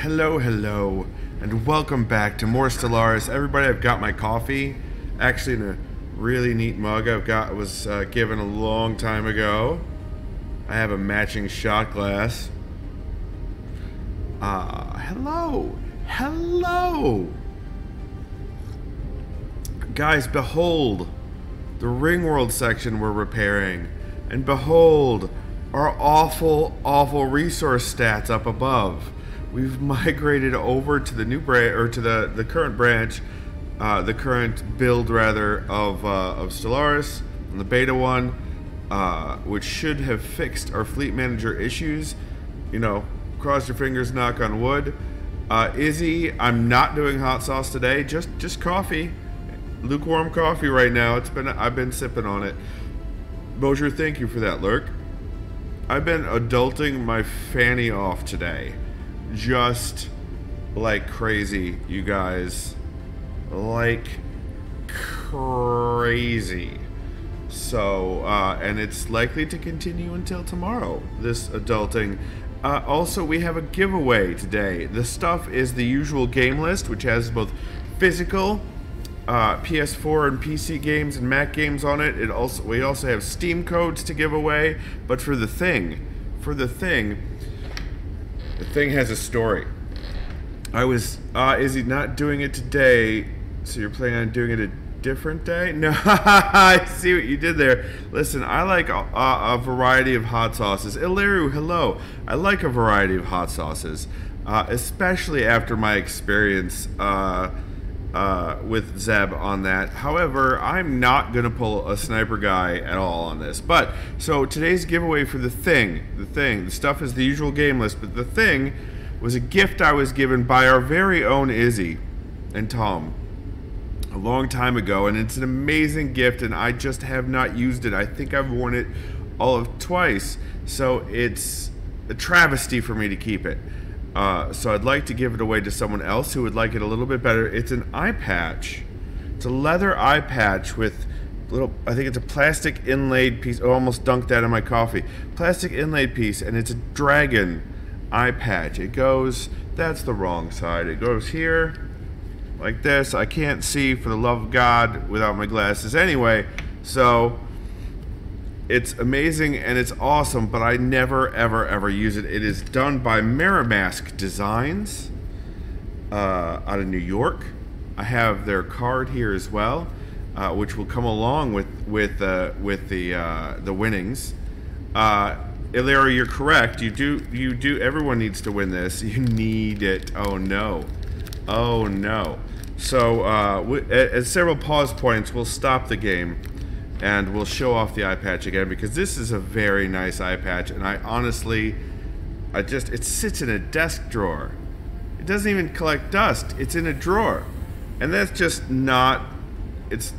Hello, hello, and welcome back to more Stellaris. Everybody, I've got my coffee, actually in a really neat mug I've got was uh, given a long time ago. I have a matching shot glass. Uh, hello, hello, guys! Behold, the Ringworld section we're repairing, and behold, our awful, awful resource stats up above we've migrated over to the new branch or to the the current branch, uh, the current build rather of uh, of Stellaris, the beta one, uh, which should have fixed our fleet manager issues. You know, cross your fingers, knock on wood. Uh, Izzy, I'm not doing hot sauce today. Just just coffee, lukewarm coffee right now. It's been I've been sipping on it. Bozier, thank you for that, Lurk. I've been adulting my fanny off today just like crazy, you guys. Like crazy. So, uh, and it's likely to continue until tomorrow, this adulting. Uh, also, we have a giveaway today. The stuff is the usual game list, which has both physical uh, PS4 and PC games and Mac games on it. It also we also have Steam codes to give away. But for the thing, for the thing, the thing has a story. I was, uh, is he not doing it today? So you're planning on doing it a different day? No, I see what you did there. Listen, I like a, a, variety of hot sauces. Illyru, hello. I like a variety of hot sauces, uh, especially after my experience uh, uh, with Zeb on that. However, I'm not going to pull a sniper guy at all on this. But, so today's giveaway for the thing, the thing, the stuff is the usual game list, but the thing was a gift I was given by our very own Izzy and Tom a long time ago, and it's an amazing gift, and I just have not used it. I think I've worn it all of twice, so it's a travesty for me to keep it. Uh, so I'd like to give it away to someone else who would like it a little bit better. It's an eye patch. It's a leather eye patch with little. I think it's a plastic inlaid piece. Oh, almost dunked that in my coffee. Plastic inlaid piece, and it's a dragon eye patch. It goes. That's the wrong side. It goes here, like this. I can't see for the love of God without my glasses. Anyway, so it's amazing and it's awesome, but I never, ever, ever use it. It is done by Merrimask Designs uh, out of New York. I have their card here as well, uh, which will come along with with uh, with the uh, the winnings. Uh, Illyra, you're correct. You do you do. Everyone needs to win this. You need it. Oh no, oh no. So uh, at, at several pause points, we'll stop the game and we'll show off the eye patch again because this is a very nice eye patch. And I honestly I just it sits in a desk drawer. It doesn't even collect dust. It's in a drawer. And that's just not it's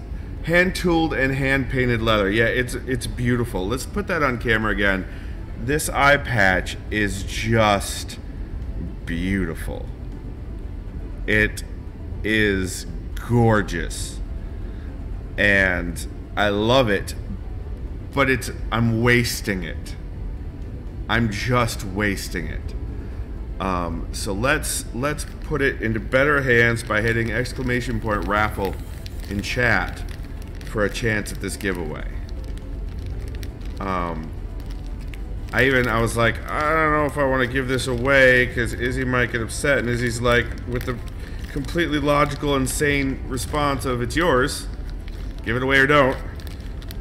hand tooled and hand painted leather. Yeah it's it's beautiful. Let's put that on camera again. This eye patch is just beautiful. It is gorgeous. And I love it, but it's I'm wasting it. I'm just wasting it. Um, so let's let's put it into better hands by hitting exclamation point raffle in chat for a chance at this giveaway. Um, I even I was like I don't know if I want to give this away because Izzy might get upset, and Izzy's like with the completely logical, insane response of it's yours. Give it away or don't.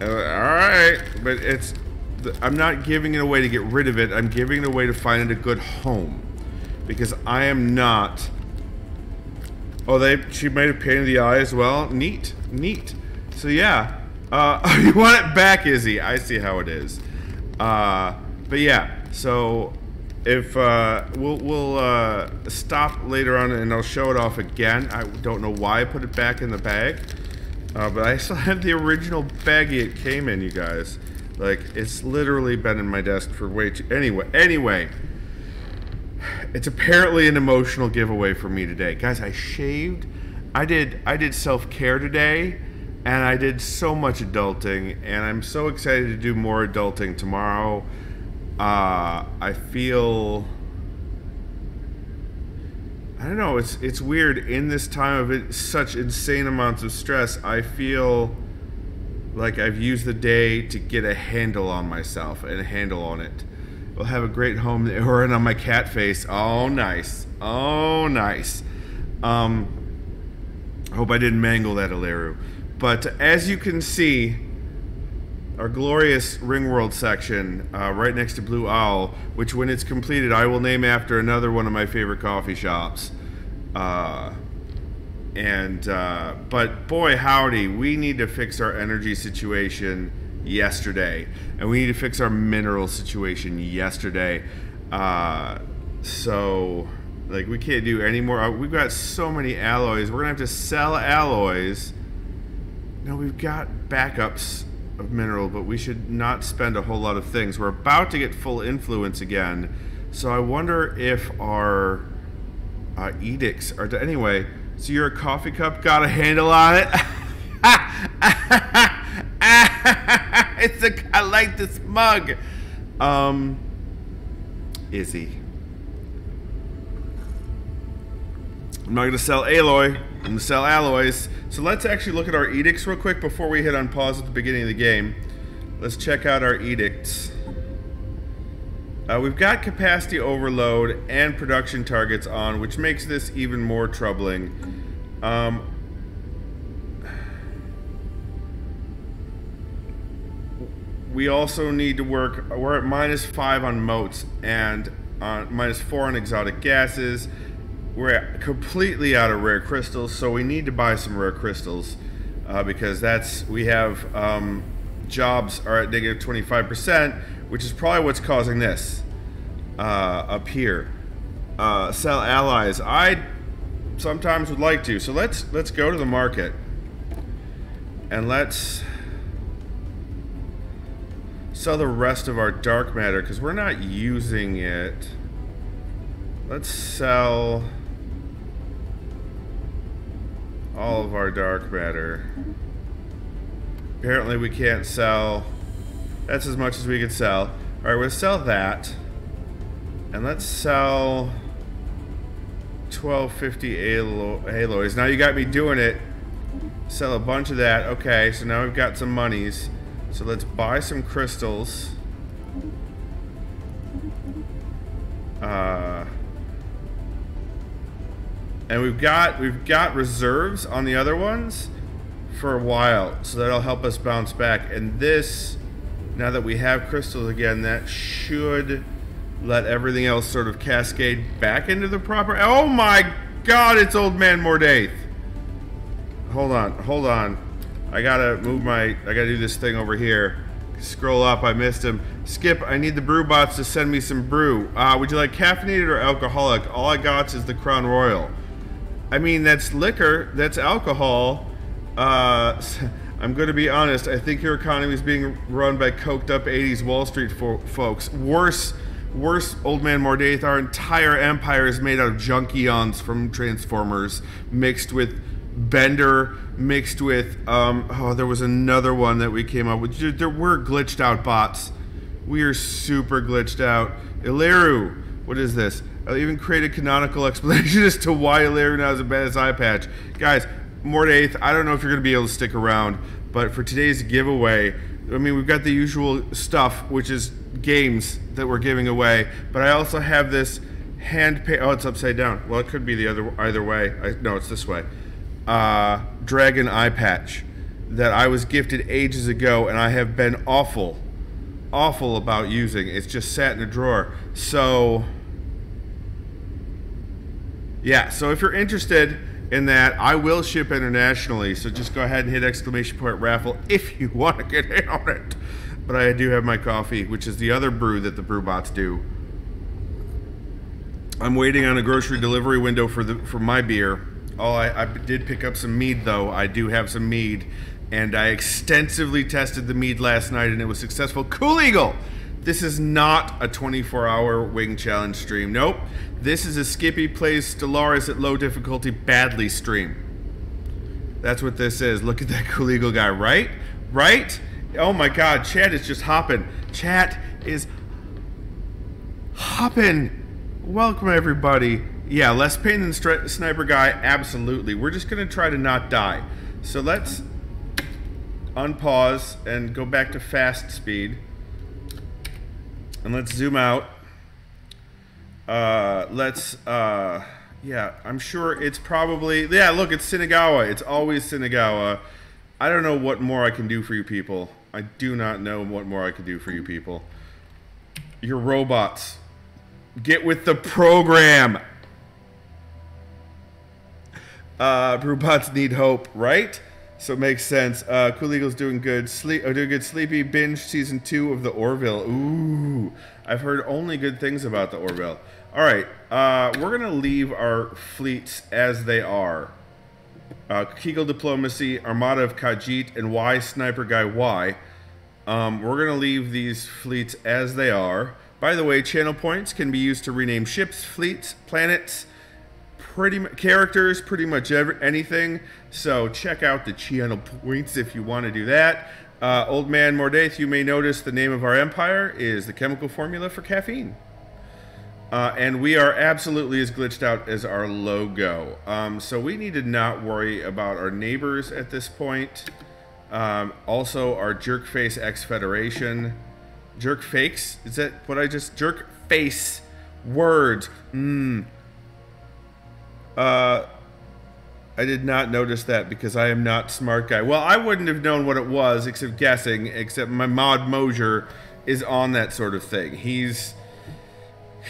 Uh, Alright, but it's... I'm not giving it away to get rid of it. I'm giving it away to find it a good home. Because I am not... Oh, they she made a pain in the eye as well? Neat. Neat. So yeah. Uh, you want it back, Izzy. I see how it is. Uh, but yeah, so if uh, we'll we'll uh, stop later on and I'll show it off again. I don't know why I put it back in the bag. Uh, but I still have the original baggie it came in, you guys. Like, it's literally been in my desk for way too... Anyway, anyway. It's apparently an emotional giveaway for me today. Guys, I shaved. I did, I did self-care today. And I did so much adulting. And I'm so excited to do more adulting tomorrow. Uh, I feel... I don't know. It's it's weird in this time of it, such insane amounts of stress. I feel like I've used the day to get a handle on myself and a handle on it. We'll have a great home or on my cat face. Oh, nice. Oh, nice. Um, hope I didn't mangle that, Aleru. But as you can see, our glorious Ringworld section uh, right next to Blue Owl, which when it's completed, I will name after another one of my favorite coffee shops. Uh, and uh, but boy, howdy, we need to fix our energy situation yesterday, and we need to fix our mineral situation yesterday. Uh, so like we can't do any more. Uh, we've got so many alloys. We're gonna have to sell alloys. No, we've got backups of mineral, but we should not spend a whole lot of things. We're about to get full influence again, so I wonder if our uh, edicts are. Anyway, so your coffee cup got a handle on it. it's a. I like this mug. Um, Izzy. I'm not going to sell alloy. Going to sell alloys. So let's actually look at our edicts real quick before we hit on pause at the beginning of the game. Let's check out our edicts. Uh, we've got capacity overload and production targets on, which makes this even more troubling. Um, we also need to work, we're at minus 5 on motes and on minus 4 on exotic gases we're completely out of rare crystals, so we need to buy some rare crystals uh, because that's we have um, jobs are at negative 25%, which is probably what's causing this uh, up here. Uh, sell allies. I sometimes would like to, so let's let's go to the market and let's sell the rest of our dark matter because we're not using it. Let's sell all of our dark matter. Apparently we can't sell. That's as much as we could sell. Alright, we'll sell that. And let's sell 1250 alloys. Now you got me doing it. Sell a bunch of that. Okay, so now we've got some monies. So let's buy some crystals. Uh, and we've got we've got reserves on the other ones for a while, so that'll help us bounce back. And this, now that we have crystals again, that should let everything else sort of cascade back into the proper. Oh my God! It's Old Man Mordaith. Hold on, hold on. I gotta move my. I gotta do this thing over here. Scroll up. I missed him. Skip. I need the brew bots to send me some brew. Uh, would you like caffeinated or alcoholic? All I got is the Crown Royal. I mean, that's liquor, that's alcohol. Uh, I'm going to be honest. I think your economy is being run by coked up 80s Wall Street fo folks. Worse, worse, Old Man Mordaith. Our entire empire is made out of junkions from Transformers mixed with Bender, mixed with, um, oh, there was another one that we came up with. There were glitched out bots. We are super glitched out. Ileru, what is this? I'll even create a canonical explanation as to why Larry now has a badass eye patch. Guys, Mordaith, I don't know if you're going to be able to stick around, but for today's giveaway, I mean, we've got the usual stuff, which is games that we're giving away, but I also have this hand pay. Oh, it's upside down. Well, it could be the other either way. I, no, it's this way. Uh, Dragon eye patch that I was gifted ages ago, and I have been awful, awful about using. It's just sat in a drawer. So yeah, so if you're interested in that, I will ship internationally. So just go ahead and hit exclamation point raffle if you want to get in on it. But I do have my coffee, which is the other brew that the brew bots do. I'm waiting on a grocery delivery window for the for my beer. Oh, I, I did pick up some mead though. I do have some mead, and I extensively tested the mead last night, and it was successful. Cool Eagle. This is not a 24-hour wing challenge stream. Nope. This is a Skippy plays Stellaris at low difficulty badly stream. That's what this is. Look at that cool eagle guy, right? Right? Oh my god, chat is just hopping. Chat is hopping. Welcome everybody. Yeah, less pain than sniper guy. Absolutely. We're just gonna try to not die. So let's unpause and go back to fast speed. And let's zoom out. Uh, let's, uh, yeah, I'm sure it's probably, yeah, look, it's Shinagawa. It's always Shinagawa. I don't know what more I can do for you people. I do not know what more I can do for you people. You're robots. Get with the program. Uh, robots need hope, right? So it makes sense. Uh, cool Eagle's doing good. Sleep, uh, doing good. Sleepy binge season two of the Orville. Ooh, I've heard only good things about the Orville. All right, uh, we're gonna leave our fleets as they are. Uh, Kegel Diplomacy, Armada of Khajiit, and Y Sniper Guy Y. Um, we're gonna leave these fleets as they are. By the way, channel points can be used to rename ships, fleets, planets, pretty mu- characters, pretty much every, anything. So check out the channel points if you want to do that. Uh, Old Man Mordaith, you may notice the name of our empire is the chemical formula for caffeine. Uh, and we are absolutely as glitched out as our logo. Um, so we need to not worry about our neighbors at this point. Um, also, our Jerkface X Federation. Jerk fakes? Is that what I just. Jerk face words. Mmm. Uh, I did not notice that because I am not smart guy. Well, I wouldn't have known what it was except guessing, except my mod Mosier is on that sort of thing. He's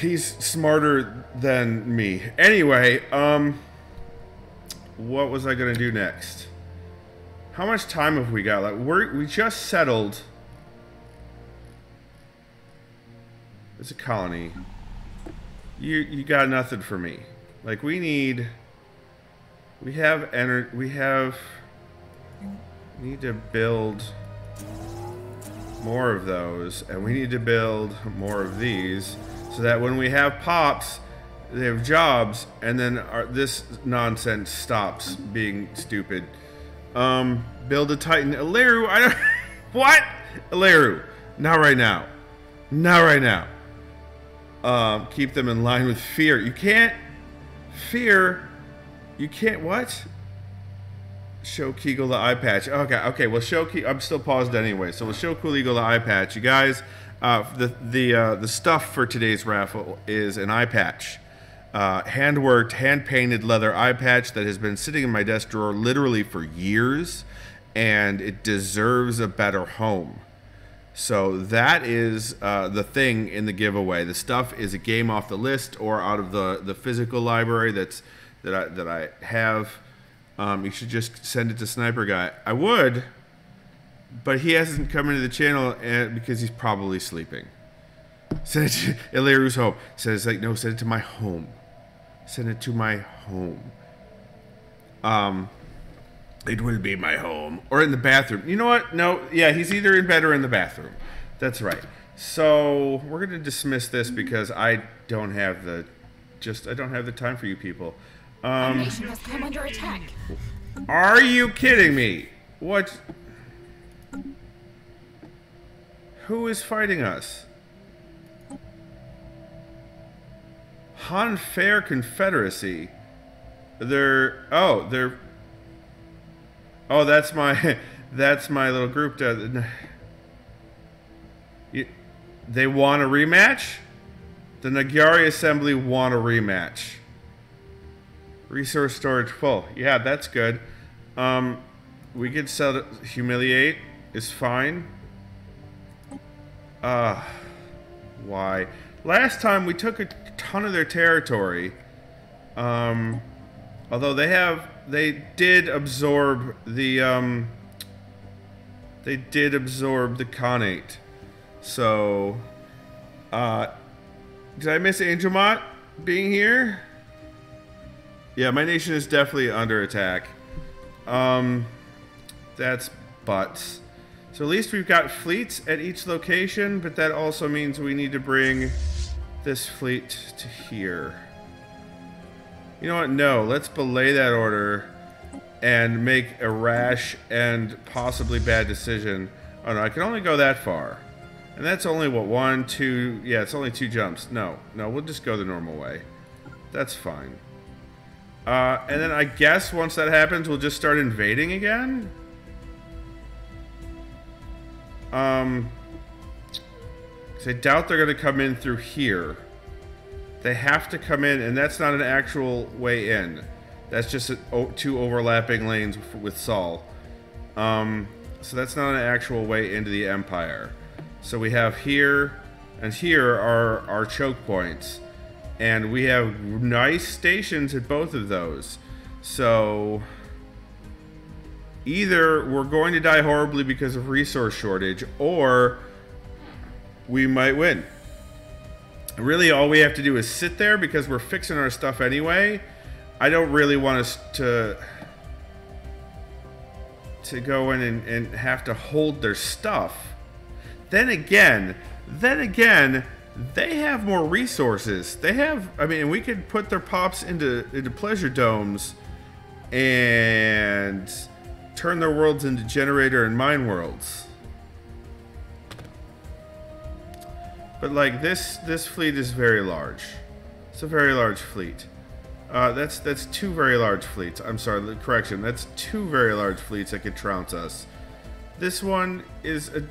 he's smarter than me. Anyway, um what was I going to do next? How much time have we got? Like we we just settled It's a colony. You you got nothing for me. Like we need we have energy we have need to build more of those and we need to build more of these so that when we have pops they have jobs and then our, this nonsense stops being stupid. Um build a titan. Aleru I don't what? Aleru not right now. Not right now. Um keep them in line with fear. You can't fear you can't what show Kegel the eye patch. Okay, okay. Well, show Ke- I'm still paused anyway, so we'll show Eagle the eye patch. You guys, uh, the the uh, the stuff for today's raffle is an eye patch, uh, hand worked, hand painted leather eye patch that has been sitting in my desk drawer literally for years, and it deserves a better home. So that is uh, the thing in the giveaway. The stuff is a game off the list or out of the, the physical library that's that I that I have. Um, you should just send it to Sniper Guy. I would, but he hasn't come into the channel and, because he's probably sleeping. Send it to Illyru's home. Says like no, send it to my home. Send it to my home. Um, it will be my home or in the bathroom. You know what? No, yeah, he's either in bed or in the bathroom. That's right. So we're gonna dismiss this because I don't have the, just I don't have the time for you people. Our Um, nation has come under attack. are you kidding me? What? Who is fighting us? Han Fair Confederacy. They're oh they're oh that's my that's my little group. They want a rematch. The Nagyari Assembly want a rematch. Resource storage full. Yeah, that's good. Um, we could sell. Humiliate is fine. Uh, why? Last time we took a ton of their territory. Um, although they have, they did absorb the, um, they did absorb the Khanate. So, uh, did I miss Angelmont being here? Yeah, my nation is definitely under attack. Um, that's butts. So at least we've got fleets at each location, but that also means we need to bring this fleet to here. You know what? No, let's belay that order and make a rash and possibly bad decision. Oh no, I can only go that far. And that's only what one, two, yeah, it's only two jumps. No, no, we'll just go the normal way. That's fine. Uh, and then I guess once that happens, we'll just start invading again. Um, I doubt they're going to come in through here. They have to come in, and that's not an actual way in. That's just two overlapping lanes with Saul. Um, so that's not an actual way into the Empire. So we have here and here are our choke points. And we have nice stations at both of those. So either we're going to die horribly because of resource shortage, or we might win. Really, all we have to do is sit there because we're fixing our stuff anyway. I don't really want us to to go in and, and have to hold their stuff. Then again, then again, they have more resources. They have, I mean, we could put their pops into into pleasure domes and turn their worlds into generator and mine worlds. But like this, this fleet is very large. It's a very large fleet. Uh, that's that's two very large fleets. I'm sorry, the correction. That's two very large fleets that could trounce us. This one is a,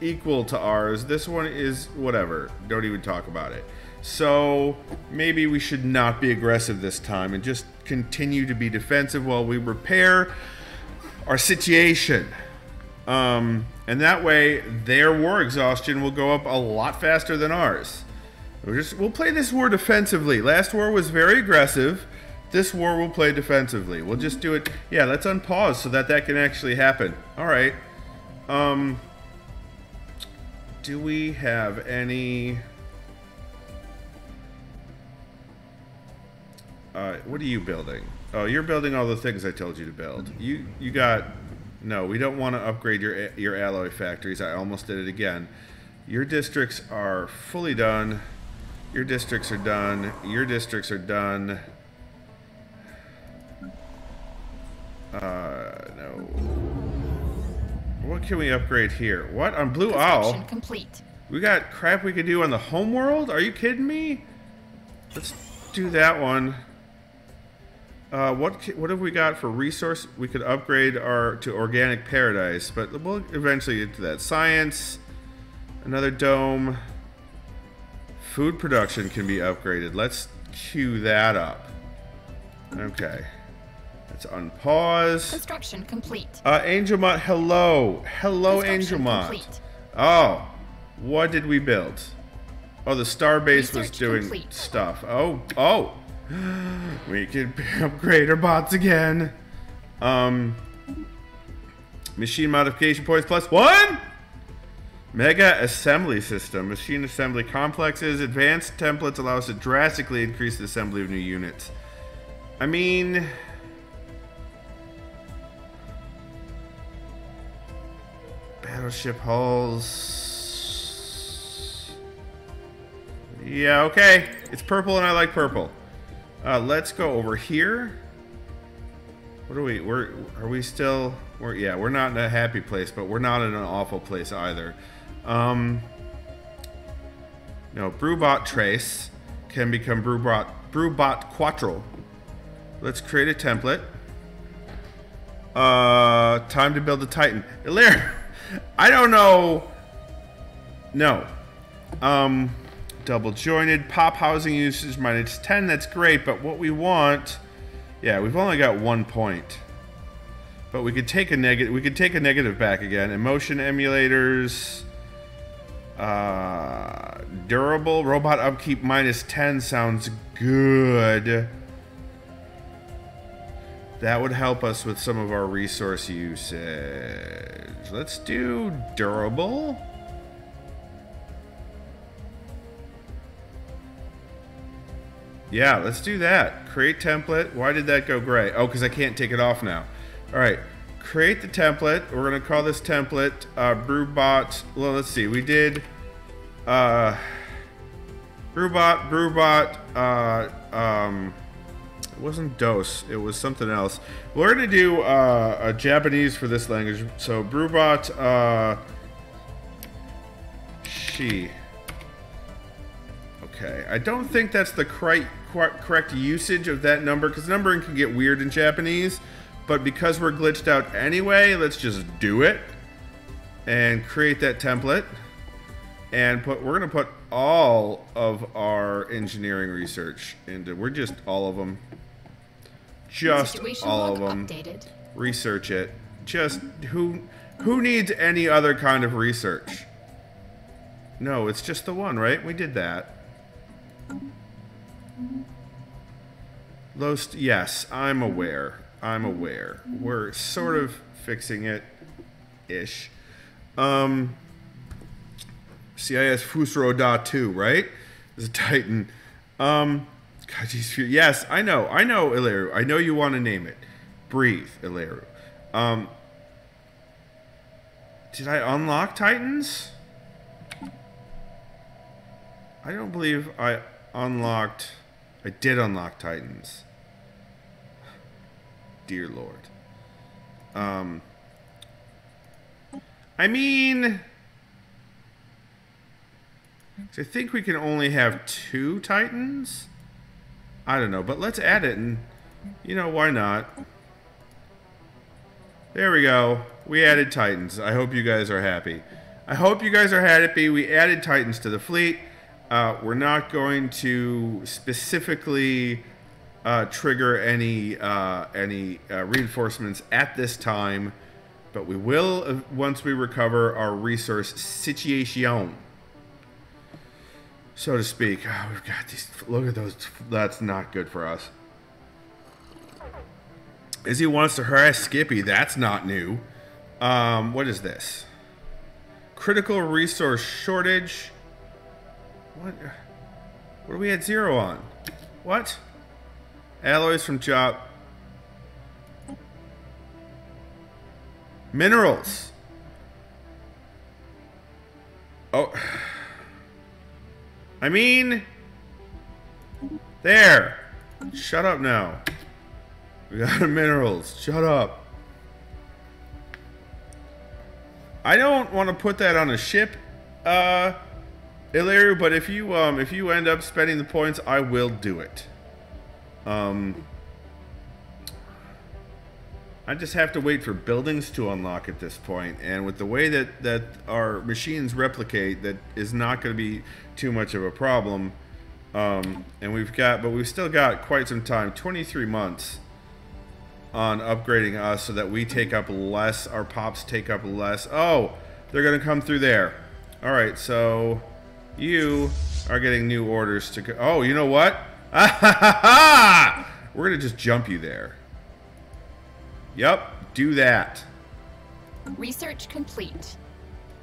equal to ours. This one is whatever. Don't even talk about it. So maybe we should not be aggressive this time and just continue to be defensive while we repair our situation. Um, and that way, their war exhaustion will go up a lot faster than ours. We'll just we'll play this war defensively. Last war was very aggressive. This war will play defensively. We'll just do it. Yeah, let's unpause so that that can actually happen. All right. Um. Do we have any? Uh, what are you building? Oh, you're building all the things I told you to build. You you got. No, we don't want to upgrade your your alloy factories. I almost did it again. Your districts are fully done. Your districts are done. Your districts are done. Uh, no. What can we upgrade here? What? On Blue Owl? complete. We got crap we could do on the home world? Are you kidding me? Let's do that one. Uh, what what have we got for resource? We could upgrade our to organic paradise, but we'll eventually get to that. Science, another dome. Food production can be upgraded. Let's queue that up. Okay. Let's unpause. Construction complete. Uh, Angelmont, hello. Hello, Angelmont. Complete. Oh, what did we build? Oh, the starbase was doing complete. stuff. Oh, oh. We can upgrade our bots again. Um, machine modification points plus one. Mega Assembly System. Machine assembly complexes. Advanced templates allow us to drastically increase the assembly of new units. I mean... Battleship hulls... Yeah, okay. It's purple and I like purple. Uh, let's go over here. What are we? We're are we still? We're yeah. We're not in a happy place, but we're not in an awful place either. Um, no, Brewbot Trace can become Brewbot, Brewbot Quattro. Let's create a template. Uh, time to build a Titan. Ilair, I don't know. No. Um, double jointed. Pop housing usage minus 10. That's great, but what we want... Yeah, we've only got one point. But we could take a negative. We could take a negative back again. Emotion emulators. Uh, durable robot upkeep minus 10 sounds good. That would help us with some of our resource usage. Let's do durable. Yeah, let's do that. Create template. Why did that go gray? Oh, because I can't take it off now. All right create the template. We're going to call this template uh, Brewbot. Well, let's see. We did uh, Brewbot, Brewbot, uh, um, it wasn't DOS. It was something else. We're to do uh, a Japanese for this language. So Brewbot, uh, she. Okay. I don't think that's the cor- correct usage of that number because numbering can get weird in Japanese. But because we're glitched out anyway, let's just do it and create that template and put. We're gonna put all of our engineering research into. We're just all of them. Just all of them. updated. Research it. Just who who needs any other kind of research? No, it's just the one, right? We did that. Lost, yes, I'm aware. I'm aware. We're sort of fixing it, ish. Um, CIS Fusro Da 2, right? Is a Titan. Um, God, geez, yes, I know. I know, Ilaru. I know you want to name it. Breathe, Ilaru. Um, did I unlock Titans? I don't believe I unlocked. I did unlock Titans. Dear Lord. Um. I mean. I think we can only have two Titans. I don't know, but let's add it and. You know, why not? There we go. We added Titans. I hope you guys are happy. I hope you guys are happy. We added Titans to the fleet. Uh, we're not going to specifically uh, trigger any uh, any uh, reinforcements at this time, but we will uh, once we recover our resource situation, so to speak. Oh, we've got these. Look at those. That's not good for us. Izzy wants to harass Skippy. That's not new. Um, what is this? Critical resource shortage. What? What are we at zero on? What? Alloys from job. Minerals. Oh. I mean. There. Shut up now. We got minerals. Shut up. I don't want to put that on a ship, uh, Ilaru, but if you um if you end up spending the points, I will do it. Um I just have to wait for buildings to unlock at this point, and with the way that that our machines replicate, that is not going to be too much of a problem. Um, and we've got, but we've still got quite some time, 23 months on upgrading us so that we take up less, our pops take up less. Oh, they're going to come through there. All right, so you are getting new orders to go. Oh, you know what? We're going to just jump you there. Yep, do that. Research complete.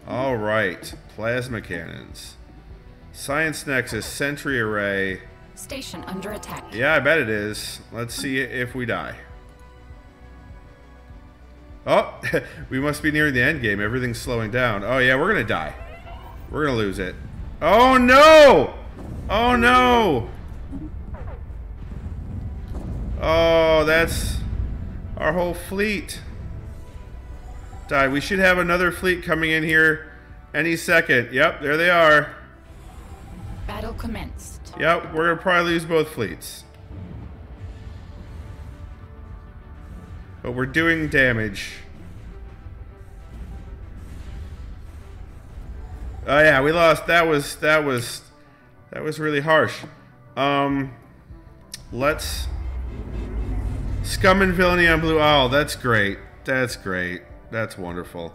All right, plasma cannons. Science Nexus, Sentry Array. Station under attack. Yeah, I bet it is. Let's see if we die. Oh, we must be nearing the end game. Everything's slowing down. Oh, yeah, we're going to die. We're going to lose it. Oh, no! Oh, no! Oh, that's our whole fleet. Die. We should have another fleet coming in here any second. Yep, there they are. Battle commenced. Yep, we're to probably lose both fleets. But we're doing damage. Oh yeah, we lost. That was that was that was really harsh. Um let's Scum and villainy on Blue Owl. That's great. That's great. That's wonderful.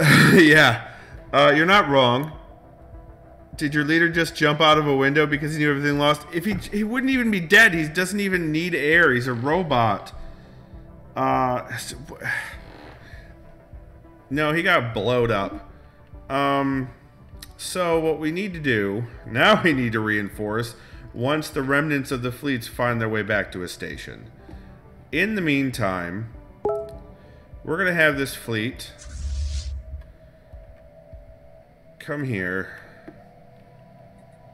yeah. Uh, you're not wrong. Did your leader just jump out of a window because he knew everything lost? If he he wouldn't even be dead. He doesn't even need air. He's a robot. Uh, no, he got blowed up. Um, so what we need to do now, we need to reinforce once the remnants of the fleets find their way back to a station. In the meantime, we're gonna have this fleet come here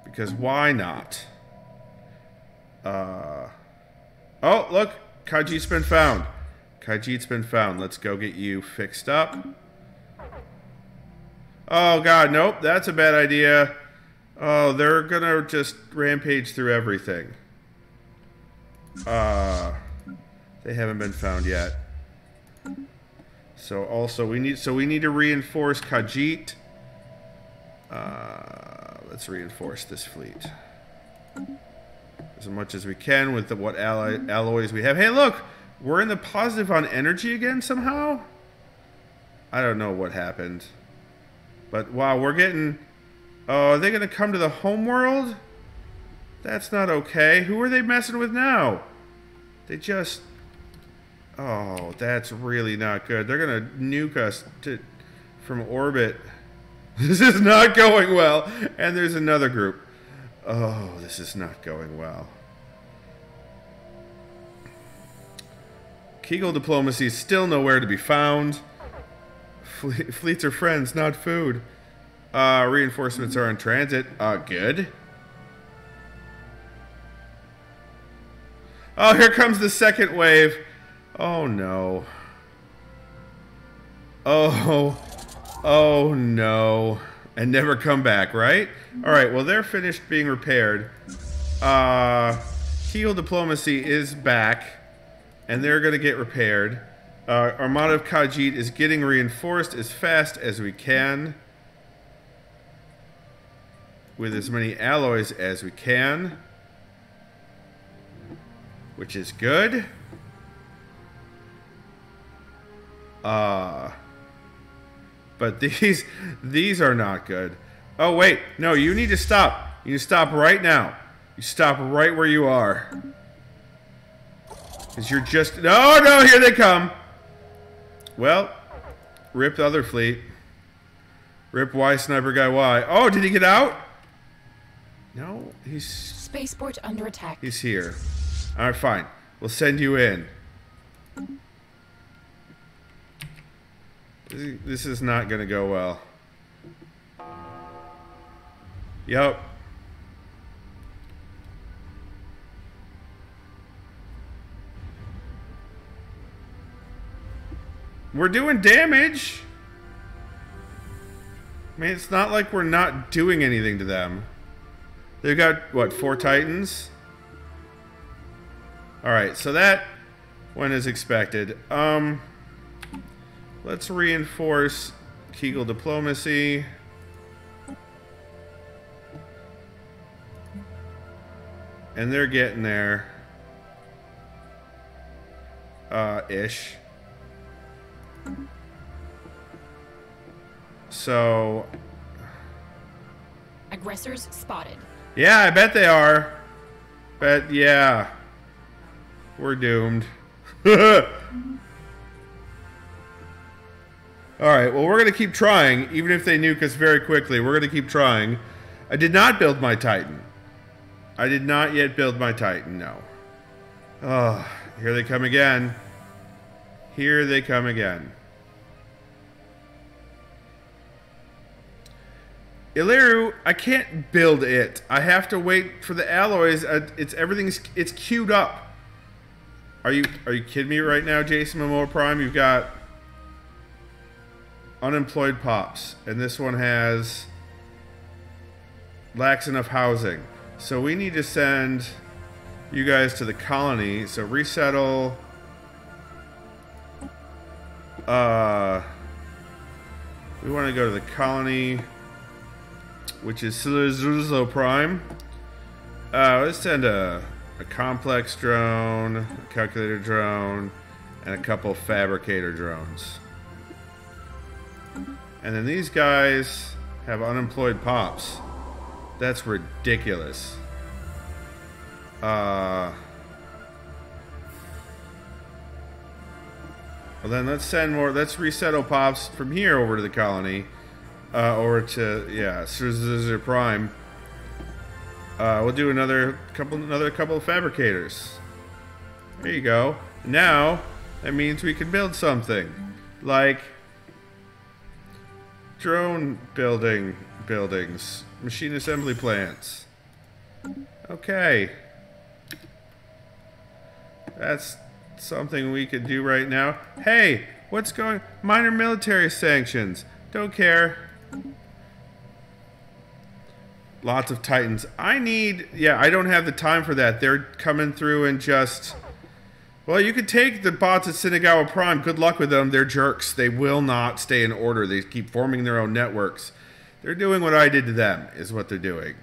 because why not? Uh, oh, look, Khajiit's been found. Khajiit's been found. Let's go get you fixed up. Oh god, nope, that's a bad idea. Oh, they're gonna just rampage through everything. Uh, they haven't been found yet. So also we need so we need to reinforce Khajiit. Uh, let's reinforce this fleet as much as we can with the, what alloy, alloys we have. Hey, look, we're in the positive on energy again somehow. I don't know what happened, but wow, we're getting. Oh, are they gonna come to the homeworld? That's not okay. Who are they messing with now? They just. Oh, that's really not good. They're gonna nuke us to from orbit. This is not going well. And there's another group. Oh, this is not going well. Kegel diplomacy is still nowhere to be found. Fle- fleets are friends, not food. Uh, reinforcements are in transit. Uh, good. Oh, here comes the second wave. Oh no. Oh, oh no. And never come back, right? All right, well, they're finished being repaired. Uh, Kegel Diplomacy is back, and they're going to get repaired. Uh, Armada of Khajiit is getting reinforced as fast as we can with as many alloys as we can, which is good. Uh, but these these are not good. Oh wait, no, you need to stop. You need to stop right now. You stop right where you are. Cause you're just no no here they come. Well, rip the other fleet. Rip Y sniper guy Y. Oh, did he get out? No, he's Spaceport under attack. he's here. All right, fine. We'll send you in. This is not going to go well. Yep. We're doing damage. I mean, it's not like we're not doing anything to them. They've got, what, four Titans? Alright, so that went as expected. Um, let's reinforce Kegel diplomacy. And they're getting there. Uh, ish. So, Aggressors spotted. yeah, I bet they are. But yeah, we're doomed. All right, well, we're going to keep trying, even if they nuke us very quickly. We're going to keep trying. I did not build my Titan. I did not yet build my Titan, no. Oh, here they come again. Here they come again. Illyru, I can't build it. I have to wait for the alloys. Uh, It's everything's it's queued up. Are you are you kidding me right now, Jason Momoa Prime? You've got unemployed pops, and this one has lacks enough housing. So we need to send you guys to the colony. So resettle. Uh, we want to go to the colony, which is Silizuzlo Prime. Uh, let's send a, a complex drone, a calculator drone, and a couple fabricator drones. And then these guys have unemployed pops. That's ridiculous. Uh. Well, then let's send more. Let's resettle pops from here over to the colony, uh, over to yeah, Caesar Prime. Uh, we'll do another couple, another couple of fabricators. There you go. Now that means we can build something, like drone building buildings, machine assembly plants. Okay. That's something we could do right now. Hey, what's going minor military sanctions. Don't care. Lots of Titans. I need. Yeah, I don't have the time for that. They're coming through and just. Well, you could take the bots at Sinigawa Prime. Good luck with them. They're jerks. They will not stay in order. They keep forming their own networks. They're doing what I did to them, is what they're doing.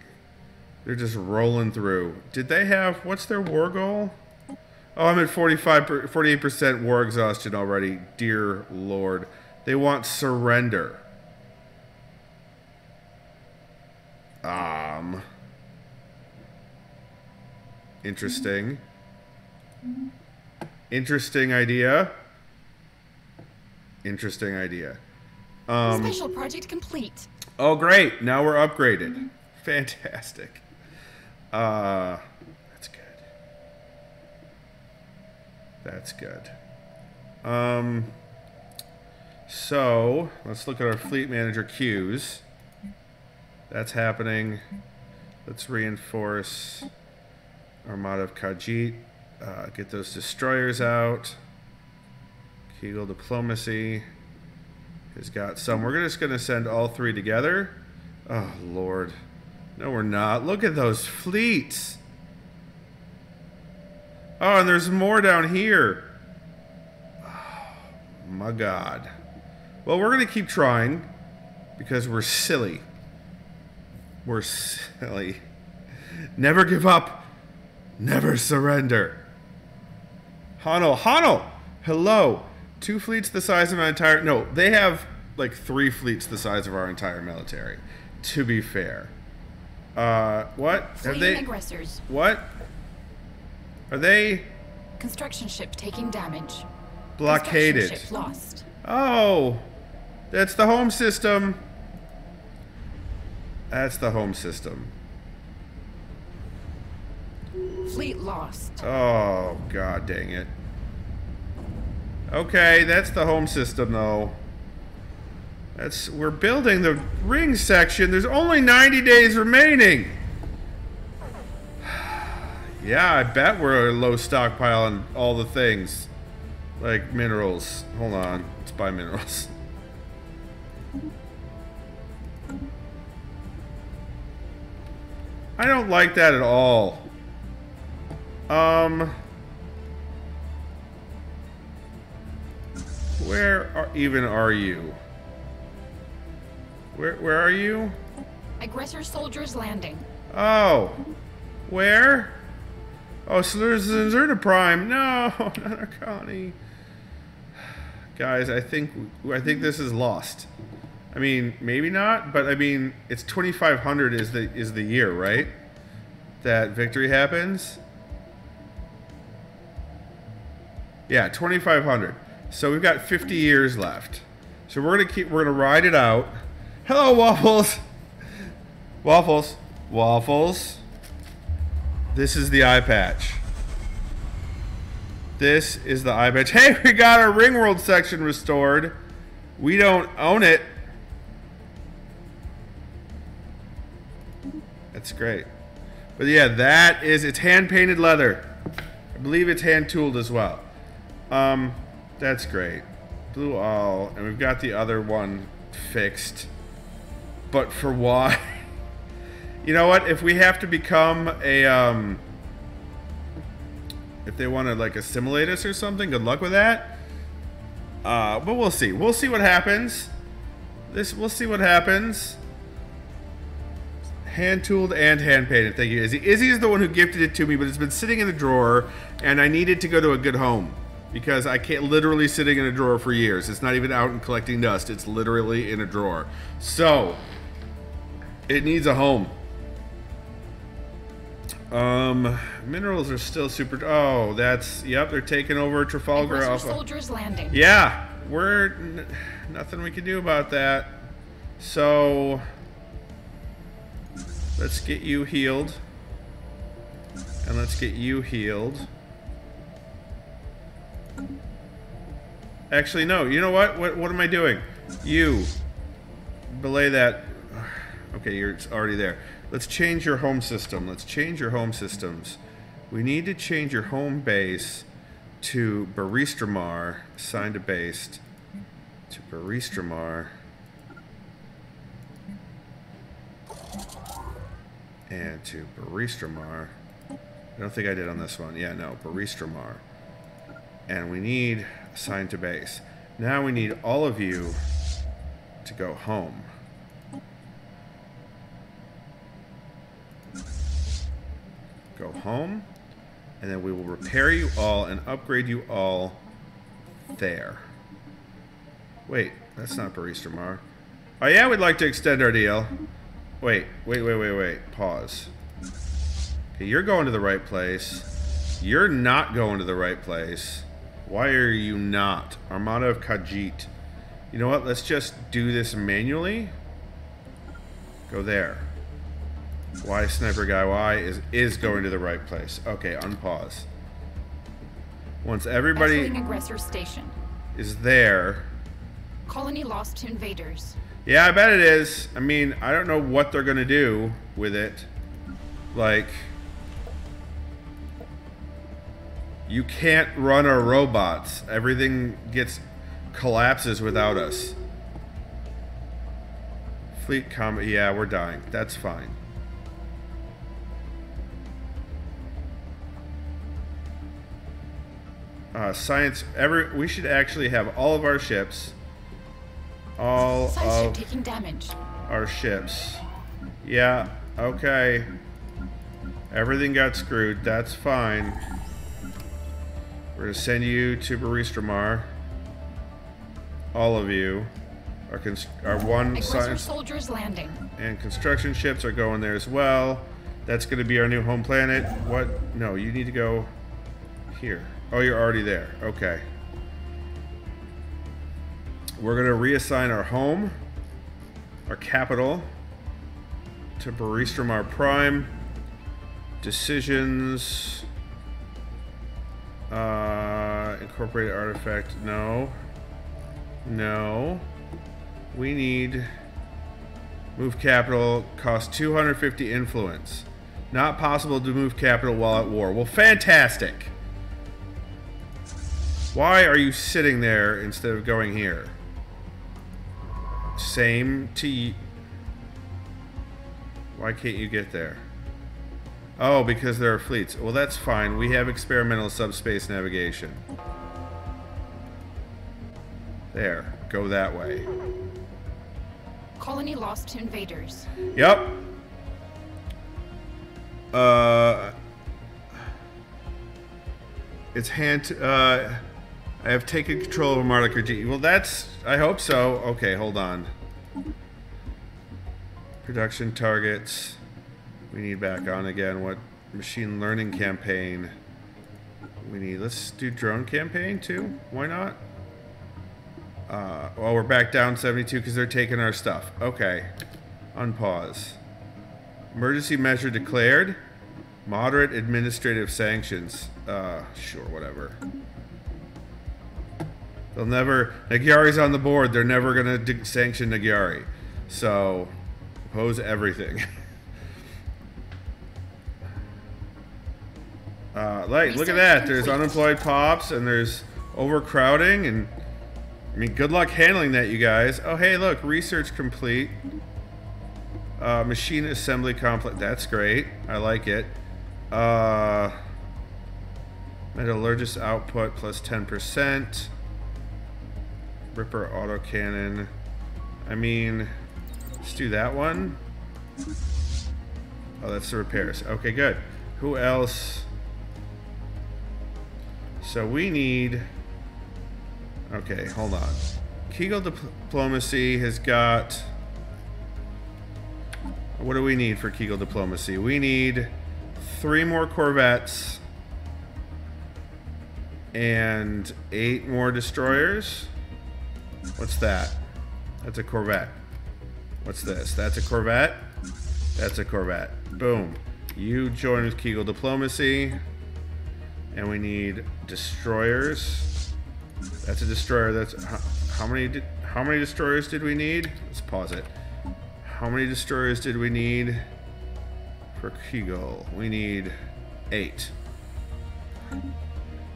They're just rolling through. Did they have. What's their war goal? Oh, I'm at 45, 48% war exhaustion already. Dear Lord. They want surrender. Um. Interesting. Interesting idea. Interesting idea. Um, Special project complete. oh, great. Now we're upgraded. Fantastic. Uh, that's good. That's good. Um, so let's look at our fleet manager queues. That's happening. Let's reinforce Armada of Khajiit. Uh, get those destroyers out. Kegel diplomacy has got some. We're just going to send all three together. Oh, Lord. No, we're not. Look at those fleets. Oh, and there's more down here. Oh, my God. Well, we're going to keep trying because we're silly. We're silly. Never give up. Never surrender. Hano, Hano, hello. Two fleets the size of my entire. No, they have like three fleets the size of our entire military. To be fair. Uh, what have they? aggressors. What? Are they Construction ship taking damage. blockaded? Ship lost. Oh, that's the home system. That's the home system. Fleet lost. Oh, god dang it. Okay, that's the home system though. That's we're building the ring section. There's only 90 days remaining. Yeah, I bet we're a low stockpile on all the things. Like minerals. Hold on. Let's buy minerals. I don't like that at all. Um. Where are, even are you? Where where are you? Aggressor soldiers landing. Oh. Where? Oh, so there's Zerna Prime. No, not our colony. Guys, I think I think this is lost. I mean, maybe not, but I mean, it's 2500 is the is the year, right? That victory happens. Yeah, 2500. So we've got 50 years left. So we're going to keep we're to ride it out. Hello waffles. Waffles. Waffles. This is the eye patch. This is the eye patch. Hey, we got our Ring World section restored. We don't own it. That's great. But yeah, that is it's hand painted leather. I believe it's hand tooled as well. Um, that's great. Blue all, and we've got the other one fixed. But for why? You know what? If we have to become a um, if they want to like assimilate us or something, good luck with that. Uh, but we'll see. We'll see what happens. This we'll see what happens. Hand tooled and hand painted. Thank you, Izzy. Izzy is the one who gifted it to me, but it's been sitting in the drawer, and I needed to go to a good home because I can't literally sitting in a drawer for years. It's not even out and collecting dust. It's literally in a drawer. So it needs a home. Um, minerals are still super. Oh, that's yep. They're taking over Trafalgar Alpha. soldiers landing. Yeah, we're n- nothing we can do about that. So let's get you healed, and let's get you healed. Actually, no. You know what? What what am I doing? You belay that. Okay, you're already there. Let's change your home system. Let's change your home systems. We need to change your home base to Baristramar, assigned to based to Baristramar. and to Baristramar. I don't think I did on this one. Yeah, no, Baristramar. And we need assigned to base. Now we need all of you to go home. Go home, and then we will repair you all and upgrade you all there. Wait, that's not Barista Mar. Oh yeah, we'd like to extend our deal. Wait, wait, wait, wait, wait. Pause. Okay, you're going to the right place. You're not going to the right place. Why are you not? Armada of Khajiit. You know what? Let's just do this manually. Go there. Why Sniper Guy Y is is going to the right place. Okay, unpause. Once everybody aggressor station. is there, Colony lost to invaders. Yeah, I bet it is. I mean, I don't know what they're gonna do with it. Like, you can't run our robots. Everything gets collapses without us. Fleet combat. Yeah, we're dying. That's fine. Uh, science. Every we should actually have all of our ships. All Side of taking damage. our ships. Yeah, okay. Everything got screwed. That's fine. We're gonna send you to Baristramar. All of you. Our, our one science soldiers landing. and construction ships are going there as well. That's gonna be our new home planet. What? No, you need to go here. Oh, you're already there. Okay. We're gonna reassign our home, our capital, to Baristramar Prime. Decisions. Uh, incorporated artifact. No. No. We need. Move capital. Cost 250 influence. Not possible to move capital while at war. Well, fantastic. Why are you sitting there instead of going here? Same to Why can't you get there? Oh, because there are fleets. Well, that's fine. We have experimental subspace navigation. There. Go that way. Colony lost to invaders. Yep. Uh, it's hand. Uh, I have taken control of Marliker G. Well, that's. I hope so. Okay, hold on. Production targets. We need back on again. What machine learning campaign? We need. Let's do drone campaign too. Why not? Uh, well, we're back down 72 because they're taking our stuff. Okay. Unpause. Emergency measure declared. Moderate administrative sanctions. Uh, sure, whatever. They'll never. Nagyari's on the board. They're never gonna d- sanction Nagyari. So, oppose everything. uh, like, look at that. There's unemployed pops and there's overcrowding and. I mean, good luck handling that, you guys. Oh, hey, look, research complete. Uh, machine assembly complex. That's great. I like it. Uh, metallurgist output plus 10%. Ripper autocannon. I mean, let's do that one. Oh, that's the repairs. Okay, good. Who else? So we need. Okay, hold on. Kegel diplomacy has got. What do we need for Kegel diplomacy? We need three more corvettes and eight more destroyers. What's that? That's a corvette. What's this? That's a corvette. That's a corvette. Boom. You join with Kegel diplomacy, and we need destroyers. That's a destroyer. That's how, how many? How many destroyers did we need? Let's pause it. How many destroyers did we need for Kegel? We need eight.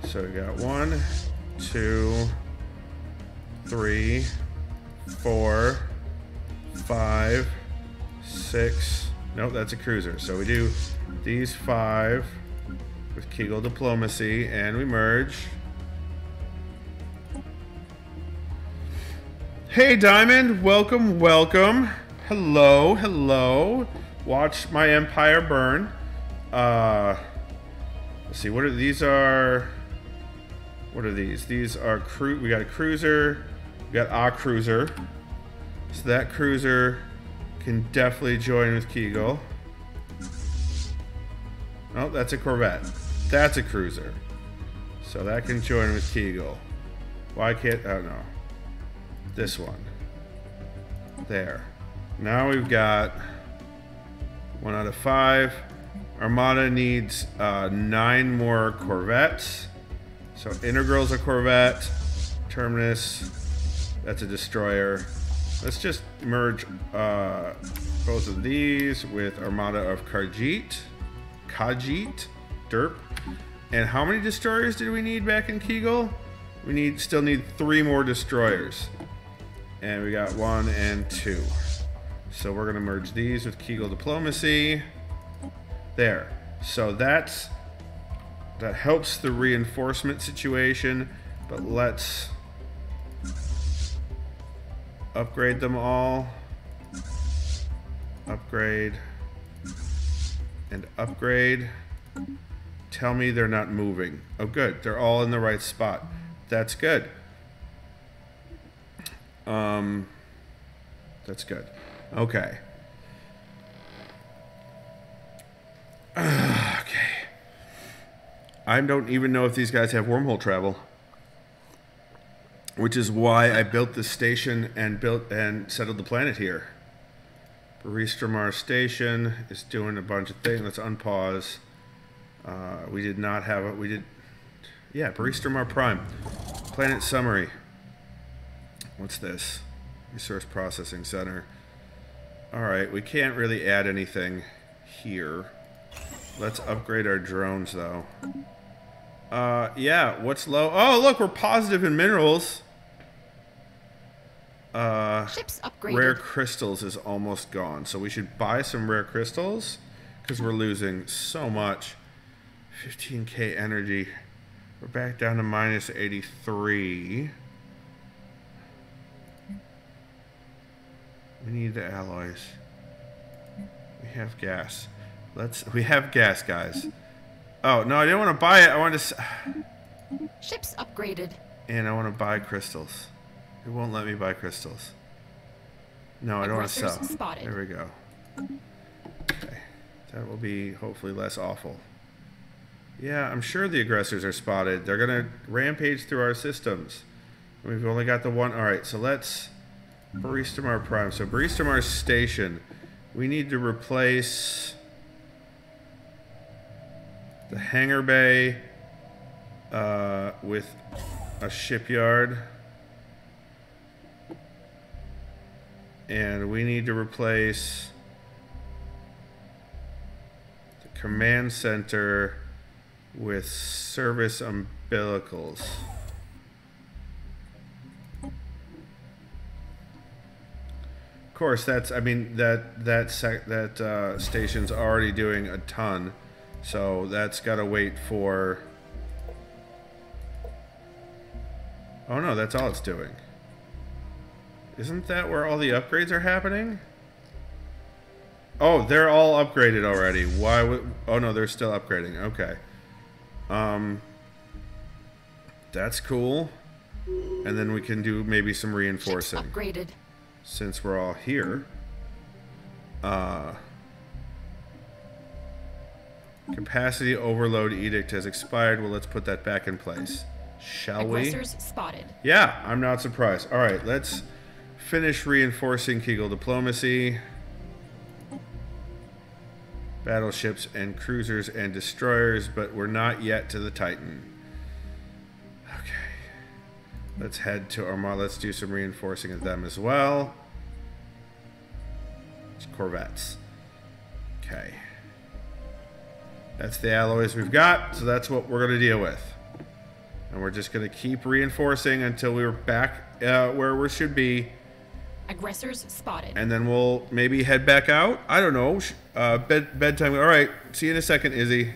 So we got one, two, three, four, five, six, Nope, that's a cruiser. So we do these five with Kegel diplomacy, and we merge. Hey, Diamond, welcome, welcome. Hello, hello. Watch my empire burn. Uh, let's see. What are these? Are what are these? These are crew. We got a cruiser. We got a cruiser. So that cruiser can definitely join with Kegel. Oh, that's a Corvette. That's a cruiser. So that can join with Kegel. Why can't... Oh, no. This one. There. Now we've got one out of five. Armada needs uh, nine more Corvettes. So Integral's a Corvette. Terminus, that's a destroyer. Let's just merge uh, both of these with Armada of Khajiit. Khajiit? Derp. And how many destroyers did we need back in Kegel? We need still need three more destroyers. And we got one and two. So we're gonna merge these with Kegel Diplomacy. There. So that's that helps the reinforcement situation, but let's upgrade them all. Upgrade and upgrade. Tell me they're not moving. Oh, good. They're all in the right spot. That's good. Um, that's good. Okay. okay. I don't even know if these guys have wormhole travel. Which is why I built this station and built and settled the planet here. Baristamar Station is doing a bunch of things. Let's unpause. Uh, we did not have it. We did. Yeah, Baristamar Prime. Planet summary. What's this? Resource Processing Center. Alright, we can't really add anything here. Let's upgrade our drones, though. Uh, yeah, what's low? Oh, look, we're positive in minerals. Uh, Ships upgraded. rare crystals is almost gone, so we should buy some rare crystals because we're losing so much. 15k energy. We're back down to minus 83. We need the alloys. We have gas. Let's. We have gas, guys. Oh no, I didn't want to buy it. I wanted to. s- Ships upgraded. And I want to buy crystals. It won't let me buy crystals. No, I don't want to sell. spotted. There we go. Okay. That will be hopefully less awful. Yeah, I'm sure the aggressors are spotted. They're going to rampage through our systems. We've only got the one. All right, so let's. Baristamar Prime. So, Baristamar Station. We need to replace the hangar bay uh, with a shipyard. And we need to replace the command center with service umbilicals. Of course, that's I mean that that sec, that uh, station's already doing a ton, so that's got to wait for. Oh no, that's all it's doing. Isn't that where all the upgrades are happening? Oh, they're all upgraded already. Why would... Oh, no, they're still upgrading. Okay. Um... That's cool. And then we can do maybe some Ships reinforcing. upgraded. Since we're all here. Uh... Capacity overload edict has expired. Well, let's put that back in place. Shall we? Spotted. Yeah, I'm not surprised. All right, let's finish reinforcing Kegel diplomacy. Battleships and cruisers and destroyers, but we're not yet to the Titan. Okay. Let's head to Armada. Let's do some reinforcing of them as well. It's Corvettes. Okay. That's the alloys we've got, so that's what we're going to deal with. And we're just going to keep reinforcing until we're back uh, where we should be. Aggressors spotted. and then we'll maybe head back out. I don't know. Uh, bed bedtime. All right. See you in a second, Izzy.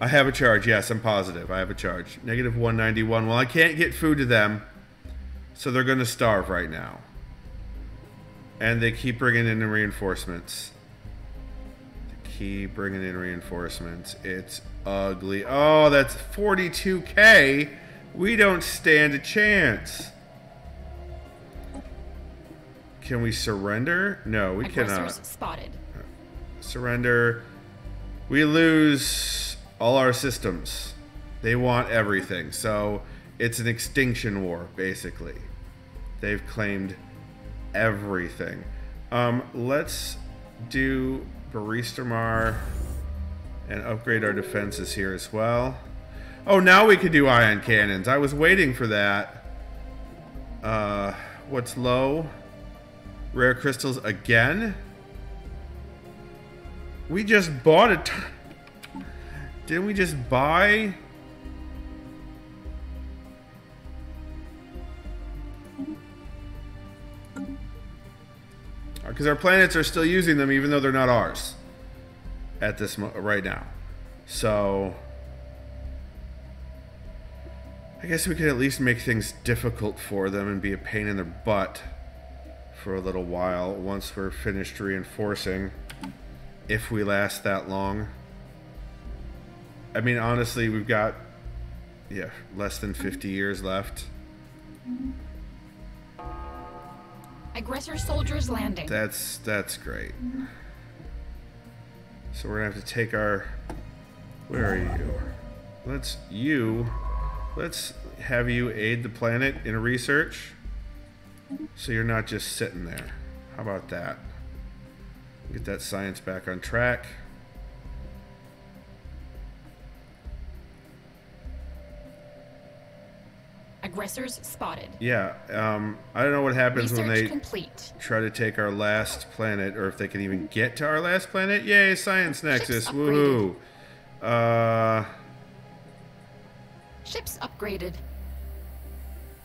I have a charge. Yes, I'm positive. I have a charge. Negative 191. Well, I can't get food to them, so they're going to starve right now. And they keep bringing in the reinforcements. Keep bringing in reinforcements. It's ugly. Oh, that's 42k. We don't stand a chance. Can we surrender? No, we Aggressors cannot. spotted. Surrender. We lose all our systems. They want everything. So it's an extinction war, basically. They've claimed everything. Um, let's do Baristamar and upgrade our defenses here as well. Oh, now we could do ion cannons. I was waiting for that. Uh, what's low? Rare crystals again? We just bought it. Didn't we just buy? Because our planets are still using them, even though they're not ours at this mo- right now. So I guess we could at least make things difficult for them and be a pain in their butt for a little while once we're finished reinforcing if we last that long. I mean, honestly, we've got yeah less than 50 years left. Aggressor soldiers landing. That's that's great. So we're gonna have to take our. Where are you? Let's you. Let's have you aid the planet in research. So you're not just sitting there. How about that? Get that science back on track. Aggressors spotted. Yeah. Um, I don't know what happens when they complete. try to take our last planet, or if they can even get to our last planet. Yay, Science Nexus! Woohoo! Uh, Ships upgraded.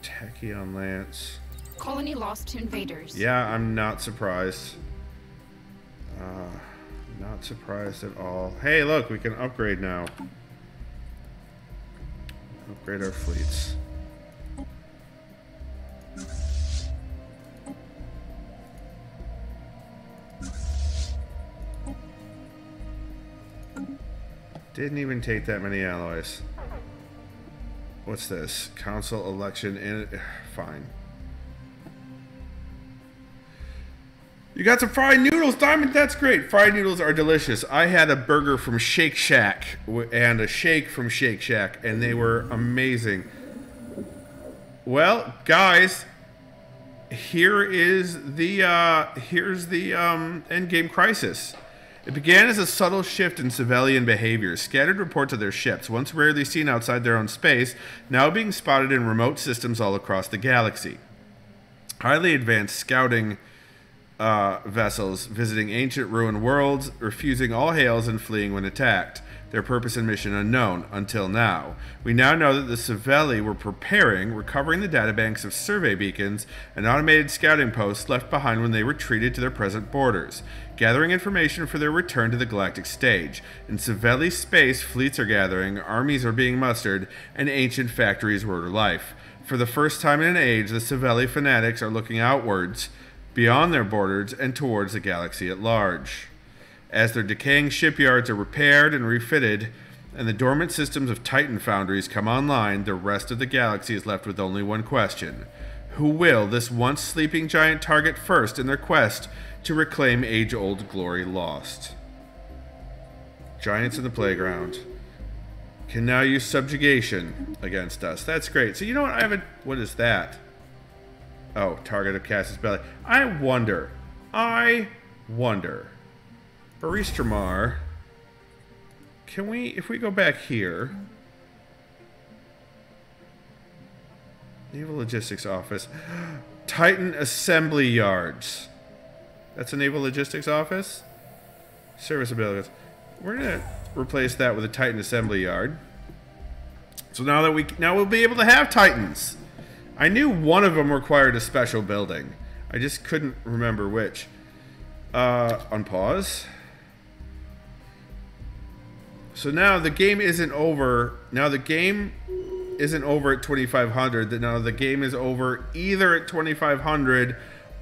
Tachyon Lance. Colony lost to invaders. Yeah, I'm not surprised. Uh, not surprised at all. Hey, look, we can upgrade now. Upgrade our fleets. Didn't even take that many alloys. What's this? Council election in fine. You got some fried noodles, Diamond. That's great. Fried noodles are delicious. I had a burger from Shake Shack and a shake from Shake Shack, and they were amazing. Well, guys, here is the uh, here's the um, end game crisis. It began as a subtle shift in civilian behavior. Scattered reports of their ships, once rarely seen outside their own space, now being spotted in remote systems all across the galaxy. Highly advanced scouting uh, vessels visiting ancient ruined worlds, refusing all hails and fleeing when attacked. Their purpose and mission unknown until now. We now know that the Savelli were preparing, recovering the databanks of survey beacons and automated scouting posts left behind when they retreated to their present borders, gathering information for their return to the galactic stage. In Savelli space, fleets are gathering, armies are being mustered, and ancient factories were to life. For the first time in an age, the Savelli fanatics are looking outwards beyond their borders and towards the galaxy at large. As their decaying shipyards are repaired and refitted, and the dormant systems of Titan foundries come online, the rest of the galaxy is left with only one question Who will this once sleeping giant target first in their quest to reclaim age old glory lost? Giants in the playground can now use subjugation against us. That's great. So, you know what? I have a. What is that? Oh, target of Cassius Belly. I wonder. I wonder. Baristramar. Can we, if we go back here. Naval Logistics Office. Titan Assembly Yards. That's a Naval Logistics Office? Serviceability. We're going to replace that with a Titan Assembly Yard. So now that we now we'll be able to have Titans. I knew one of them required a special building. I just couldn't remember which. Uh, unpause. So now the game isn't over. Now the game isn't over at 2500. Now the game is over either at 2500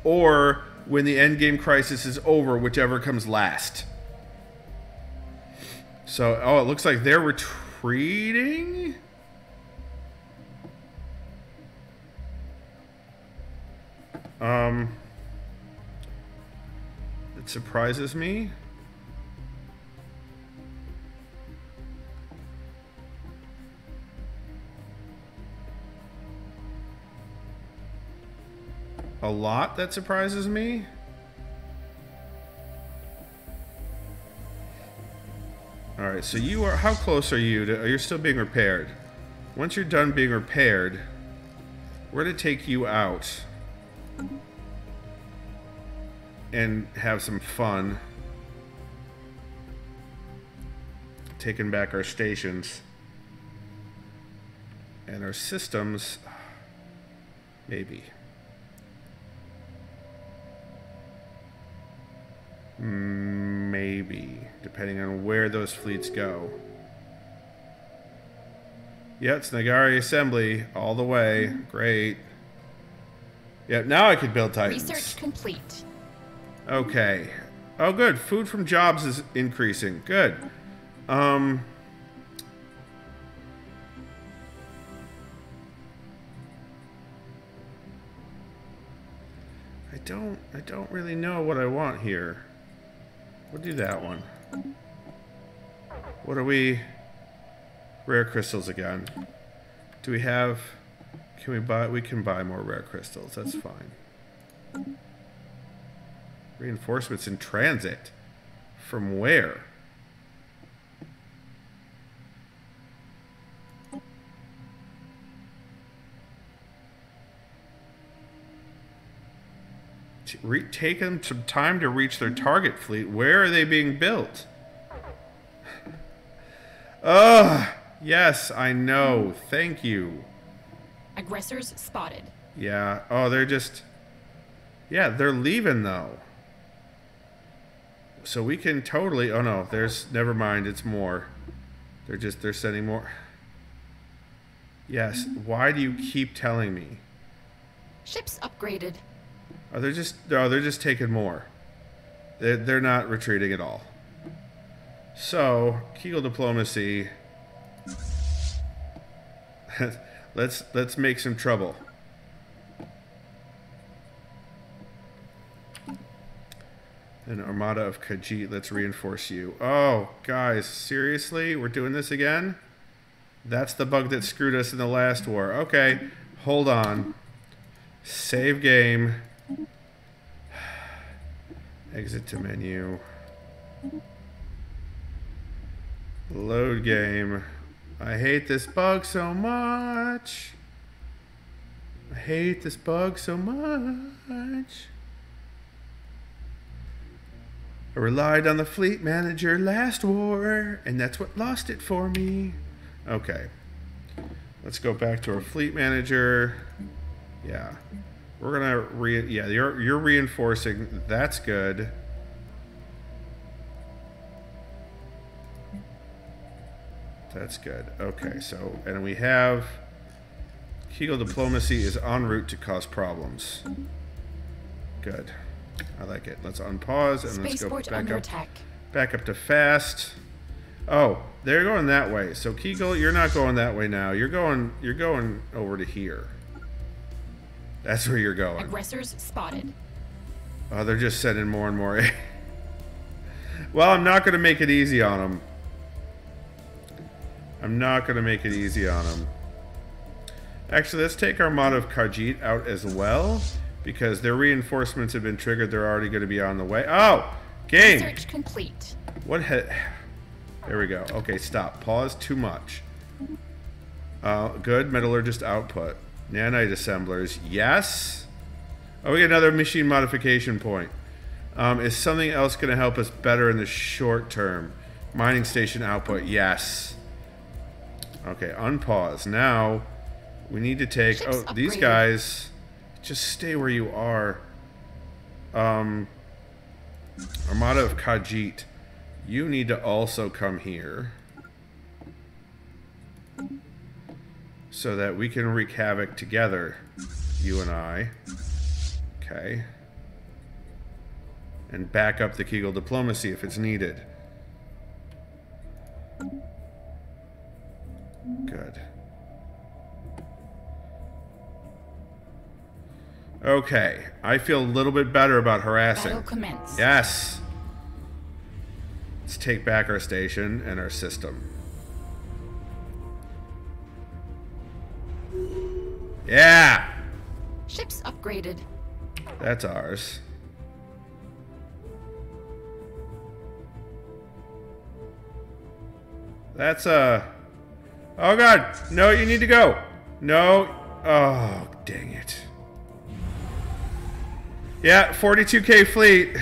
or when the end game crisis is over, whichever comes last. So, oh, it looks like they're retreating. Um, it surprises me. A lot that surprises me. All right, so you are. How close are you to? You're still being repaired. Once you're done being repaired, we're gonna take you out and have some fun taking back our stations and our systems. Maybe. Maybe, depending on where those fleets go. Yeah, it's Nagyari Assembly all the way. Great. Yep, now I could build Titans. Research complete. Okay. Oh, good. Food from jobs is increasing. Good. Um... I don't, I don't really know what I want here. We'll do that one. What are we... Rare crystals again. Do we have... Can we buy... We can buy more rare crystals. That's fine. Reinforcements in transit. From where? Re take them some time to reach their target fleet. Where are they being built? Ugh. Yes, I know. Thank you. Aggressors spotted. Yeah. Oh, they're just... Yeah, they're leaving, though. So we can totally... Oh, no. There's... Never mind. It's more. They're just... They're sending more... Yes. Why do you keep telling me? Ships upgraded. Oh, they're just... Oh, they're just taking more. They're, they're not retreating at all. So, Kegel diplomacy. let's let's make some trouble. An armada of Khajiit, let's reinforce you. Oh, guys, seriously? We're doing this again? That's the bug that screwed us in the last war. Okay, hold on. Save game. Exit to menu. Load game. I hate this bug so much. I hate this bug so much. I relied on the fleet manager last war, and that's what lost it for me. Okay. Let's go back to our fleet manager. Yeah. We're gonna re yeah, you're you're reinforcing. That's good. That's good. Okay, so and we have Kegel diplomacy is en route to cause problems. Good. I like it. Let's unpause and let's go back up. Attack. Back up to fast. Oh, they're going that way. So Kegel, you're not going that way now. You're going you're going over to here. That's where you're going. Aggressors spotted. Oh, they're just sending more and more. well, I'm not going to make it easy on them. I'm not going to make it easy on them. Actually, let's take Armada of Khajiit out as well. Because their reinforcements have been triggered. They're already going to be on the way. Oh! Game! Search complete. What There we go. Okay, stop. Pause too much. Uh, good. Metallurgist output. Nanite assemblers. Yes. Oh, we get another machine modification point. Um, is something else going to help us better in the short term? Mining station output. Yes. Okay, unpause. Now, we need to take... Ships oh, upgraded. these guys... Just stay where you are. Um, Armada of Khajiit, you need to also come here. So that we can wreak havoc together, you and I. Okay. And back up the Kegel diplomacy if it's needed. Good. Okay, I feel a little bit better about harassing. Battle commence. Yes. Let's take back our station and our system. Yeah, Ships upgraded. that's ours. That's uh Oh god. No, you need to go. No. Oh, dang it. Yeah, 42k fleet.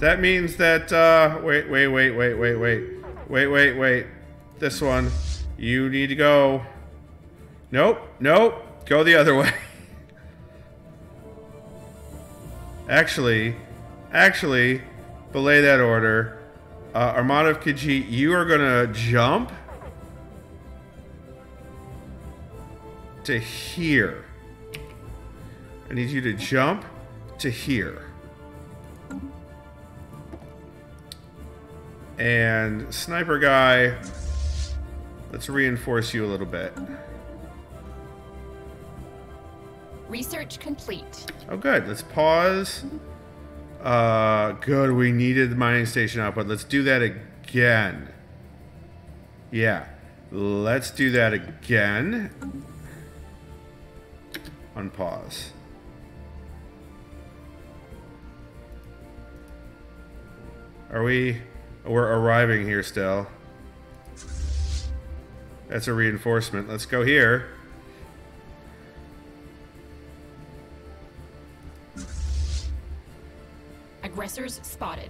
That means that uh wait, wait, wait, wait, wait, wait. Wait, wait, wait. This one. You need to go. Nope, nope. Go the other way. actually, actually, belay that order. Uh, of Khajiit, you are gonna jump to here. I need you to jump to here. And sniper guy, let's reinforce you a little bit. Research complete. Oh, good. Let's pause. Uh, good. We needed the mining station output. Let's do that again. Yeah. Let's do that again. Unpause. Are we... We're arriving here still. That's a reinforcement. Let's go here. Aggressors spotted.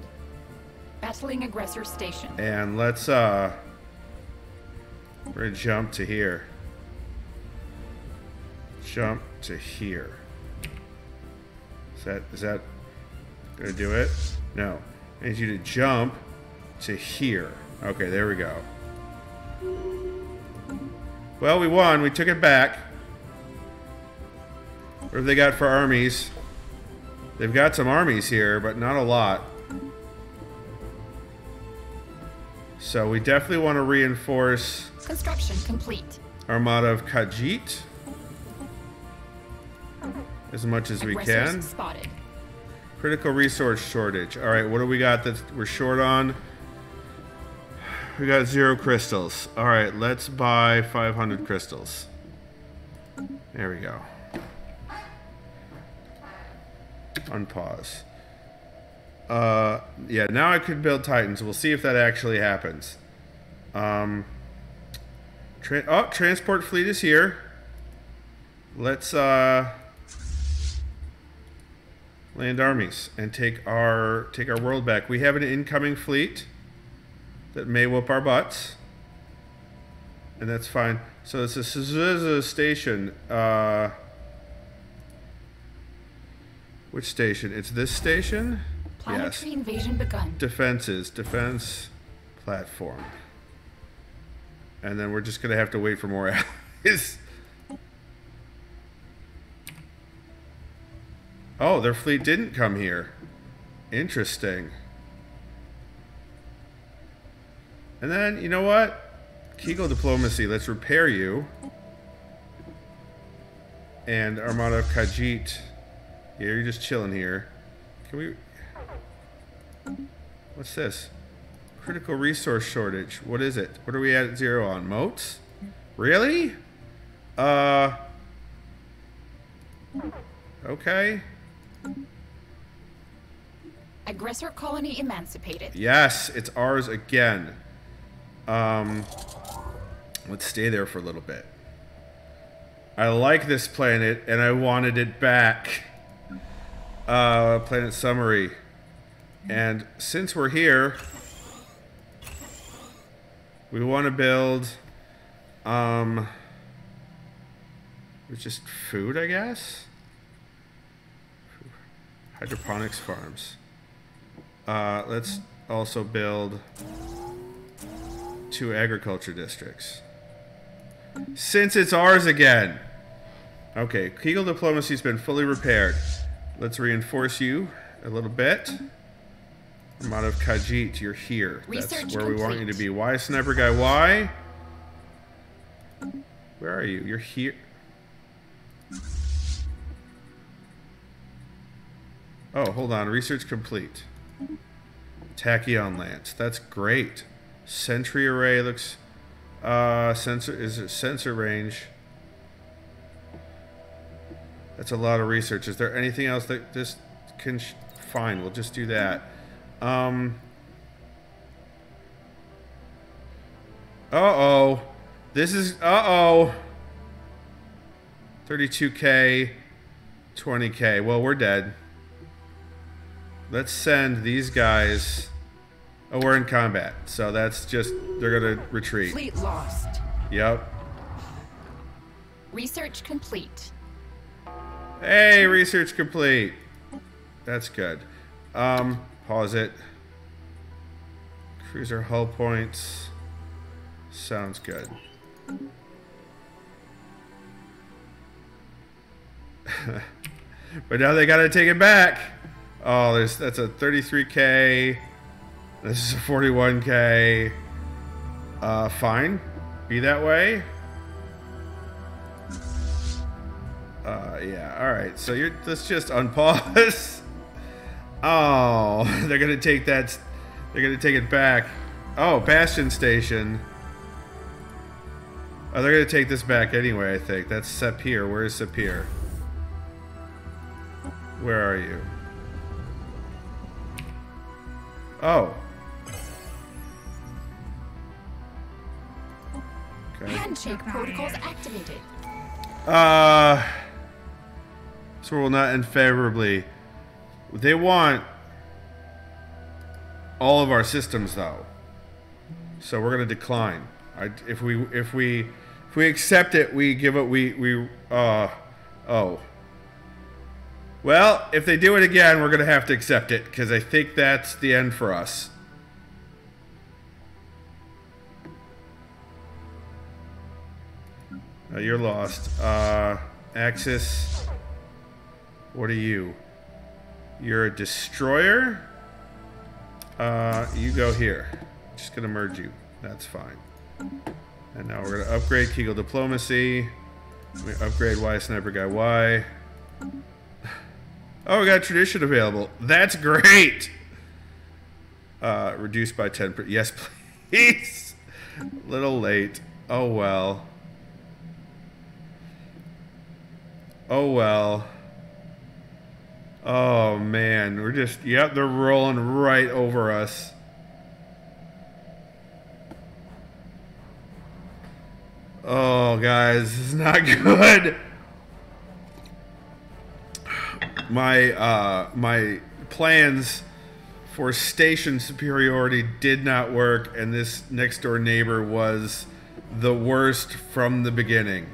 Battling aggressor station. And let's uh we're gonna jump to here. Jump to here. Is that is that gonna do it? No. I need you to jump to here. Okay, there we go. Well, we won. We took it back. What have they got for armies? They've got some armies here, but not a lot. So we definitely want to reinforce Construction complete. Armada of Khajiit as much as we can. spotted. Critical resource shortage. All right, what do we got that we're short on? We got zero crystals. All right, let's buy 500 crystals. There we go. Unpause. Uh, yeah, now I could build Titans. We'll see if that actually happens. Um, tra- oh, transport fleet is here. Let's uh, land armies and take our take our world back. We have an incoming fleet that may whoop our butts, and that's fine. So it's a Suzuka station. Uh, which station? It's this station. Planetary invasion begun. Defenses, defense platform. And then we're just gonna have to wait for more allies. Oh, their fleet didn't come here. Interesting. And then, you know what? Kegel diplomacy, let's repair you. And Armada of Khajiit. Yeah, you're just chilling here. Can we What's this? Critical resource shortage. What is it? What are we at zero on? Motes? Really? Uh. Okay. Aggressor colony emancipated. Yes, it's ours again. Um. Let's stay there for a little bit. I like this planet and I wanted it back. Uh, planet summary. And since we're here, we want to build, um, it's just food, I guess. hydroponics farms. Uh, let's also build two agriculture districts. Since it's ours again. Okay, Kegel diplomacy's been fully repaired. Let's reinforce you a little bit. Amount of Khajiit, you're here. That's Research where we want you to be. Why, sniper guy? Why? Where are you? You're here. Oh, hold on. Research complete. Tachyon Lance. That's great. Sentry array looks. Uh, sensor is it sensor range? That's a lot of research. Is there anything else that this can? Fine, we'll just do that. Um. Uh oh. This is. Uh oh. 32k, 20k. Well, we're dead. Let's send these guys. Oh, we're in combat, so that's just they're gonna retreat. Fleet lost. Yep. Research complete. Hey, research complete. That's good. Um, pause it. Cruiser hull points. Sounds good. but now they gotta take it back. Oh, there's that's a 33k. This is a 41k. Uh, fine. Be that way. Uh, yeah. All right. So you're let's just unpause. Oh, they're gonna take that. They're gonna take it back. Oh, Bastion Station. Oh, they're gonna take this back anyway. I think that's Sapir. Where is Sapir? Where are you? Oh. Okay. Handshake protocols activated. Uh, so we'll not end favorably. They want all of our systems, though. So we're gonna decline. I, if we if we if we accept it, we give it. We we uh oh. Well, if they do it again, we're gonna have to accept it because I think that's the end for us. Uh, you're lost. Uh, Axis. What are you? You're a destroyer. Uh, you go here. Just gonna merge you. That's fine. And now we're gonna upgrade Kegel diplomacy. Upgrade Y sniper guy Y. Oh, we got tradition available. That's great. Uh, reduced by ten. Per- yes, please. Little late. Oh well. Oh well. Oh man, we're just yep, they're rolling right over us. Oh guys, this is not good. My uh my plans for station superiority did not work and this next door neighbor was the worst from the beginning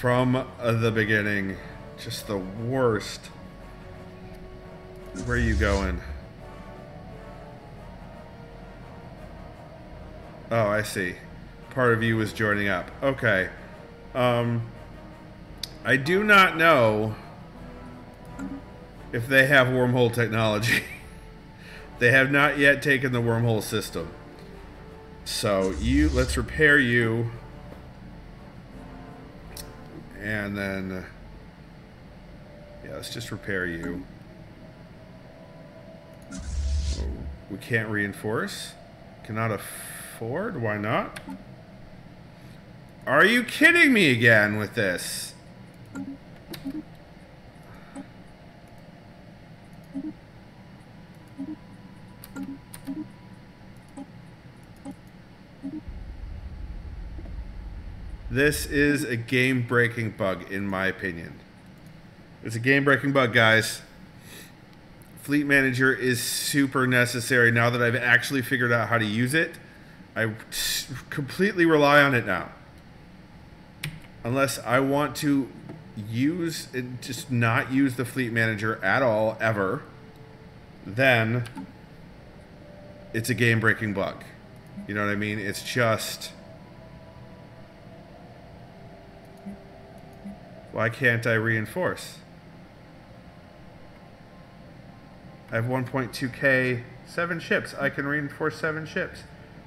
from the beginning. Just the worst. Where are you going? Oh, I see. Part of you was joining up. Okay. Um, I do not know if they have wormhole technology. they have not yet taken the wormhole system. So you, let's repair you and then uh, yeah let's just repair you. We can't reinforce. Cannot afford. Why not? Are you kidding me again with this This is a game breaking bug, in my opinion. It's a game breaking bug, guys. Fleet Manager is super necessary now that I've actually figured out how to use it. I completely rely on it now. Unless I want to use it, just not use the fleet manager at all ever, then it's a game breaking bug. You know what I mean? It's just why can't I reinforce? I have 1.2k, seven ships. I can reinforce seven ships,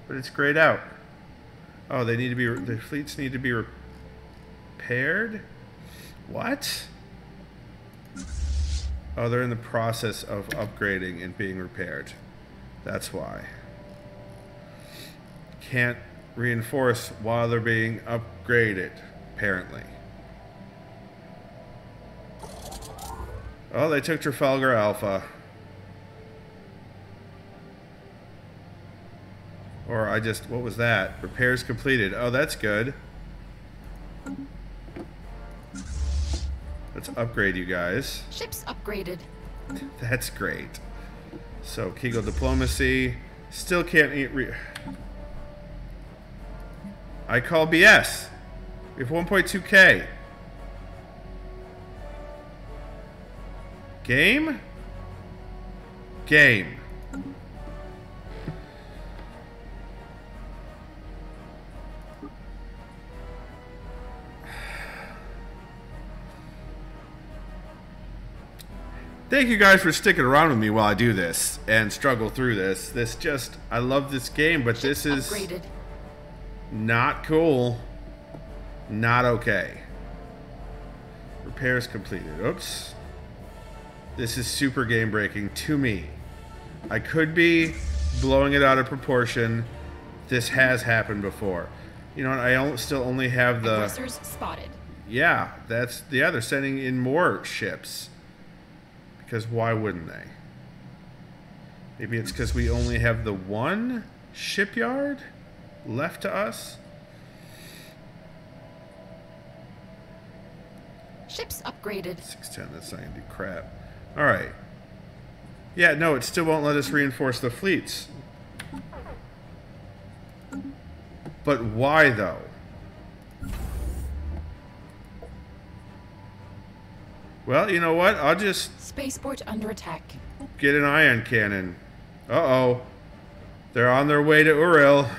but it's grayed out. Oh, they need to be. The fleets need to be repaired. What? Oh, they're in the process of upgrading and being repaired. That's why. Can't reinforce while they're being upgraded, apparently. Oh, they took Trafalgar Alpha. Or I just, what was that? Repairs completed. Oh, that's good. Let's upgrade you guys. Ships upgraded. That's great. So, Kegel Diplomacy. Still can't eat. Re- I call BS. We have 1.2k. Game? Game. Thank you guys for sticking around with me while I do this and struggle through this. This just, I love this game, but this is Upgraded. not cool. Not okay. Repairs completed. Oops. This is super game breaking to me. I could be blowing it out of proportion. This has happened before. You know what? I still only have the. Aggressors spotted. Yeah, that's yeah. They're sending in more ships. Because why wouldn't they? Maybe it's because we only have the one shipyard left to us. Ships upgraded. Six ten. That's not gonna do crap. All right. Yeah, no, it still won't let us reinforce the fleets. But why though? Well, you know what? I'll just Spaceport under attack. get an ion cannon. Uh oh. They're on their way to Uril.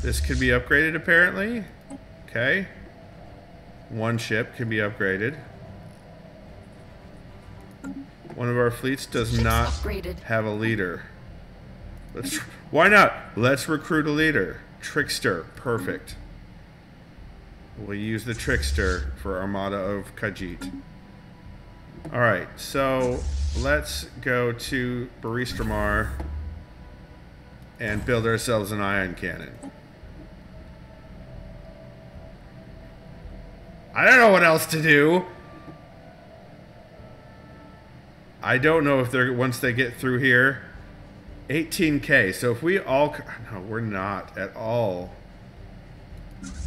This could be upgraded apparently. Okay. One ship can be upgraded. One of our fleets does Ships not upgraded. have a leader. Let's why not? Let's recruit a leader. Trickster, perfect. We'll use the trickster for Armada of Khajiit. All right, so let's go to Baristramar and build ourselves an ion cannon. I don't know what else to do. I don't know if they're once they get through here. 18k. So if we all no, we're not at all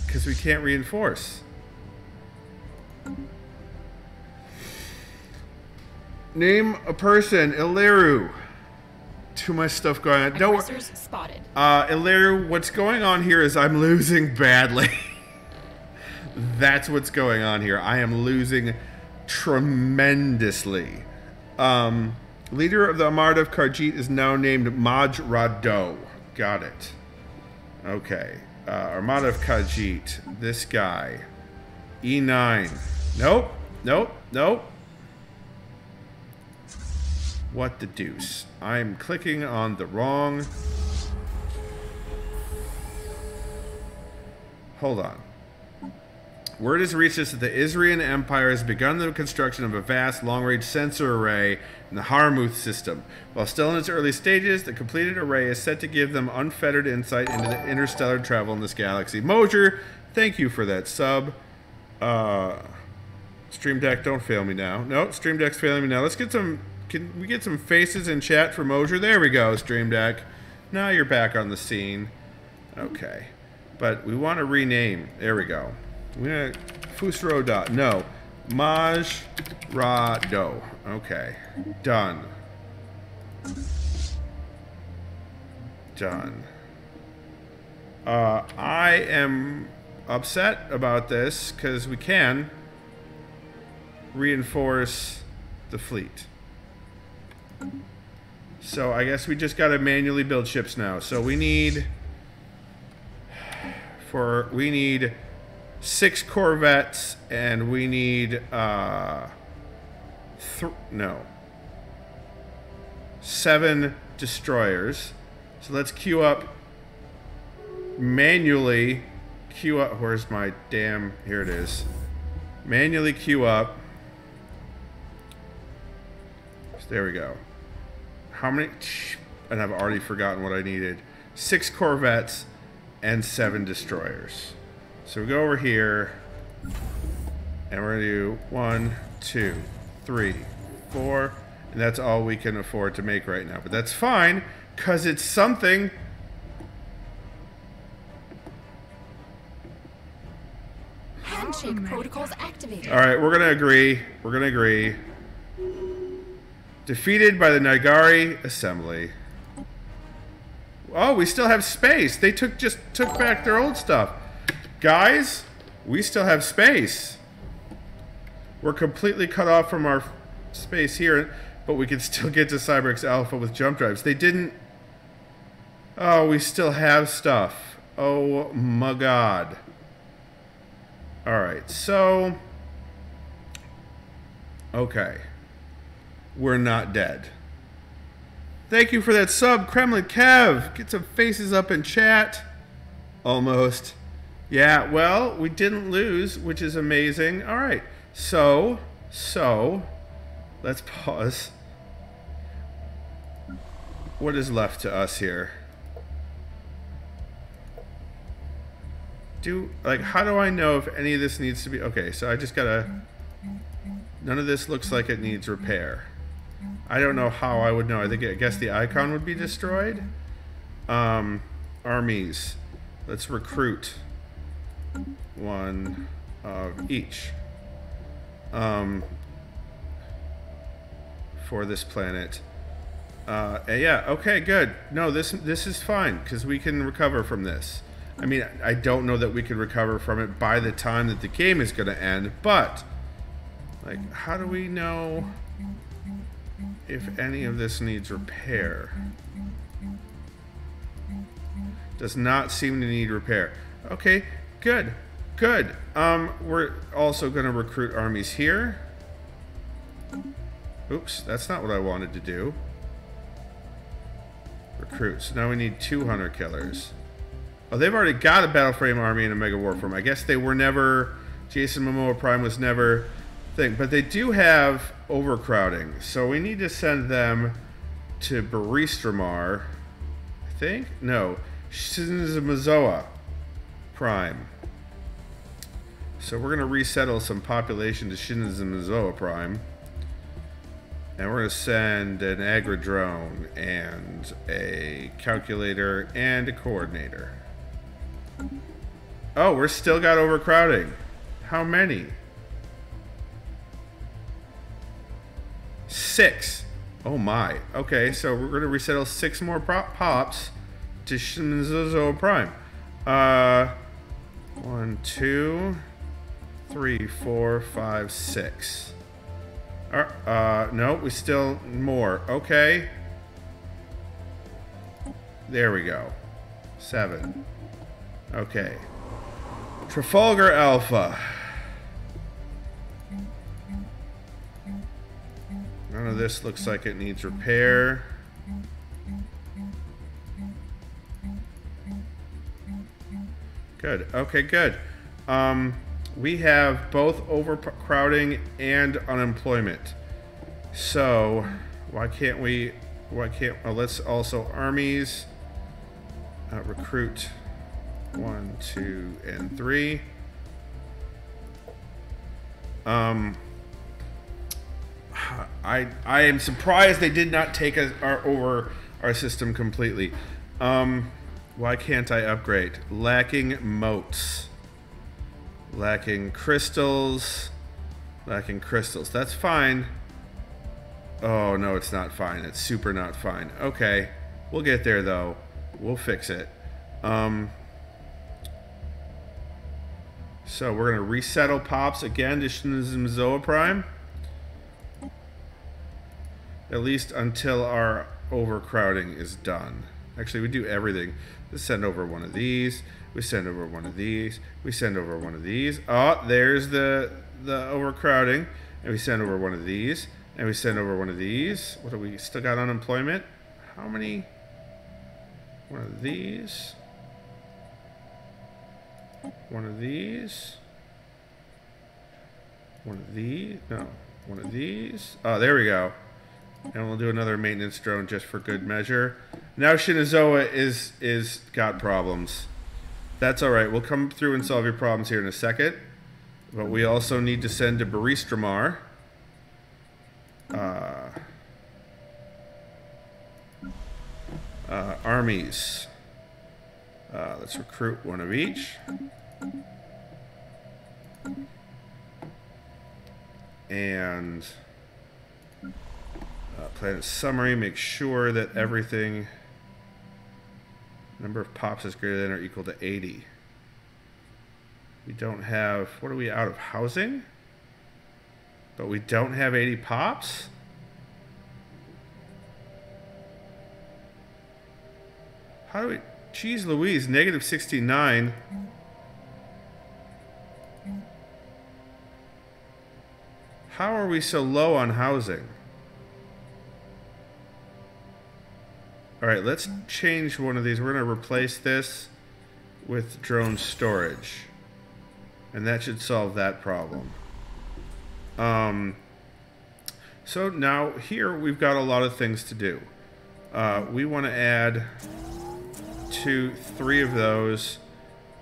because we can't reinforce. Name a person, Illiru. Too much stuff going on. Don't. Aggressors spotted. uh, what's going on here is I'm losing badly. That's what's going on here. I am losing tremendously. Um, leader of the Armada of Khajiit is now named Maj Rado. Got it. Okay. Uh, Armada of Khajiit. This guy. E9. Nope. Nope. Nope. What the deuce? I'm clicking on the wrong. Hold on. Word has reached us that the Isrian Empire has begun the construction of a vast long-range sensor array in the Harmuth system. While still in its early stages, the completed array is set to give them unfettered insight into the interstellar travel in this galaxy. Mojer, thank you for that sub. Uh, Stream Deck, don't fail me now. No, Stream Deck's failing me now. Let's get some. Can we get some faces in chat for Mojer? There we go, Stream Deck. Now you're back on the scene. Okay, but we want to rename. There we go. We're gonna Fusro dot. No, Maj Rado. Okay, done. Done. Uh, I am upset about this because we can reinforce the fleet. So I guess we just got to manually build ships now. So we need for we need six corvettes and we need uh no seven destroyers. So let's queue up manually queue up where's my damn here it is. Manually queue up there we go. How many? And I've already forgotten what I needed. Six Corvettes and seven destroyers. So we go over here, and we're gonna do one, two, three, four, and that's all we can afford to make right now. But that's fine, cause it's something. Handshake oh protocols activated. All right, we're gonna agree. We're gonna agree. Defeated by the Nagyari Assembly. Oh, we still have space. They took just took back their old stuff. Guys, we still have space. We're completely cut off from our space here, but we can still get to Cyberx Alpha with jump drives. They didn't Oh, we still have stuff. Oh my god. Alright, so Okay we're not dead. Thank you for that sub, Kremlin Kev. Get some faces up in chat. Almost. Yeah, well, we didn't lose, which is amazing. All right. So, so, let's pause. What is left to us here? Do, like, how do I know if any of this needs to be. Okay, so I just gotta. None of this looks like it needs repair. I don't know how I would know. I think I guess the icon would be destroyed. Um, armies. Let's recruit one of each. Um, for this planet. Uh, yeah. Okay. Good. No, this this is fine because we can recover from this. I mean, I don't know that we can recover from it by the time that the game is going to end, but like, how do we know? if any of this needs repair. Does not seem to need repair. Okay, good, good. Um, we're also going to recruit armies here. Oops, that's not what I wanted to do. Recruit. So now we need two hunter killers. Oh, they've already got a battle frame army and a mega warform. I guess they were never. Jason Momoa Prime was never thing. But they do have overcrowding, so we need to send them to Baristramar. I think? No. Shinzamazoa Prime. So we're going to resettle some population to Shinzamazoa Prime. And we're going to send an agri-drone and a calculator and a coordinator. Oh, we're still got overcrowding. How many? Six. Oh my. Okay, so we're going to resettle six more pops to Shinzozo Prime. Uh, one, two, three, four, five, six. Uh, uh, no, we still more. Okay. There we go. Seven. Okay. Trafalgar Alpha. None of this looks like it needs repair. Good. Okay, good. Um, we have both overcrowding and unemployment. So, why can't we? Why can't? Oh, let's also armies uh, recruit one, two, and three. Um, I I am surprised they did not take us our, over our system completely. Um, why can't I upgrade? Lacking motes. Lacking crystals. Lacking crystals. That's fine. Oh, no, it's not fine. It's super not fine. Okay. We'll get there, though. We'll fix it. Um, So we're going to resettle Pops again to Shinizumizoa Prime. At least until our overcrowding is done. Actually, we do everything. We send over one of these. We send over one of these. We send over one of these. Oh, there's the the overcrowding. And we send over one of these. And we send over one of these. What do we still got unemployment? How many? One of these. One of these. One of these. No. One of these. Oh, there we go. And we'll do another maintenance drone just for good measure. Now Shinazoa is is got problems. That's all right. We'll come through and solve your problems here in a second. But we also need to send to Baristramar. Uh, uh, armies. Uh, let's recruit one of each. And uh, planet summary, make sure that everything, number of pops is greater than or equal to 80. We don't have, what are we out of housing? But we don't have 80 pops? How do we, geez Louise, negative 69. How are we so low on housing? All right, let's change one of these. We're to replace this with drone storage. And that should solve that problem. Um, so now here we've got a lot of things to do. Uh, we want to add two, three of those.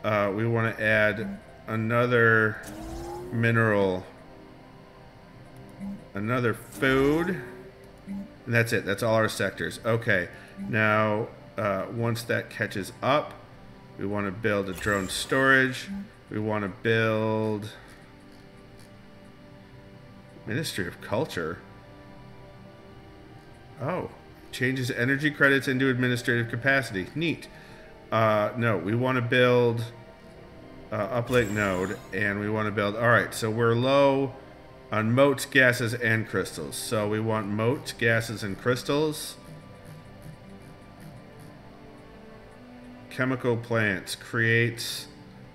Uh, we want to add another mineral, another food. And that's it. That's all our sectors. Okay. Now, uh, once that catches up, we want to build a drone storage. We want to build Ministry of Culture. Oh, changes energy credits into administrative capacity. Neat. Uh, no, we want to build uh, uplink node, and we want to build. All right, so we're low on motes, gases, and crystals. So we want motes, gases, and crystals. Chemical plants creates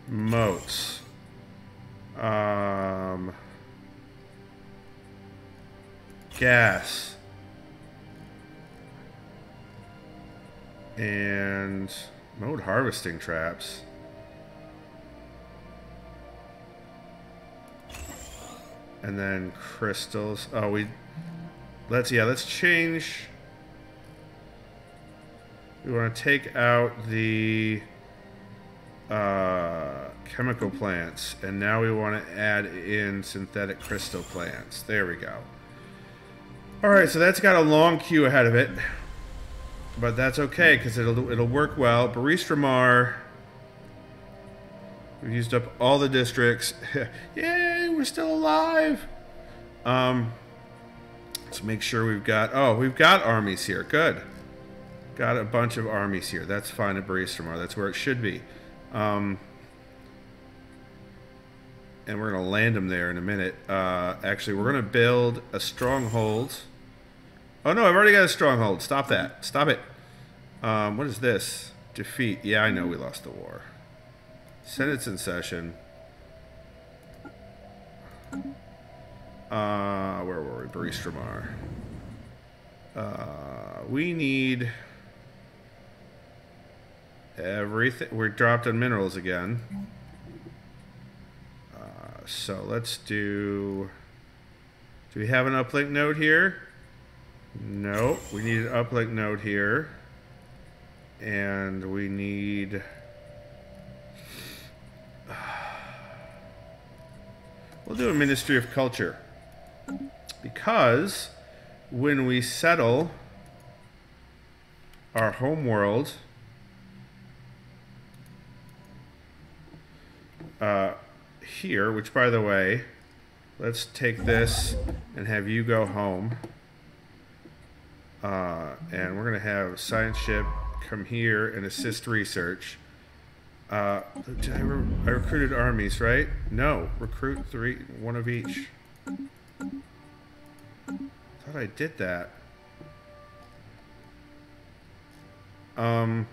motes. Um, gas. And mote harvesting traps. And then crystals. Oh, we... Let's, yeah, let's change... We want to take out the uh, chemical plants, and now we want to add in synthetic crystal plants. There we go. All right, so that's got a long queue ahead of it, but that's okay because it'll it'll work well. Baristramar. We've used up all the districts. Yay, we're still alive. Um, let's make sure we've got. Oh, we've got armies here. Good. Got a bunch of armies here. That's fine at Baristramar. That's where it should be. Um, and we're going to land them there in a minute. Uh, actually, we're going to build a stronghold. Oh, no, I've already got a stronghold. Stop that. Stop it. Um, what is this? Defeat. Yeah, I know we lost the war. Senate's in session. Uh, where were we? Baristramar. Uh, we need everything. We're dropped on minerals again. Uh, so let's do. Do we have an uplink node here? Nope. We need an uplink node here. And we need. We'll do a Ministry of Culture. Because when we settle our home world uh, here, which by the way, let's take this and have you go home. Uh, and we're going to have science ship come here and assist research. Uh, I, re- I recruited armies, right? No, recruit three, one of each. Thought I did that. Um,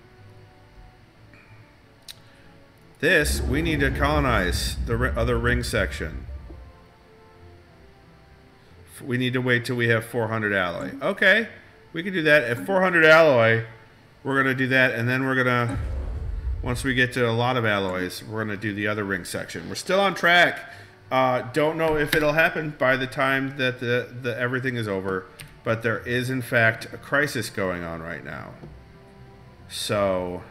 this we need to colonize the other ring section. We need to wait till we have 400 alloy. Okay, we can do that. At 400 alloy, we're gonna do that, and then we're gonna once we get to a lot of alloys, we're going to do the other ring section. We're still on track. Uh, don't know if it'll happen by the time that the, the everything is over, but there is in fact a crisis going on right now. So,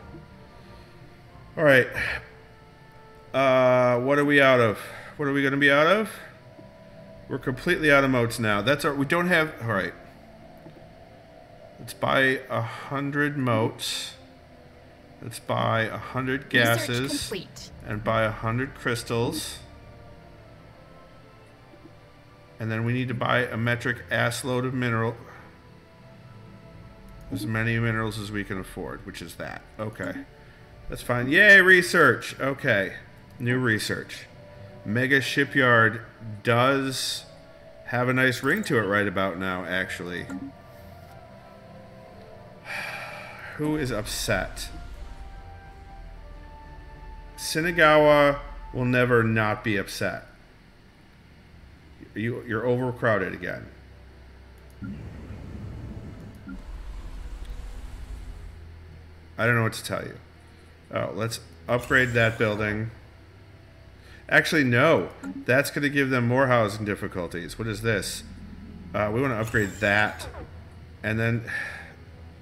all right. Uh, what are we out of? What are we going to be out of? We're completely out of motes now. That's our. We don't have. All right. Let's buy a hundred motes. Let's buy a hundred gases and buy a hundred crystals. And then we need to buy a metric ass load of mineral. As many minerals as we can afford, which is that. Okay. That's fine. Yay, research. Okay. New research. Mega Shipyard does have a nice ring to it right about now, actually. Who is upset? Shinagawa will never not be upset. You, you're overcrowded again. I don't know what to tell you. Oh, let's upgrade that building. Actually, no. That's going to give them more housing difficulties. What is this? Uh, we want to upgrade that. And then...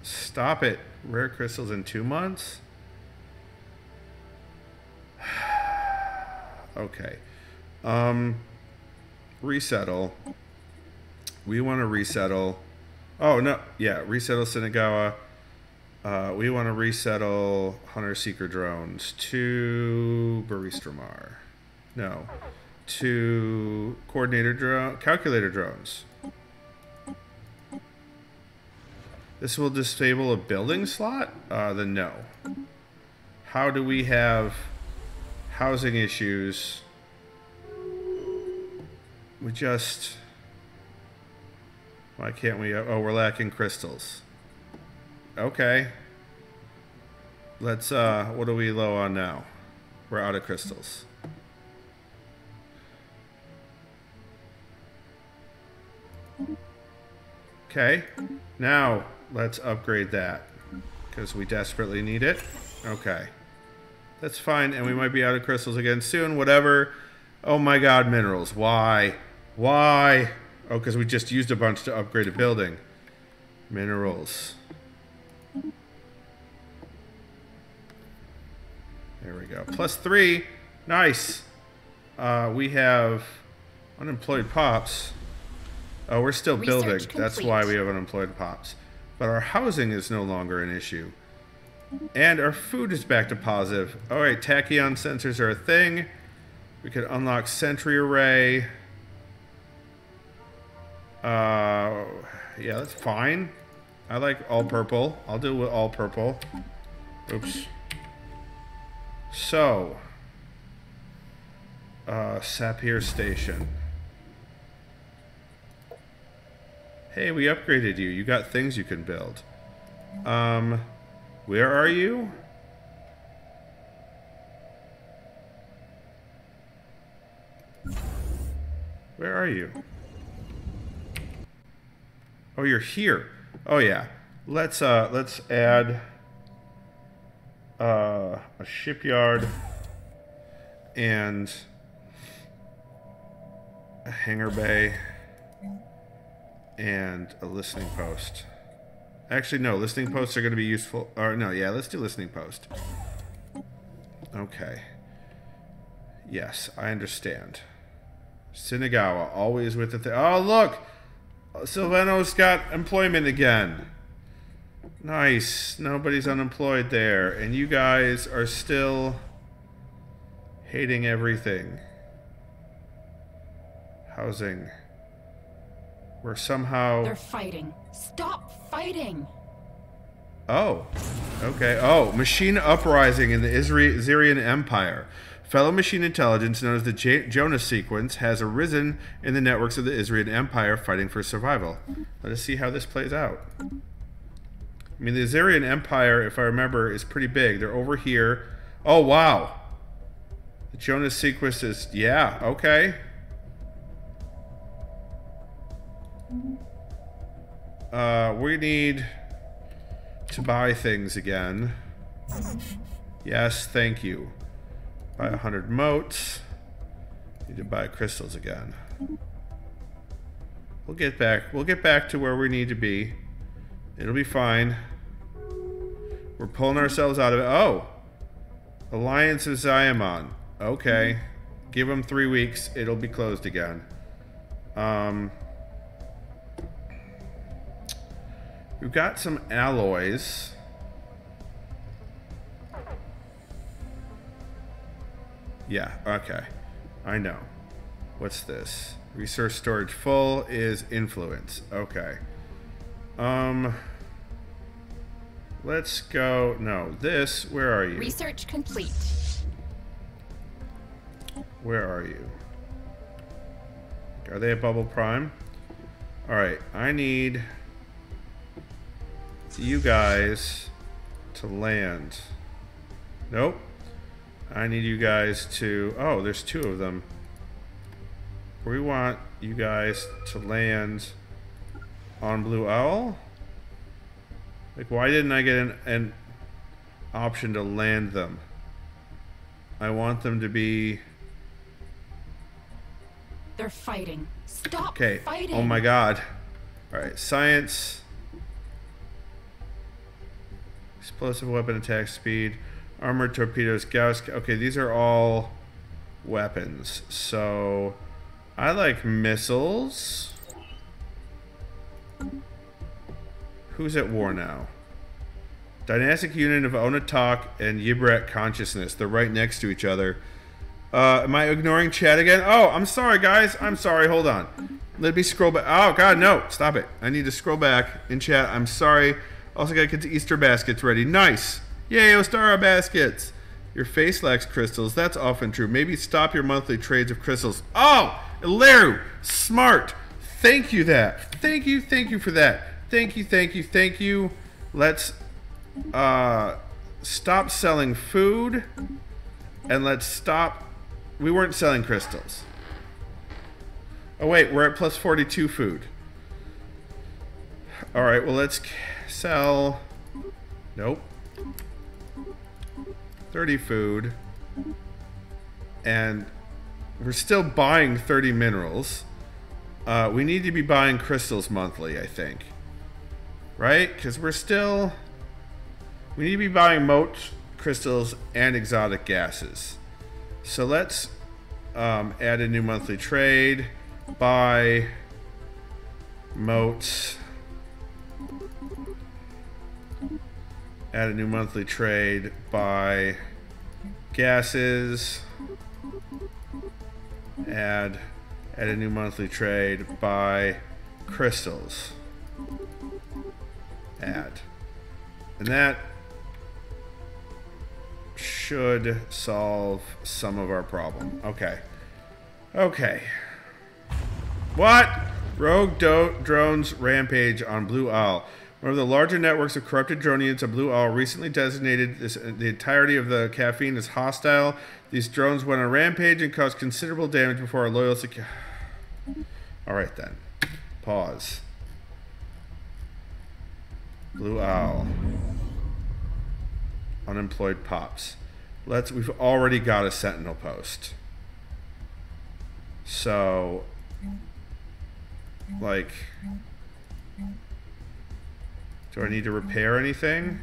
Stop it. Rare crystals in two months? okay. Um, resettle. We want to resettle. Oh, no. Yeah, resettle Shinagawa. Uh, we want to resettle Hunter Seeker drones to Baristramar. No. To coordinator drone, calculator drones. This will disable a building slot? Uh, then no. How do we have housing issues? We just. Why can't we? Oh, we're lacking crystals. Okay. Let's, uh, what are we low on now? We're out of crystals. Okay. Now, let's upgrade that. Because we desperately need it. Okay. That's fine, and we might be out of crystals again soon, whatever. Oh my god, minerals. Why? Why? Oh, because we just used a bunch to upgrade a building. Minerals. There we go. Plus three. Nice. Uh, we have unemployed pops. Oh, we're still Research building. That's why we have unemployed pops. But our housing is no longer an issue. And our food is back to positive. All right, tachyon sensors are a thing. We could unlock sentry array. Uh, yeah, that's fine. I like all purple. I'll do with all purple. Oops. So, uh, Sapir Station. Hey, we upgraded you. You got things you can build. Um, where are you? Where are you? Oh, you're here. Oh yeah. Let's uh let's add uh a shipyard and a hangar bay and a listening post. Actually, no, listening posts are going to be useful. Or no, yeah, let's do listening post. Okay. Yes, I understand. Shinagawa, always with the thing. Oh, look! Silvano's got employment again. Nice. Nobody's unemployed there. And you guys are still hating everything. Housing. We're somehow. They're fighting. Stop fighting. Oh, okay. Oh, machine uprising in the Isri- Empire. Fellow machine intelligence known as the J- Jonas sequence has arisen in the networks of the Israeli Empire fighting for survival. Let us see how this plays out. I mean, the Assyrian Empire, if I remember, is pretty big. They're over here. Oh, wow. The Jonas sequence is, yeah, okay. Uh, we need to buy things again. Yes, thank you. Buy a hundred motes. Need to buy crystals again. We'll get back. We'll get back to where we need to be. It'll be fine. We're pulling ourselves out of it. Oh, Alliance of Ziamon. Okay, give them three weeks. It'll be closed again. Um, we've got some alloys. Yeah, okay. I know. What's this? Resource storage full is influence. Okay. Um Let's go. No, this. Where are you? Research complete. Where are you? Are they at Bubble Prime? Alright, I need you guys to land. Nope. I need you guys to... Oh, there's two of them. We want you guys to land on Blue Owl? Like, why didn't I get an, an option to land them? I want them to be... They're fighting. Stop Okay. Oh fighting. Oh my god. Alright, science. Explosive weapon attack speed. Armored torpedoes, Gauss. Okay, these are all weapons. So, I like missiles. Who's at war now? Dynastic unit of Onatak and Yibret consciousness. They're right next to each other. Uh, am I ignoring chat again? Oh, I'm sorry, guys. I'm sorry. Hold on. Let me scroll back. Oh, God, no. Stop it. I need to scroll back in chat. I'm sorry. Also, gotta get the Easter baskets ready. Nice. Yay, Ostara baskets. Your face lacks crystals. That's often true. Maybe stop your monthly trades of crystals. Oh, Leru. Smart. Thank you that. Thank you, thank you for that. Thank you, thank you, thank you. Let's uh, stop selling food and let's stop. We weren't selling crystals. Oh, wait, we're at plus 42 food. All right, well, let's sell. Nope. 30 food. And we're still buying 30 minerals. Uh, we need to be buying crystals monthly, I think. Right? Because we're still. We need to be buying motes, crystals, and exotic gases. So let's um, add a new monthly trade. Buy motes. Add a new monthly trade. Buy gases. Add add a new monthly trade. Buy crystals. Add. And that should solve some of our problem. Okay. Okay. What? Rogue drones rampage on Blue Owl. One of the larger networks of corrupted drone units of Blue Owl recently designated this, the entirety of the caffeine as hostile. These drones went on a rampage and caused considerable damage before our loyal secu- All right then. Pause. Blue Owl. Unemployed pops. Let's. We've already got a sentinel post. So, like, do I need to repair anything?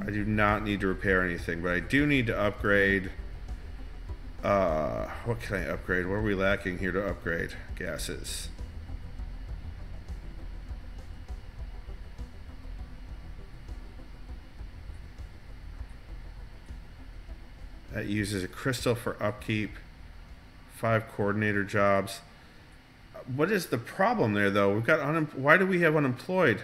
I do not need to repair anything, but I do need to upgrade. Uh, what can I upgrade? What are we lacking here to upgrade? Gases. That uses a crystal for upkeep. Five coordinator jobs. what is the problem there, though? We've got unem- Why do we have unemployed?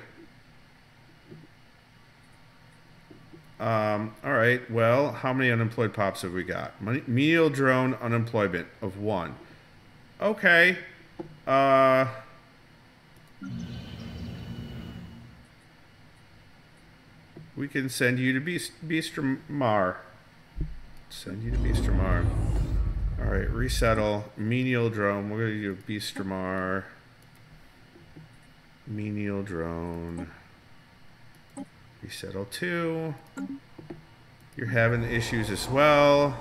Um, all right. Well, how many unemployed pops have we got? Money, menial drone unemployment of one. Okay. Uh. We can send you to Beast Beastramar. Send you to Beastramar. All right, resettle. Menial drone. We're gonna do Beastramar. Menial drone. Resettle two. You're having issues as well.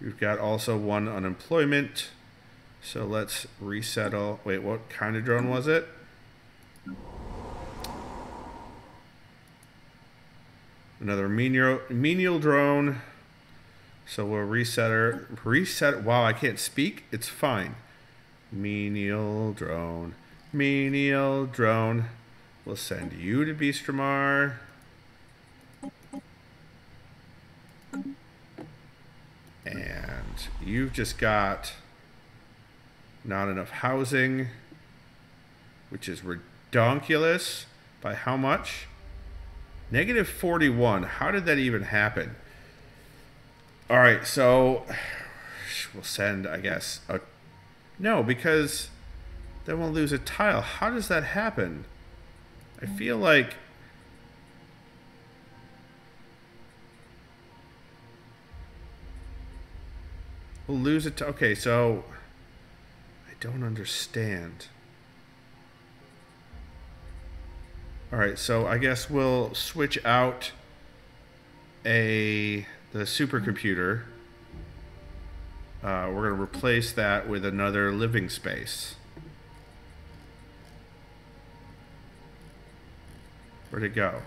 You've got also one unemployment. So let's resettle. Wait, what kind of drone was it? Another menial, menial drone. So we'll reset her. Reset. Wow, I can't speak. It's fine. Menial drone. Menial drone. We'll send you to Beastramar. And you've just got not enough housing, which is redonkulous. By how much? Negative 41. How did that even happen? All right, so we'll send, I guess, a. No, because then we'll lose a tile. How does that happen? I feel like. We'll lose it. Okay, so. I don't understand. All right, so I guess we'll switch out a the supercomputer. Uh, we're going to replace that with another living space. Where'd it go?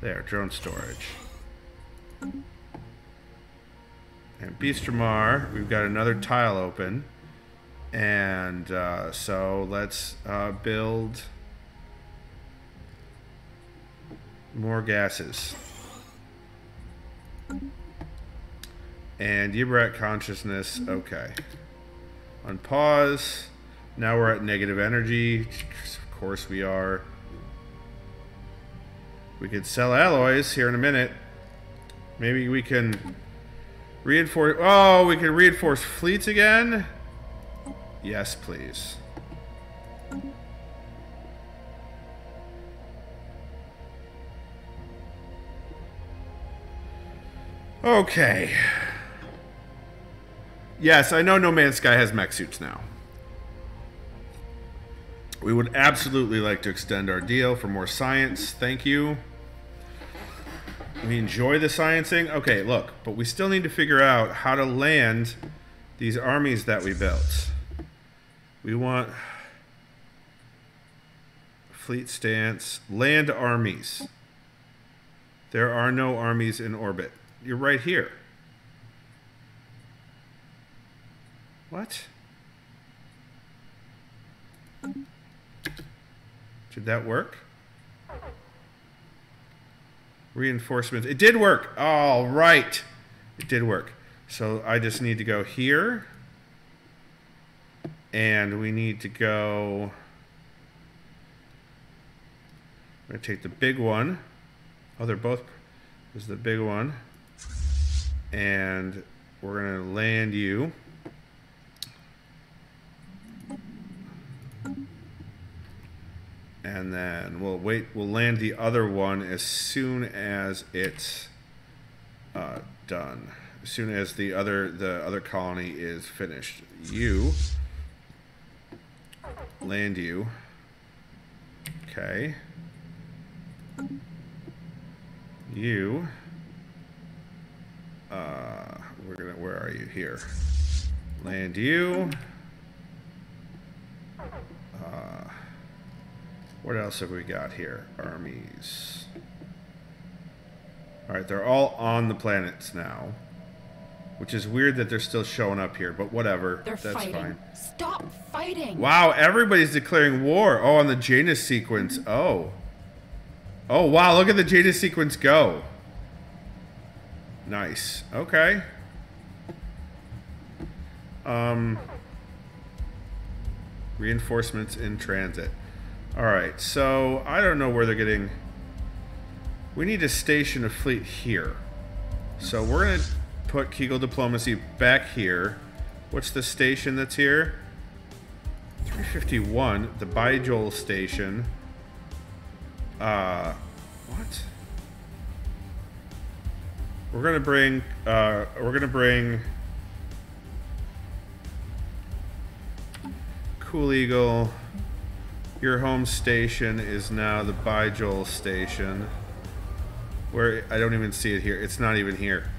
There, drone storage. And Beastramar, we've got another tile open. And uh, so let's uh, build more gases. And you're at consciousness. Okay. On pause. Now we're at negative energy. Of course we are. We could sell alloys here in a minute. Maybe we can reinforce... Oh, we can reinforce fleets again? Yes, please. Okay. Yes, I know No Man's Sky has mech suits now. We would absolutely like to extend our deal for more science. Thank you. We enjoy the sciencing. Okay, look, but we still need to figure out how to land these armies that we built. We want fleet stance, land armies. There are no armies in orbit. You're right here. What? Did that work? Reinforcements. It did work. All right. It did work. So I just need to go here. And we need to go... I'm going to take the big one. Oh, they're both... This is the big one. And we're going to land you. and then we'll wait. We'll land the other one as soon as it's uh, done. As soon as the other the other colony is finished. You land you. Okay. You. Uh, we're gonna. Where are you? Here. Land you. Uh, what else have we got here? Armies. Alright, they're all on the planets now. Which is weird that they're still showing up here, but whatever. They're That's fighting. fine. Stop fighting. Wow, everybody's declaring war. Oh, on the Janus sequence. Oh. Oh, wow, look at the Janus sequence go. Nice. Okay. Um. Reinforcements in transit. Alright, so I don't know where they're getting... We need to station a fleet here. So we're going to put Kegel Diplomacy back here. What's the station that's here? 351, the Bijol station. Uh, what? We're gonna bring, uh, we're gonna bring Cool Eagle. Your home station is now the Bijol station. Where, I don't even see it here. It's not even here.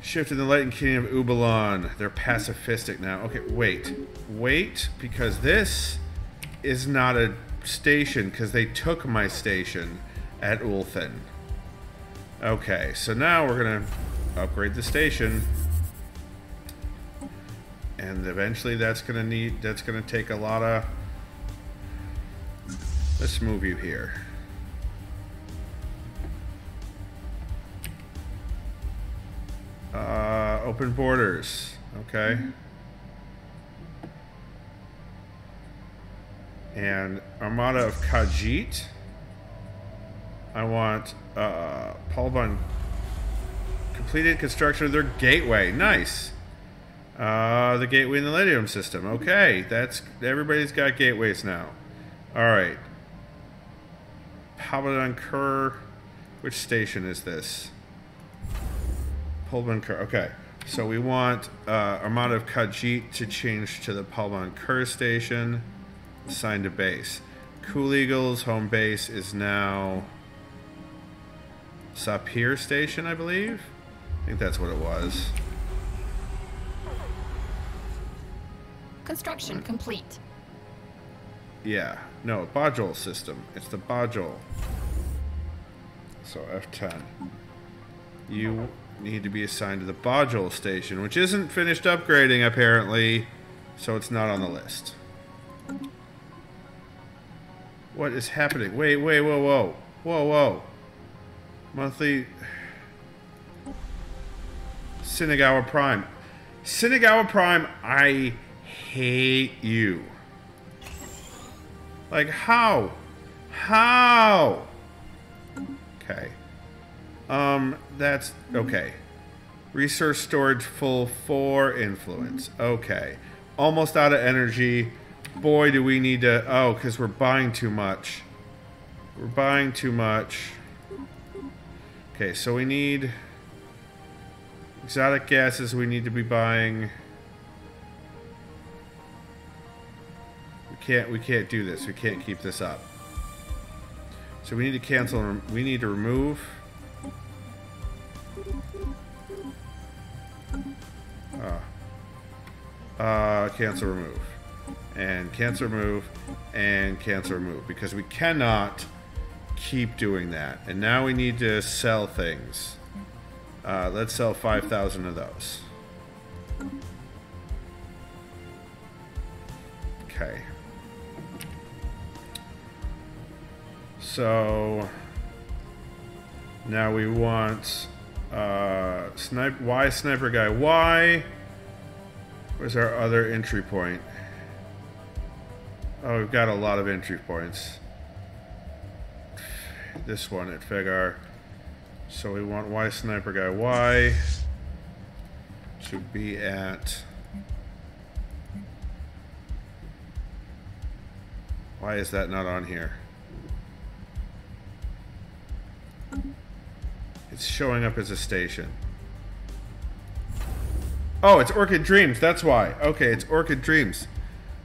Shift in the Lightning Kingdom of Ubalon. They're pacifistic now. Okay, wait. Wait, because this is not a station, because they took my station at Ulthen. Okay, so now we're going to upgrade the station. And eventually that's going to need, that's going to take a lot of... Let's move you here. Uh, open borders. Okay. And Armada of Khajiit. I want uh, Palban completed construction of their gateway. Nice. Uh, the gateway in the Ledium system. Okay, that's everybody's got gateways now. All right. Palban Kerr. Which station is this? Palban Kerr. Okay. So we want uh, Armada of Khajiit to change to the Palban Kerr station. Assigned to base. Cool Eagle's home base is now Sapir Station, I believe. I think that's what it was. Construction complete. Yeah. No, Bajol system. It's the Bajol. So F10. You need to be assigned to the Bajol station, which isn't finished upgrading apparently, so it's not on the list. What is happening? Wait, wait, whoa, whoa. Whoa, whoa. Monthly... Sinigawa Prime. Sinigawa Prime, I hate you. Like, how? How? Okay. Um, that's... Okay. Resource storage full for influence. Okay. Almost out of energy. Boy, do we need to... Oh, because we're buying too much. We're buying too much. Okay, so we need... Exotic gases we need to be buying. We can't, we can't do this. We can't keep this up. So we need to cancel, we need to remove... Uh, uh, cancel remove. And cancel remove. And cancel remove. Because we cannot keep doing that. And now we need to sell things. Uh, let's sell 5,000 of those. Okay. So now we want uh, snipe. Why sniper guy? Why? Where's our other entry point? Oh, we've got a lot of entry points. This one at Fegar. So we want Y sniper guy Y to be at. Why is that not on here? It's showing up as a station. Oh, it's Orchid Dreams. That's why. Okay, it's Orchid Dreams.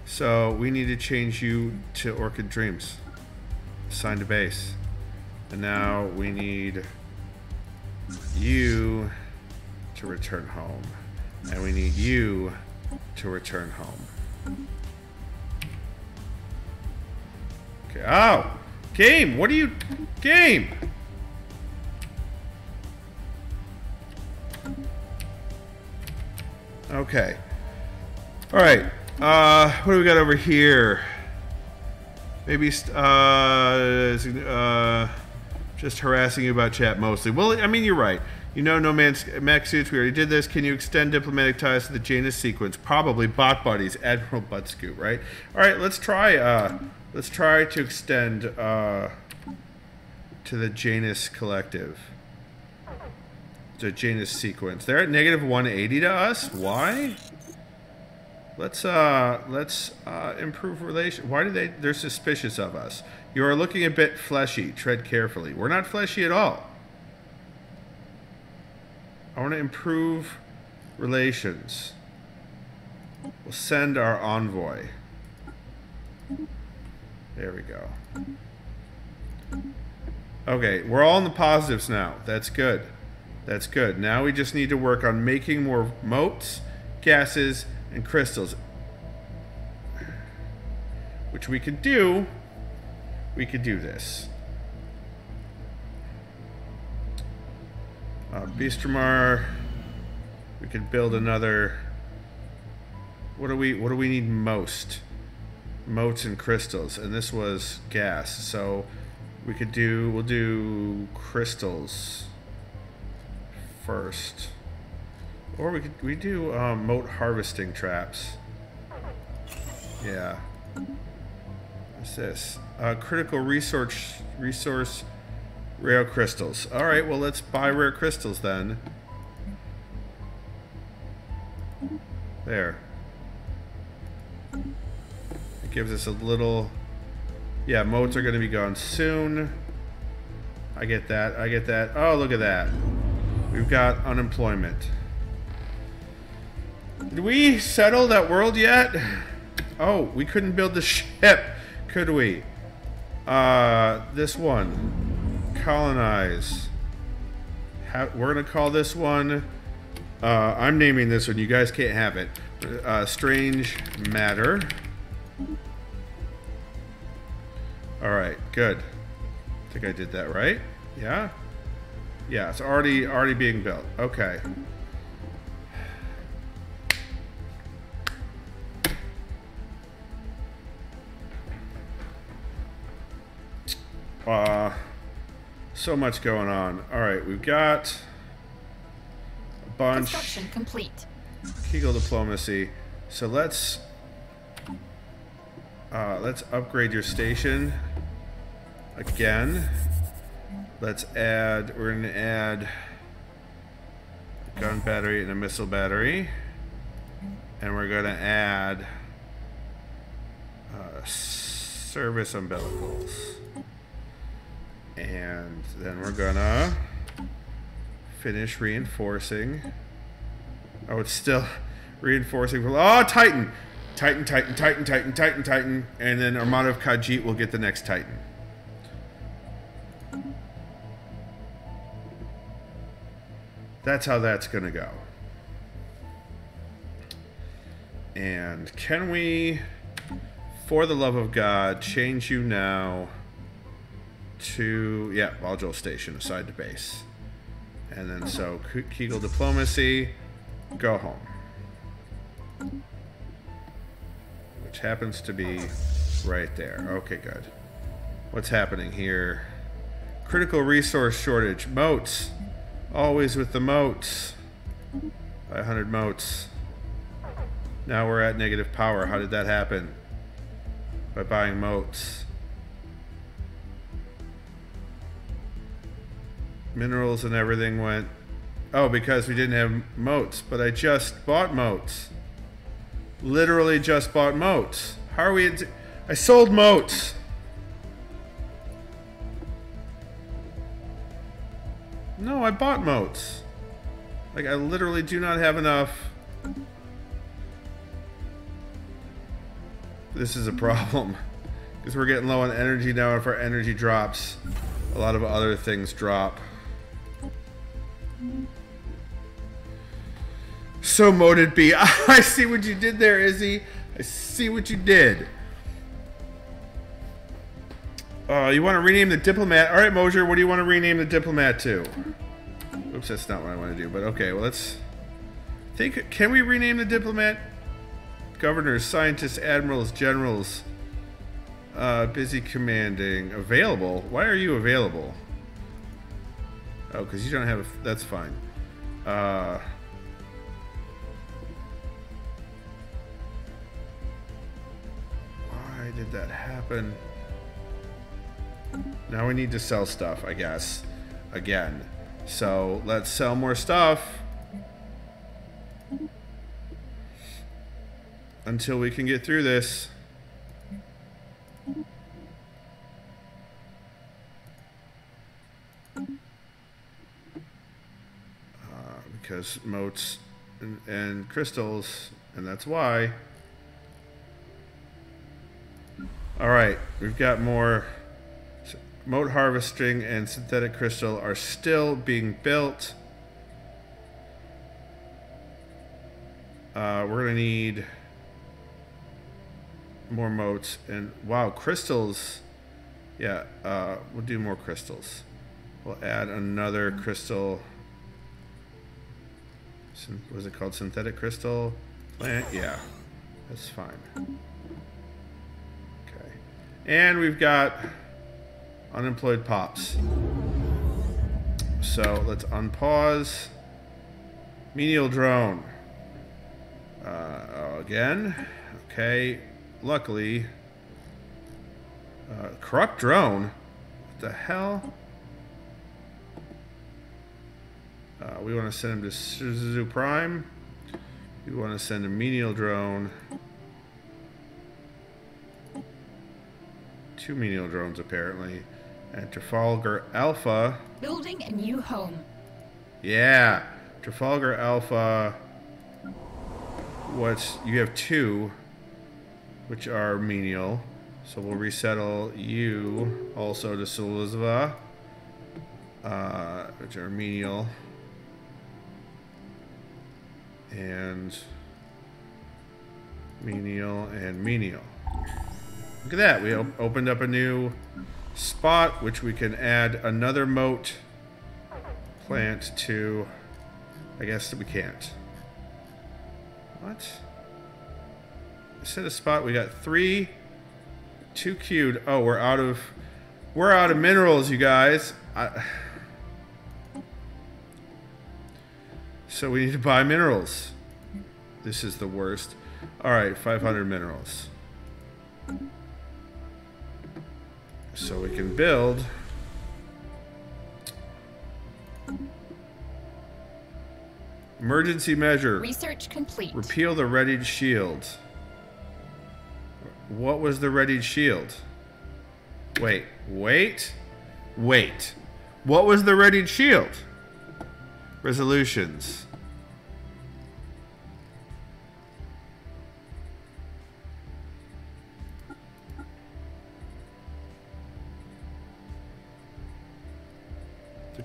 So we need to change you to Orchid Dreams. Assign to base. And now we need you to return home. And we need you to return home. Okay. Oh! Game! What are you... Game! Okay. Alright. Uh, what do we got over here? Maybe, uh, uh, just harassing you about chat mostly. Well, I mean, you're right. You know no man's mech suits. We already did this. Can you extend diplomatic ties to the Janus sequence? Probably bot buddies, Admiral Buttscoop, right? All right, let's try. Uh, let's try to extend uh, to the Janus collective. The Janus sequence. They're at negative 180 to us. Why? Let's uh let's uh improve relation. Why do they they're suspicious of us? You are looking a bit fleshy. Tread carefully. We're not fleshy at all. I want to improve relations. We'll send our envoy. There we go. Okay, we're all in the positives now. That's good. That's good. Now we just need to work on making more motes, gases, and crystals. Which we can do. We could do this. Uh. We could build another. What do we What do we need most? Motes and crystals, and this was gas. So we could do. We'll do crystals first, or we could we do um, mote harvesting traps. Yeah. What's this? Uh, critical resource resource Rare crystals. Alright, well let's buy rare crystals then. There. It gives us a little... Yeah, motes are going to be gone soon. I get that. I get that. Oh, look at that. We've got unemployment. Did we settle that world yet? Oh, we couldn't build the ship, could we? Uh, this one colonize. we're to call this one, uh, I'm naming this one, you guys can't have it. Uh, strange matter. Alright, good. I think I did that right. Yeah? Yeah, it's already already being built. Okay. So much going on. All right, we've got a bunch. Construction complete. Kegel diplomacy. So let's uh, let's upgrade your station again. Let's add. We're gonna add a gun battery and a missile battery, and we're gonna add uh, service umbilicals. And then we're gonna finish reinforcing. Oh, it's still reinforcing. Oh, Titan! Titan, Titan, Titan, Titan, Titan, Titan. And then Armada of Khajiit will get the next Titan. That's how that's gonna go. And can we, for the love of God, change you now? To, yeah, module station, aside to base. And then so Kegel diplomacy, go home. Which happens to be right there. Okay, good. What's happening here? Critical resource shortage. motes Always with the motes. 500 motes Now we're at negative power. How did that happen? By buying motes. Minerals and everything went, oh, because we didn't have motes, But I just bought motes. Literally just bought motes. How are we? I sold motes. No, I bought motes. Like, I literally do not have enough. This is a problem. Because we're getting low on energy now. If our energy drops, a lot of other things drop. So moted be. I see what you did there, Izzy. I see what you did. Uh, you want to rename the diplomat? All right, Mosier, what do you want to rename the diplomat to? Oops, that's not what I want to do. But okay, well let's think. Can we rename the diplomat? Governors, scientists, admirals, generals. Uh, busy commanding. Available. Why are you available? Oh, because you don't have a. That's fine. Uh. Why did that happen? Now we need to sell stuff, I guess. Again. So let's sell more stuff. Until we can get through this. Because motes and, and crystals, and that's why. All right, we've got more. Mote harvesting and synthetic crystal are still being built. Uh, we're gonna need more motes and wow, crystals. Yeah, uh, we'll do more crystals. We'll add another crystal. Was it called synthetic crystal plant? Yeah, that's fine. Okay, and we've got unemployed pops. So let's unpause. Menial drone. Uh, again. Okay. Luckily. Uh, corrupt drone? What the hell? Uh, we want to send him to Suzu Prime. We want to send a menial drone. Two menial drones, apparently. And Trafalgar Alpha. Building a new home. Yeah, Trafalgar Alpha. What's you have two, which are menial. So we'll resettle you also to Solizva, uh, which are menial. And menial and menial. Look at that. We op- opened up a new spot, which we can add another mote plant to. I guess that we can't. What? Set a spot. We got three, two queued. Oh, we're out of. We're out of minerals, you guys. I, so we need to buy minerals. This is the worst. All right, 500 minerals. So we can build. Emergency measure. Research complete. Repeal the readied shield. What was the readied shield? Wait, wait, wait. What was the readied shield? Resolutions.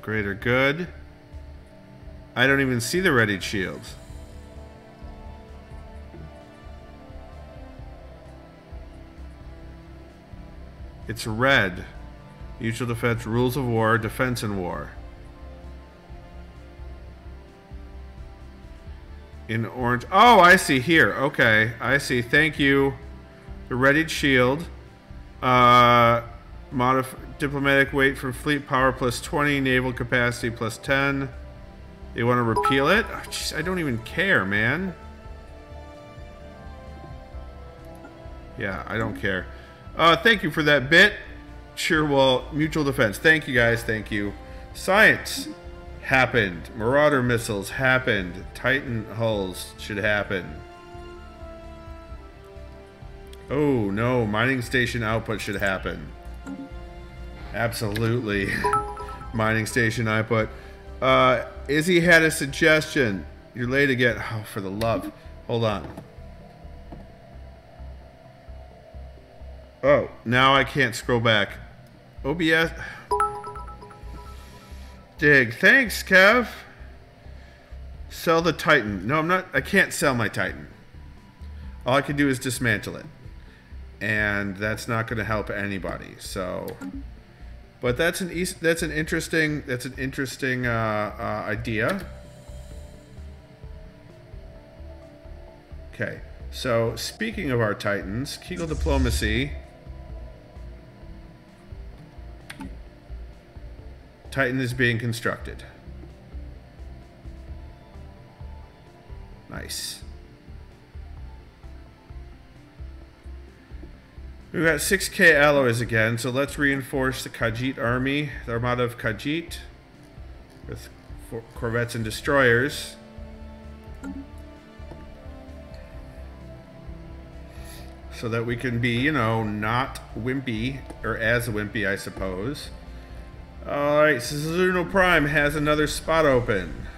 Greater good. I don't even see the readied shield. It's red. Mutual defense, rules of war, defense in war. In orange. Oh, I see here. Okay, I see. Thank you. The readied shield. Uh, modif- diplomatic weight from fleet power plus 20, naval capacity plus 10. They want to repeal it? Oh, jeez, I don't even care, man. Yeah, I don't care. Uh, thank you for that bit. Well, mutual defense. Thank you, guys. Thank you. Science happened. Marauder missiles happened. Titan hulls should happen. Oh, no. Mining station output should happen. Absolutely. Mining station output. Uh, Izzy had a suggestion. You're late again. Oh, for the love. Hold on. Oh, now I can't scroll back. OBS. Dig. Thanks, Kev. Sell the Titan. No, I'm not. I can't sell my Titan. All I can do is dismantle it. And that's not going to help anybody. So. But that's an eas- that's an interesting that's an interesting uh, uh, idea. Okay, so speaking of our titans, Kegel diplomacy. Titan is being constructed. Nice. We've got 6k alloys again, so let's reinforce the Khajiit army, the Armada of Khajiit, with corvettes and destroyers. So that we can be, you know, not wimpy, or as wimpy, I suppose. Alright, Suzuno Prime has another spot open.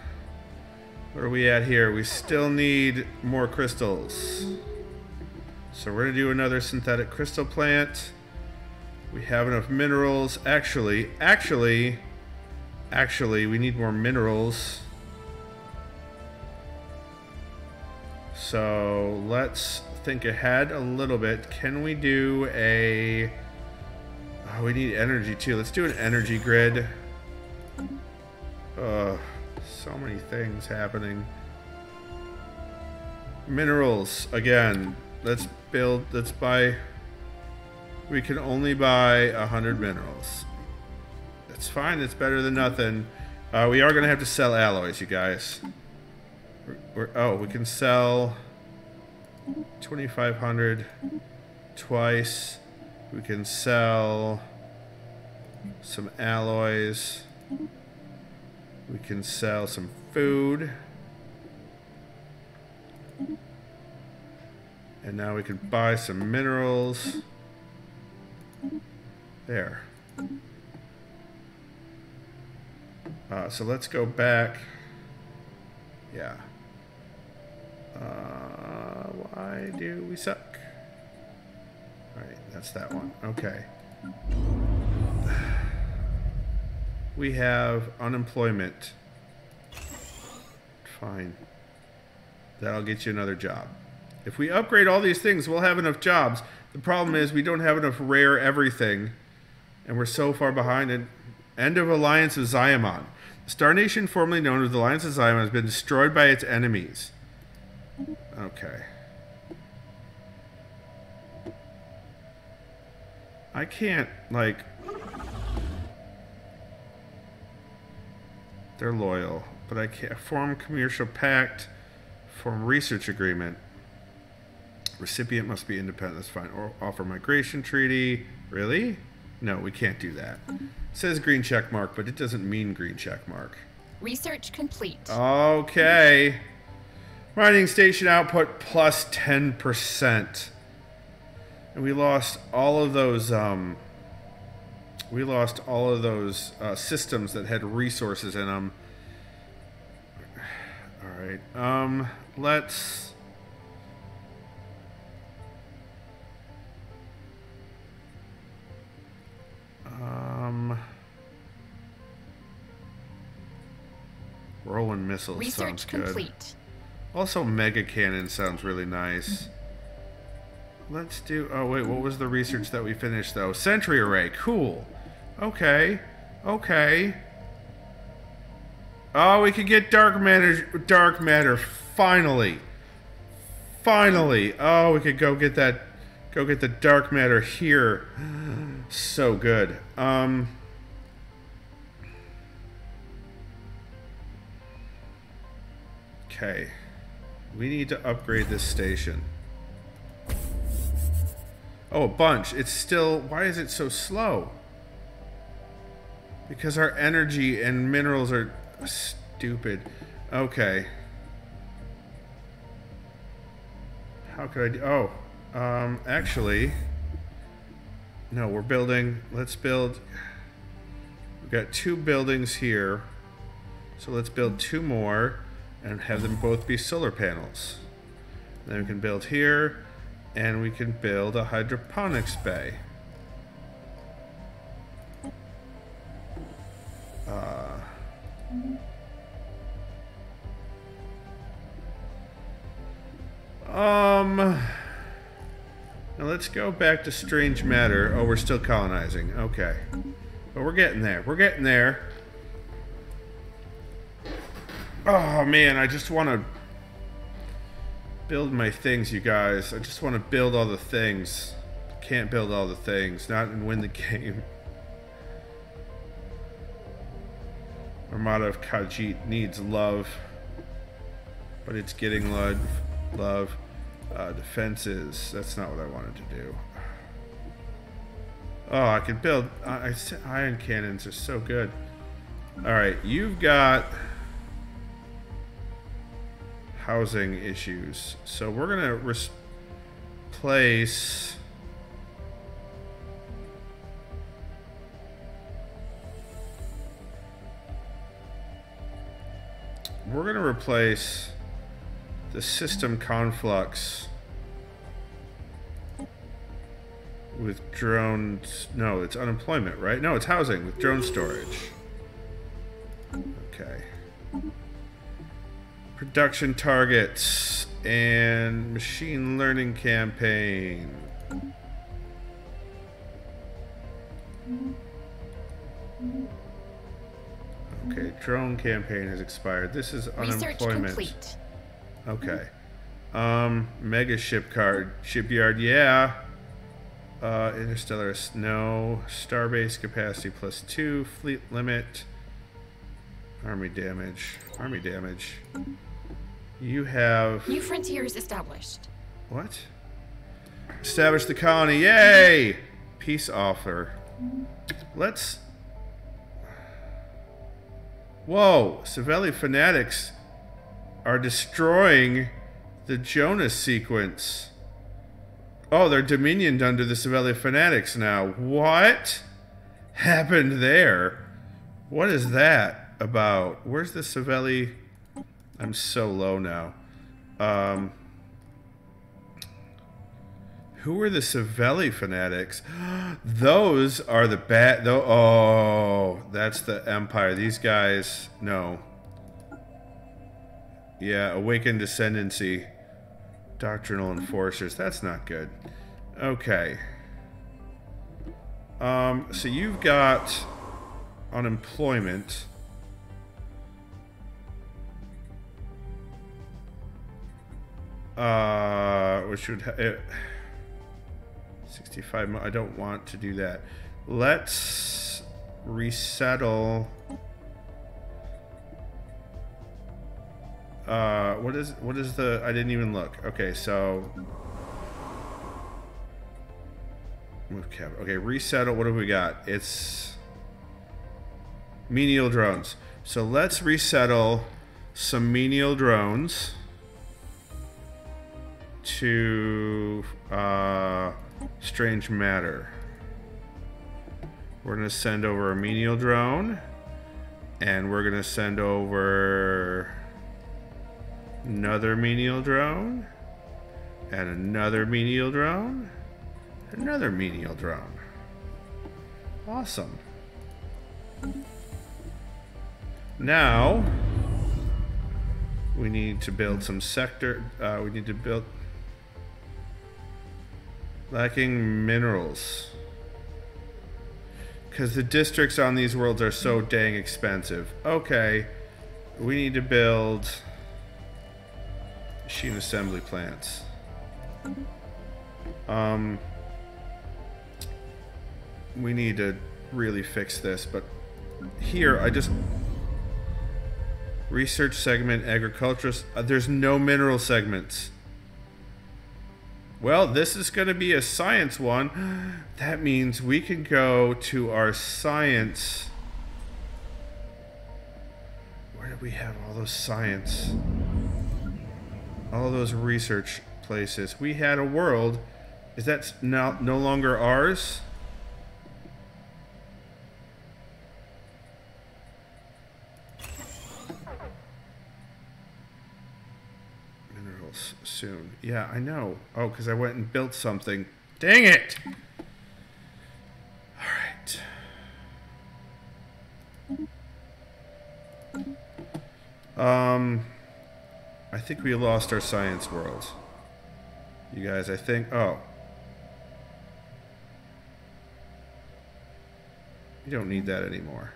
Where are we at here? We still need more crystals. So we're going to do another synthetic crystal plant. We have enough minerals. Actually, actually, actually, we need more minerals. So let's think ahead a little bit. Can we do a... Oh, we need energy too. Let's do an energy grid. Uh, so many things happening. Minerals, again. Let's build, let's buy... We can only buy a hundred minerals. That's fine, it's better than nothing. Uh, we are going to have to sell alloys, you guys. We're, we're, oh, we can sell 2,500 twice. We can sell some alloys. We can sell some food. And now we can buy some minerals. There. Uh, so let's go back. Yeah. Uh, why do we suck? Alright, that's that one. Okay. We have unemployment. Fine. That'll get you another job. If we upgrade all these things, we'll have enough jobs. The problem is we don't have enough rare everything, and we're so far behind. And end of Alliance of Xiamon. The Star Nation, formerly known as the Alliance of Xiamon, has been destroyed by its enemies. Okay. I can't, like... They're loyal, but I can't form commercial pact, form research agreement. Recipient must be independent. That's fine. Or offer migration treaty. Really? No, we can't do that. It says green check mark, but it doesn't mean green check mark. Research complete. Okay. Mining station output plus 10%. And we lost all of those, um, we lost all of those uh, systems that had resources in them. All right. Um, let's Um, Whirlwind missiles Research sounds good. Complete. Also, mega cannon sounds really nice. Let's do. Oh wait, what was the research that we finished though? Sentry array, cool. Okay, okay. Oh, we can get dark matter. Dark matter, finally. Finally. Oh, we could go get that Go get the dark matter here. so good. Um, okay. We need to upgrade this station. Oh, a bunch. It's still... Why is it so slow? Because our energy and minerals are stupid. Okay. How could I do... Oh. Um, actually, no, we're building, let's build, we've got two buildings here. So let's build two more and have them both be solar panels. Then we can build here and we can build a hydroponics bay. Uh, um... Now let's go back to Strange Matter. Oh, we're still colonizing. Okay. But we're getting there. We're getting there. Oh, man, I just want to build my things, you guys. I just want to build all the things. Can't build all the things. Not and win the game. Armada of Khajiit needs love. But it's getting love. Love. Uh, defenses. That's not what I wanted to do. Oh, I can build. I, I, ion cannons are so good. Alright, you've got housing issues. So we're to replace. We're to replace the system conflux with drones. No, it's unemployment, right? No, it's housing with drone storage. Okay. Production targets and machine learning campaign. Okay, drone campaign has expired. This is Research unemployment. complete. Okay. Um, mega ship card shipyard, yeah. Uh, interstellar, s- no. Starbase capacity plus two. Fleet limit. Army damage. Army damage. You have New frontiers established. what? Establish the colony. Yay! Peace offer. Let's. Whoa! Savelli fanatics are destroying the Jonas sequence. Oh, they're dominioned under the Savelli fanatics now. What happened there? What is that about? Where's the Savelli? I'm so low now. Um, who are the Savelli fanatics? Those are the bad. Oh, that's the Empire. These guys, no. Yeah, awakened ascendancy. Doctrinal enforcers. That's not good. Okay. Um, so you've got unemployment. Uh, which would it, 65 I don't want to do that. Let's resettle uh what is what is the I didn't even look. Okay, so move cap. Okay, resettle. What have we got? It's menial drones. So let's resettle some menial drones to uh, strange matter. We're gonna send over a menial drone, and we're gonna send over another menial drone, and another menial drone, another menial drone. Awesome. Now we need to build some sector. Uh, we need to build lacking minerals because the districts on these worlds are so dang expensive. Okay, we need to build machine assembly plants. Um, we need to really fix this, but here I just research segment agricultural. Uh, there's no mineral segments. Well, this is going to be a science one. That means we can go to our science. Where did we have all those science? All those research places. We had a world. Is that now no longer ours? Minerals soon. Yeah, I know. Oh, because I went and built something. Dang it! Alright. Um, I think we lost our science world. You guys, I think. Oh. We don't need that anymore.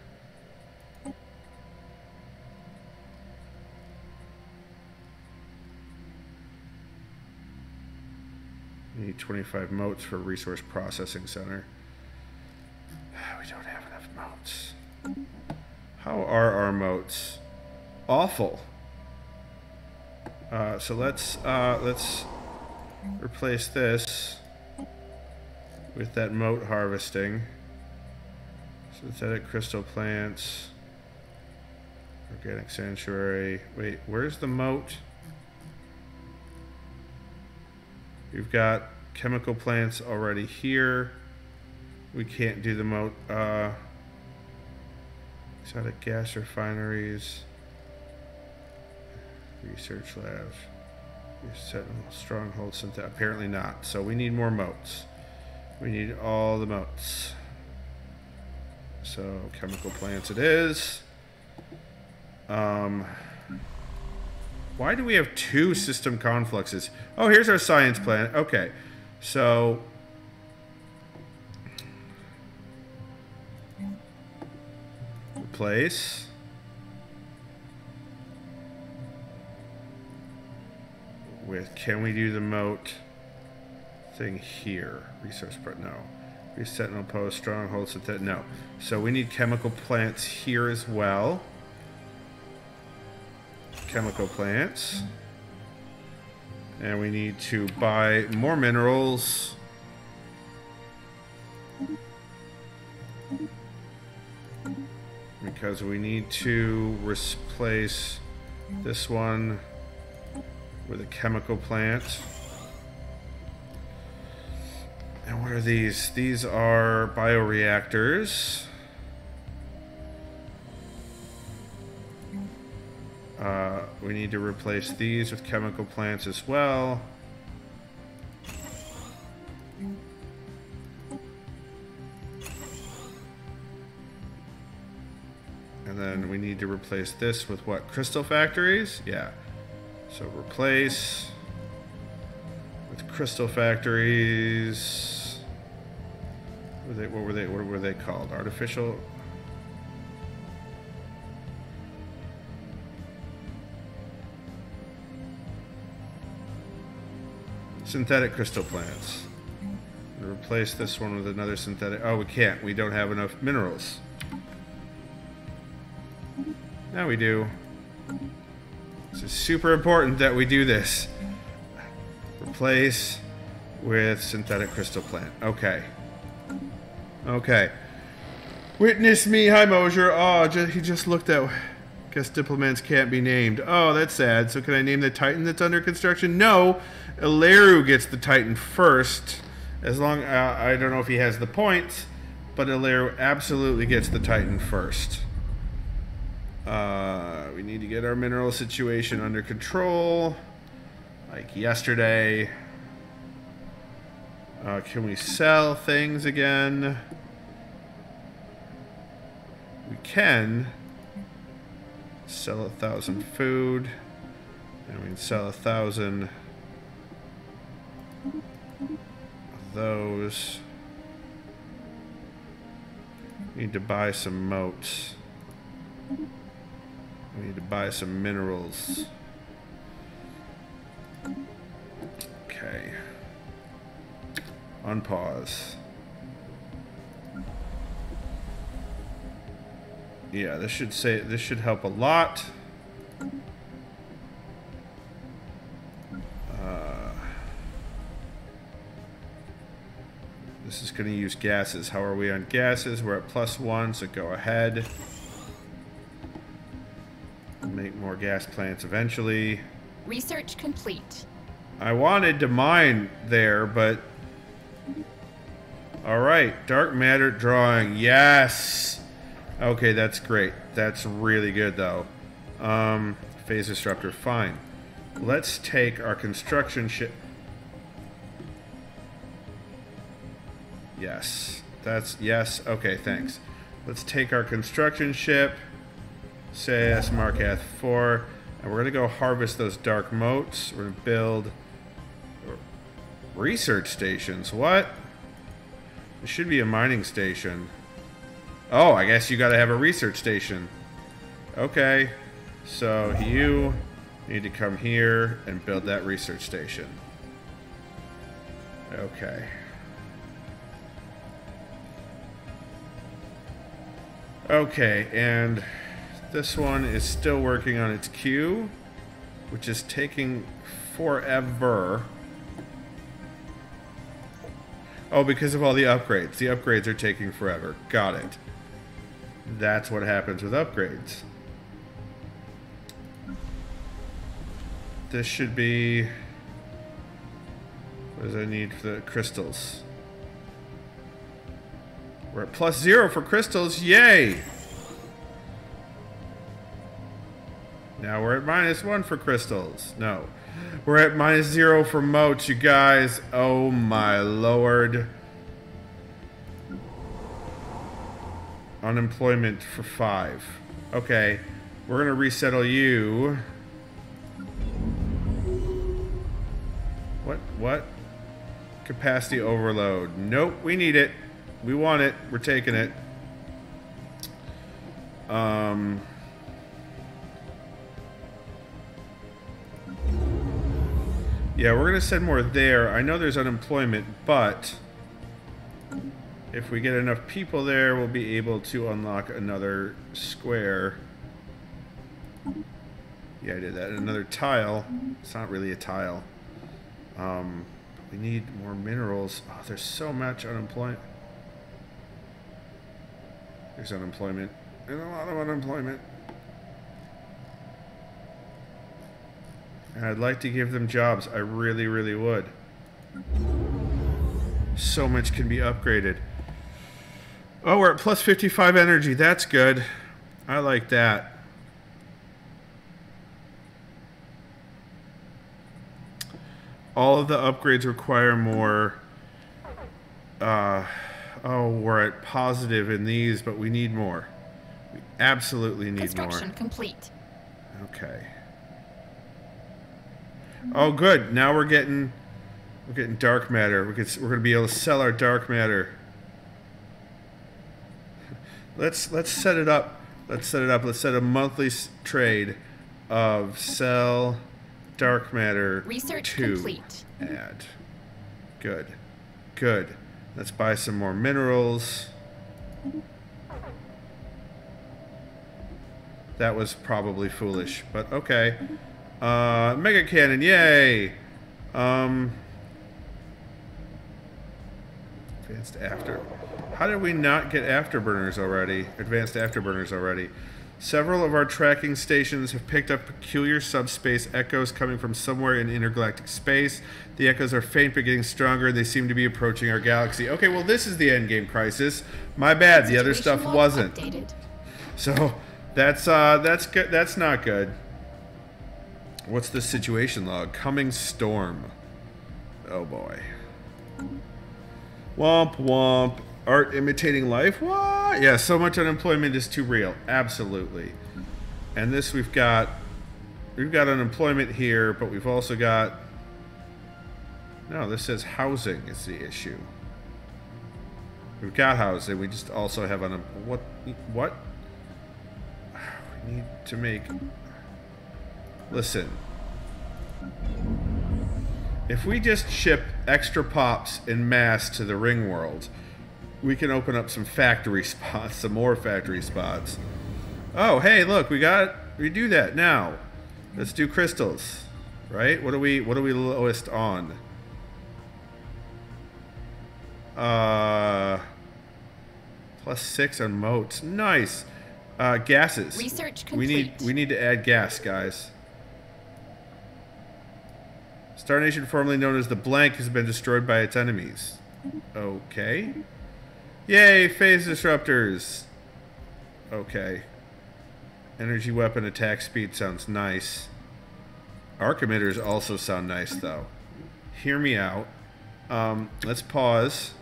We need 25 motes for resource processing center. We don't have enough motes. How are our motes? Awful. Uh, so let's uh, let's replace this with that mote harvesting. Synthetic crystal plants. Organic sanctuary. Wait, where's the mote? We've got chemical plants already here. We can't do the mote. Uh, exotic gas refineries. Research labs. Sentinel stronghold synthetic. Apparently not. So we need more motes. We need all the motes. So chemical plants it is. Um, why do we have two system confluxes? Oh, here's our science planet. Okay, so replace. With can we do the mote thing here? Resource part no. Reset post stronghold synthetic no. So we need chemical plants here as well chemical plants. And we need to buy more minerals. Because we need to replace this one with a chemical plant. And what are these? These are bioreactors. Uh, we need to replace these with chemical plants as well. And then we need to replace this with what? Crystal factories? Yeah. So replace with crystal factories. What were they? What were they, what were they called? Artificial synthetic crystal plants. Replace this one with another synthetic. Oh, we can't. We don't have enough minerals. Now we do. This is super important that we do this. Replace with synthetic crystal plant. Okay. Okay. Witness me, hi Mosier. Oh, he just looked at. Guess diplomats can't be named. Oh, that's sad. So can I name the Titan that's under construction? No. Eleru gets the Titan first. As long, uh, I don't know if he has the points, but Eleru absolutely gets the Titan first. Uh, we need to get our mineral situation under control, like yesterday. Uh, can we sell things again? We can sell a thousand food, and we can sell a thousand those. Need to buy some motes. We need to buy some minerals. Okay. Unpause. Yeah, this should say this should help a lot. Uh, this is going to use gases. How are we on gases? We're at plus one, so go ahead. Gas plants eventually. Research complete. I wanted to mine there, but... Alright, dark matter drawing. Yes! Okay, that's great. That's really good, though. Um, phase disruptor, fine. Let's take our construction ship... Yes. That's yes. Okay, thanks. Let's take our construction ship, SAS Markath 4, and we're going to go harvest those dark moats. We're going to build research stations. What? It should be a mining station. Oh, I guess you got to have a research station. Okay. So you need to come here and build that research station. Okay. Okay, and This one is still working on its queue, which is taking forever. Oh, because of all the upgrades. The upgrades are taking forever. Got it. That's what happens with upgrades. This should be... What does I need for the crystals? We're at plus zero for crystals. Yay! Now we're at minus one for crystals. No. We're at minus zero for motes, you guys. Oh my lord. Unemployment for five. Okay. We're gonna resettle you. What? What? Capacity overload. Nope, we need it. We want it. We're taking it. Um... Yeah, we're going to send more there. I know there's unemployment, but if we get enough people there, we'll be able to unlock another square. Yeah, I did that. Another tile. It's not really a tile. Um, we need more minerals. Oh, there's so much unemployment. There's unemployment. And a lot of unemployment. And I'd like to give them jobs. I really, really would. So much can be upgraded. Oh, we're at plus 55 energy. That's good. I like that. All of the upgrades require more... Uh, oh, we're at positive in these, but we need more. We absolutely need Construction more. complete. Okay. Oh, good. Now we're getting we're getting dark matter. We could, we're going to be able to sell our dark matter. Let's let's set it up. Let's set it up. Let's set a monthly trade of sell dark matter Research to complete. add. Good. Good. Let's buy some more minerals. That was probably foolish, but okay. Uh, Mega Cannon, yay! Um, advanced after. How did we not get afterburners already? Advanced afterburners already. Several of our tracking stations have picked up peculiar subspace echoes coming from somewhere in intergalactic space. The echoes are faint but getting stronger. They seem to be approaching our galaxy. Okay, well, this is the endgame crisis. My bad. The other stuff wasn't. Updated. So that's uh that's good that's not good. What's the situation log? Coming storm. Oh boy. Womp womp. Art imitating life? What? Yeah, so much unemployment is too real. Absolutely. And this we've got we've got unemployment here, but we've also got No, this says housing is the issue. We've got housing, we just also have un what what? We need to make Listen. If we just ship extra pops in mass to the ring world, we can open up some factory spots, some more factory spots. Oh, hey, look, we got we do that now. Let's do crystals. Right? What are we what are we lowest on? Uh plus 6 on motes. Nice. Uh gases. Research complete. We need we need to add gas, guys. Star Nation, formerly known as the Blank, has been destroyed by its enemies. Okay. Yay, phase disruptors. Okay. Energy weapon attack speed sounds nice. Arc emitters also sound nice, though. Hear me out. Um, let's pause.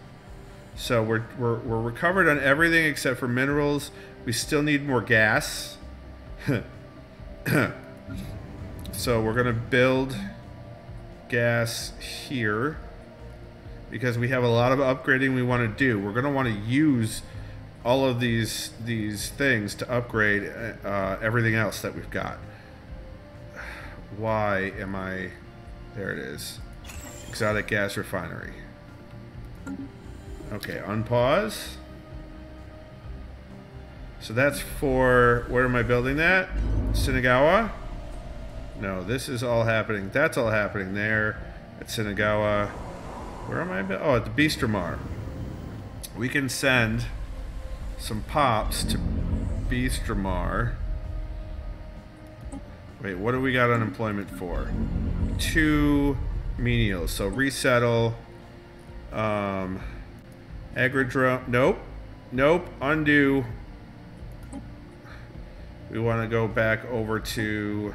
So we're, we're, we're recovered on everything except for minerals. We still need more gas. so we're going to build gas here because we have a lot of upgrading we want to do. We're going to want to use all of these these things to upgrade uh, everything else that we've got. Why am I... There it is. Exotic gas refinery. Okay, unpause. So that's for where am I building that? Shinagawa? No, this is all happening. That's all happening there at Shinagawa. Where am I? Oh, at the Beastramar. We can send some pops to Beastramar. Wait, what do we got unemployment for? Two menials. So resettle. Um, agrodrome. Nope. Nope. Undo. We want to go back over to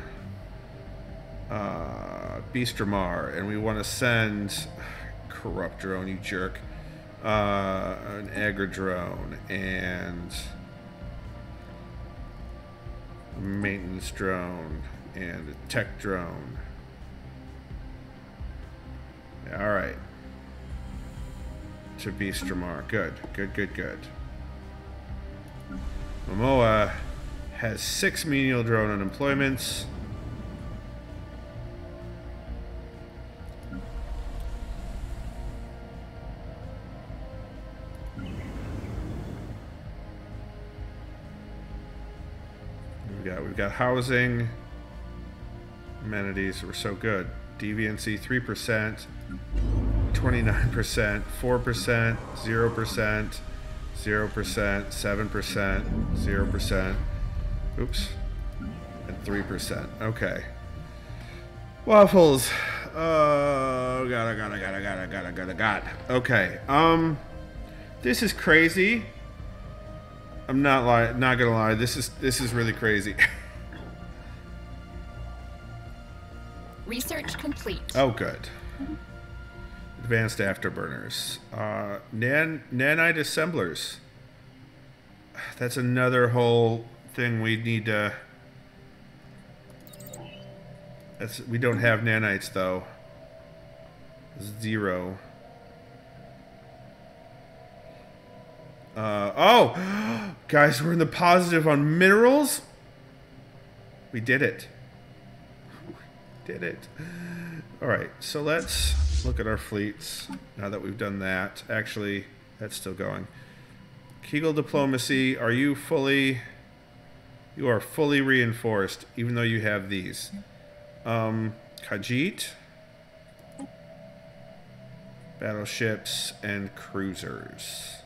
uh, Beastramar, and we want to send corrupt drone, you jerk, uh, an agrodrone and a maintenance drone and a tech drone. All right. To Beastramar. Good, good, good, good. Momoa has six menial drone unemployments. Got we've got housing amenities. We're so good. Deviancy three percent, twenty nine percent, four percent, zero percent, zero percent, seven percent, zero percent. Oops, and three percent. Okay. Waffles. Oh god, I got, I got, I got, I got, I got, I got. Okay. Um, this is crazy. I'm not lie, not gonna lie. This is this is really crazy. Research complete. oh, good. Advanced afterburners. Uh, nan nanite assemblers. That's another whole thing we need to. That's we don't have nanites though. Zero. Uh, oh, guys, we're in the positive on minerals. We did it. We Did it. All right, so let's look at our fleets now that we've done that. Actually, that's still going. Kegel diplomacy, are you fully you are fully reinforced even though you have these. Um Khajiit battleships and cruisers.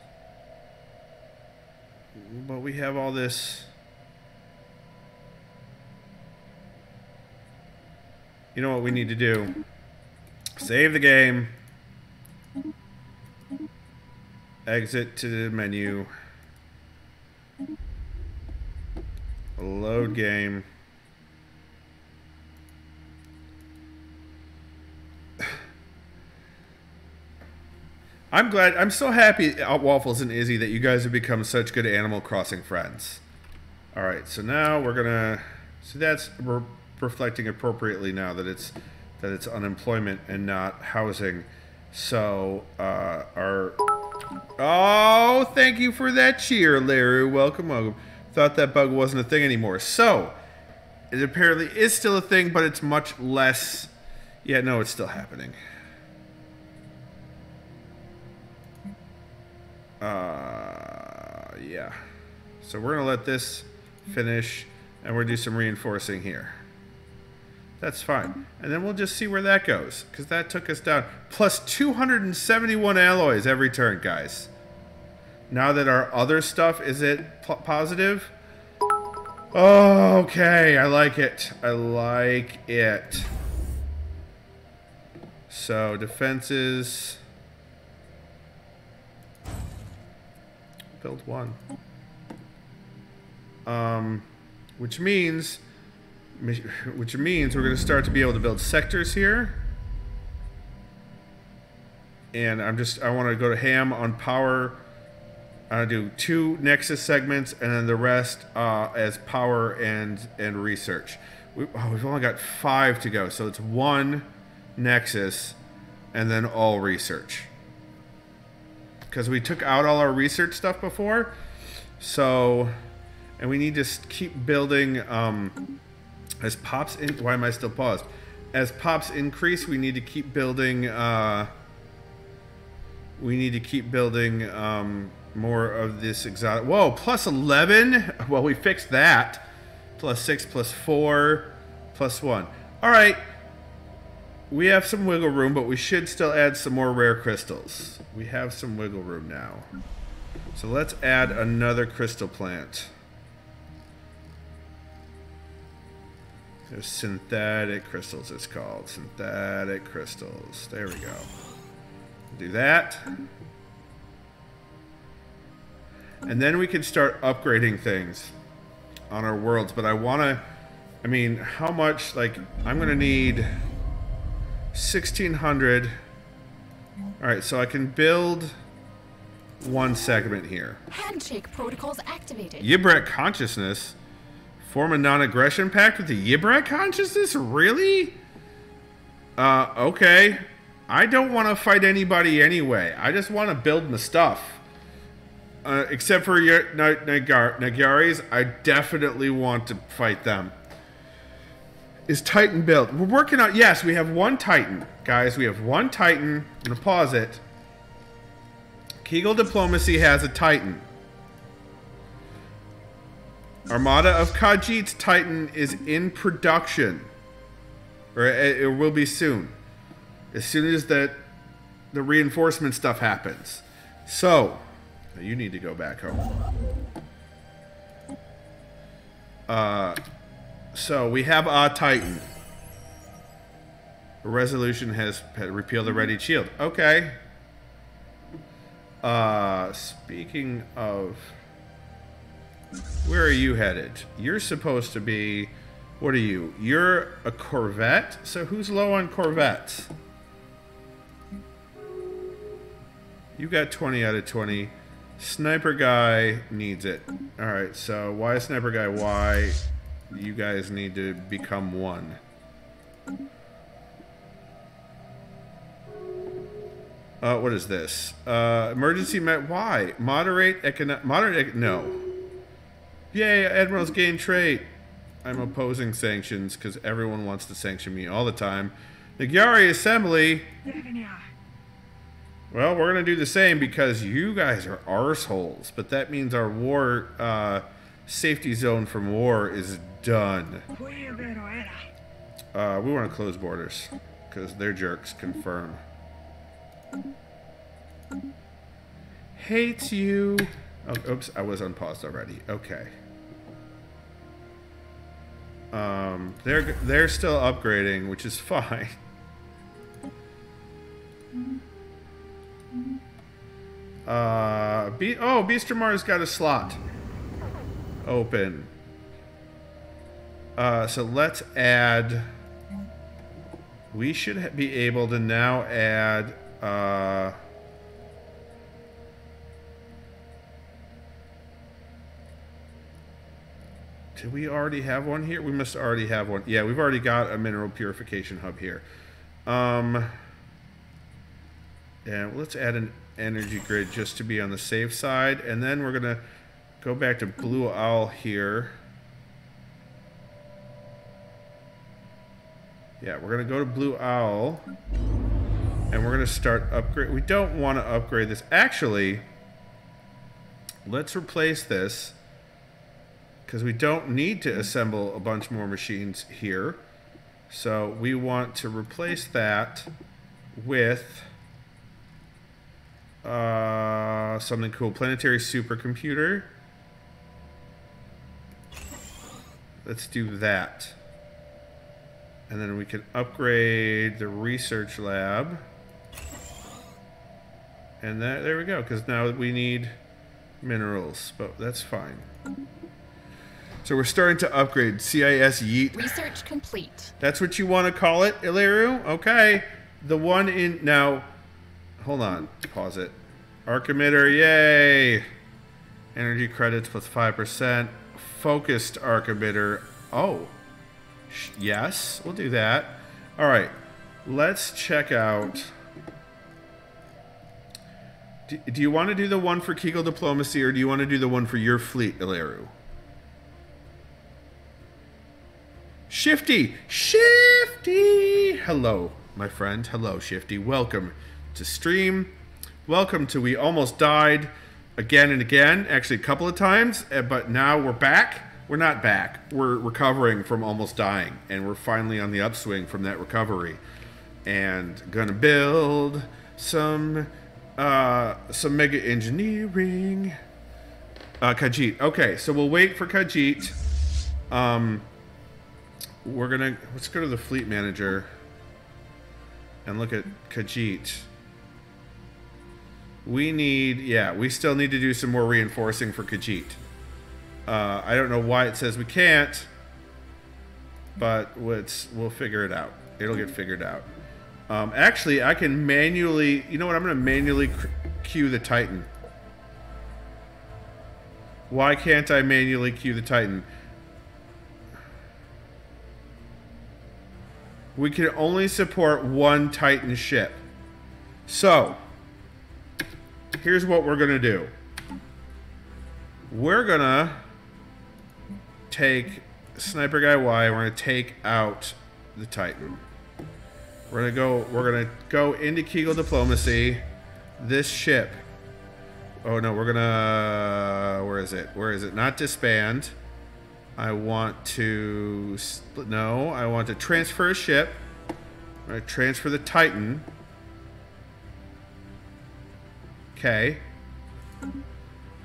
But we have all this You know what we need to do? Save the game. Exit to the menu. Load game. I'm glad. I'm so happy, uh, Waffles and Izzy, that you guys have become such good Animal Crossing friends. All right, so now we're gonna. So that's we're reflecting appropriately now that it's that it's unemployment and not housing. So uh, our. Oh, thank you for that cheer, Larry. Welcome, welcome. Thought that bug wasn't a thing anymore. So it apparently is still a thing, but it's much less. Yeah, no, it's still happening. Uh, yeah. So we're gonna let this finish, and we're gonna do some reinforcing here. That's fine, and then we'll just see where that goes, because that took us down plus 271 alloys every turn, guys. Now that our other stuff is it p- positive? Oh, okay, I like it. I like it. So defenses. Build one. Um, which means, which means we're going to start to be able to build sectors here. And I'm just, I want to go to ham on power. I do two Nexus segments, and then the rest uh, as power and and research. We, oh, we've only got five to go, so it's one Nexus, and then all research. Because we took out all our research stuff before, so and we need to keep building. Um, as pops in, why am I still paused? As pops increase, we need to keep building. Uh, we need to keep building um, more of this exotic. Whoa, plus 11? Well, we fixed that. Plus 6, plus 4, plus 1. All right. We have some wiggle room, but we should still add some more rare crystals. We have some wiggle room now. So let's add another crystal plant. There's synthetic crystals, it's called. Synthetic crystals. There we go. Do that. And then we can start upgrading things on our worlds. But I want to, I mean, how much, like, I'm going to need 1600. All right, so I can build one segment here. Handshake protocols activated. Yibrak consciousness. Form a non-aggression pact with the Yibrak consciousness? Really? Uh, okay. I don't want to fight anybody anyway. I just want to build my stuff. Uh, except for your Nagar- Nagaris, I definitely want to fight them. Is Titan built? We're working on. Yes, we have one Titan, guys. We have one Titan. I'm gonna pause it. Kegel Diplomacy has a Titan. Armada of Khajiit's Titan is in production, or it, it will be soon. As soon as that the reinforcement stuff happens. So, you need to go back home. Uh, so we have our Titan. Resolution has repealed the ready shield. Okay. Uh, speaking of, where are you headed? You're supposed to be. What are you? You're a Corvette. So who's low on Corvettes? You got 20 out of 20. Sniper guy needs it. Alright, so why sniper guy? Why you guys need to become one. Uh, what is this? Uh, emergency met. Why? Moderate economic. Moderate. No. Yay, Admiral's gain trait. I'm opposing sanctions because everyone wants to sanction me all the time. Nagyari Assembly. Well, we're going to do the same because you guys are arseholes. But that means our war uh, safety zone from war is done. Uh, we want to close borders because they're jerks. Confirm. Hates you. Oh, oops, I was unpaused already. Okay. Um, they're they're still upgrading, which is fine. Uh, Be oh, Beastermar's got a slot open. Uh, so let's add. We should be able to now add. Uh, do we already have one here? We must already have one. Yeah, we've already got a mineral purification hub here. Um, and let's add an energy grid just to be on the safe side. And then we're going to go back to Blue Owl here. Yeah, we're going to go to Blue Owl. And we're going to start upgrade. We don't want to upgrade this. Actually, let's replace this. Because we don't need to assemble a bunch more machines here. So we want to replace that with uh, something cool. Planetary supercomputer. Let's do that. And then we can upgrade the research lab. And that, there we go, because now we need minerals, but that's fine. So we're starting to upgrade CIS Yeet. Research complete. That's what you want to call it, Illyru? Okay. The one in... Now, hold on. Pause it. Arc emitter, yay! Energy credits plus 5%. Focused arc emitter. Oh. Yes, we'll do that. All right. Let's check out... Do, do you want to do the one for Kegel Diplomacy or do you want to do the one for your fleet, Illyru? Shifty! Shifty! Hello, my friend. Hello, Shifty. Welcome to stream. Welcome to We Almost Died. again and again, actually a couple of times, uh, but now we're back. We're not back. We're recovering from almost dying, and we're finally on the upswing from that recovery. And gonna build some uh, some mega engineering. Uh, Khajiit. Okay, so we'll wait for Khajiit. Um, we're gonna let's go to the fleet manager and look at Khajiit. We need, yeah, we still need to do some more reinforcing for Khajiit. Uh, I don't know why it says we can't, but we'll figure it out. It'll get figured out. Um, actually, I can manually. You know what? I'm going to manually queue the Titan. Why can't I manually queue the Titan? We can only support one Titan ship. So, here's what we're going to do. We're going to take Sniper Guy Y, we're going to take out the Titan. We're to go we're to go into Kegel diplomacy. This ship. Oh no, we're to where is it? Where is it? Not disband. I want to no, I want to transfer a ship. To transfer the Titan. Okay.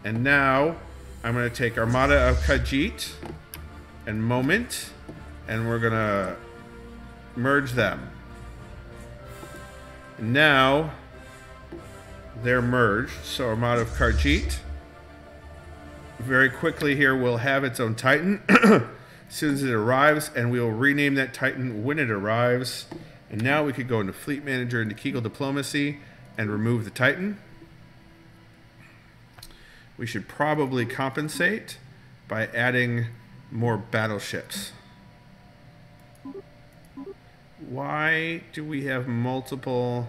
And now I'm going to take Armada of Khajiit and Moment, and we're going to merge them. And now they're merged. So Armada of Khajiit very quickly here will have its own Titan as soon as it arrives, and we will rename that Titan when it arrives. And now we could go into Fleet Manager into Kegel Diplomacy and remove the Titan. We should probably compensate by adding more battleships. Why do we have multiple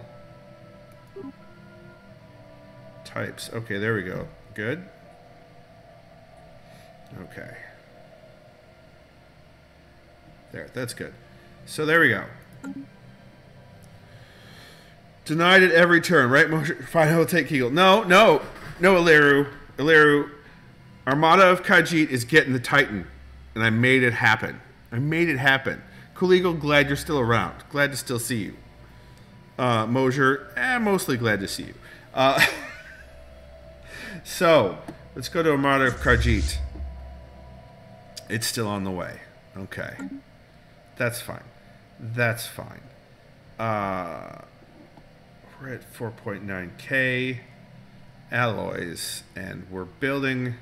types? Okay, there we go. Good. Okay. There, that's good. So there we go. Denied at every turn, right? Fine, I will take Kegel. No, no, no, Aleru. Aleru, Armada of Khajiit is getting the Titan, and I made it happen. I made it happen. Cool glad you're still around. Glad to still see you. Uh, Mosier, eh, mostly glad to see you. Uh, so, let's go to Armada of Khajiit. It's still on the way. Okay. That's fine. That's fine. Uh, we're at 4.9k alloys and we're building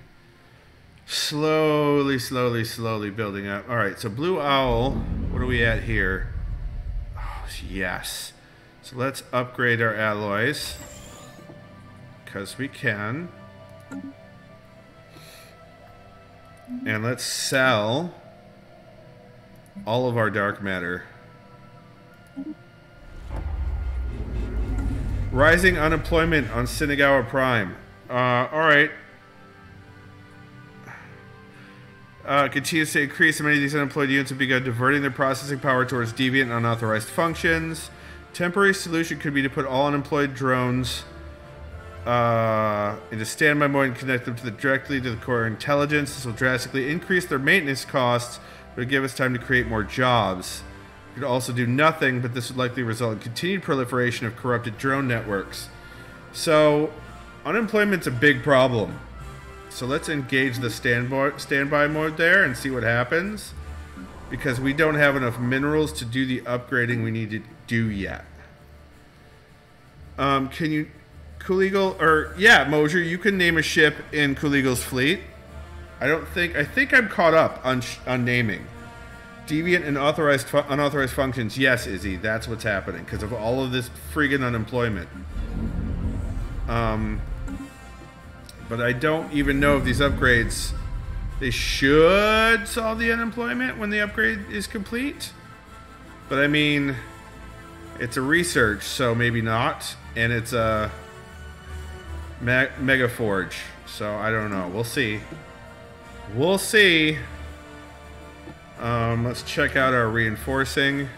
slowly slowly slowly building up. All right so blue owl what are we at here? Oh, yes. So let's upgrade our alloys because we can. And let's sell all of our dark matter Rising unemployment on Sinigawa Prime. Uh, all right. Uh, continues to increase. Many of these unemployed units have begun diverting their processing power towards deviant and unauthorized functions. Temporary solution could be to put all unemployed drones uh, into standby mode and connect them to the, directly to the core intelligence. This will drastically increase their maintenance costs, but give us time to create more jobs could also do nothing, but this would likely result in continued proliferation of corrupted drone networks. So, unemployment's a big problem. So let's engage the standby, standby mode there and see what happens. Because we don't have enough minerals to do the upgrading we need to do yet. Um, can you... Cool Eagle, or yeah, Mosier, you can name a ship in Cool Eagle's fleet. I don't think... I think I'm caught up on, on naming. Deviant and authorized fu- unauthorized functions. Yes, Izzy, that's what's happening because of all of this friggin' unemployment. Um, but I don't even know if these upgrades they should solve the unemployment when the upgrade is complete. But I mean, it's a research, so maybe not, and it's a me- mega forge, so I don't know. We'll see. We'll see. Um, let's check out our reinforcing.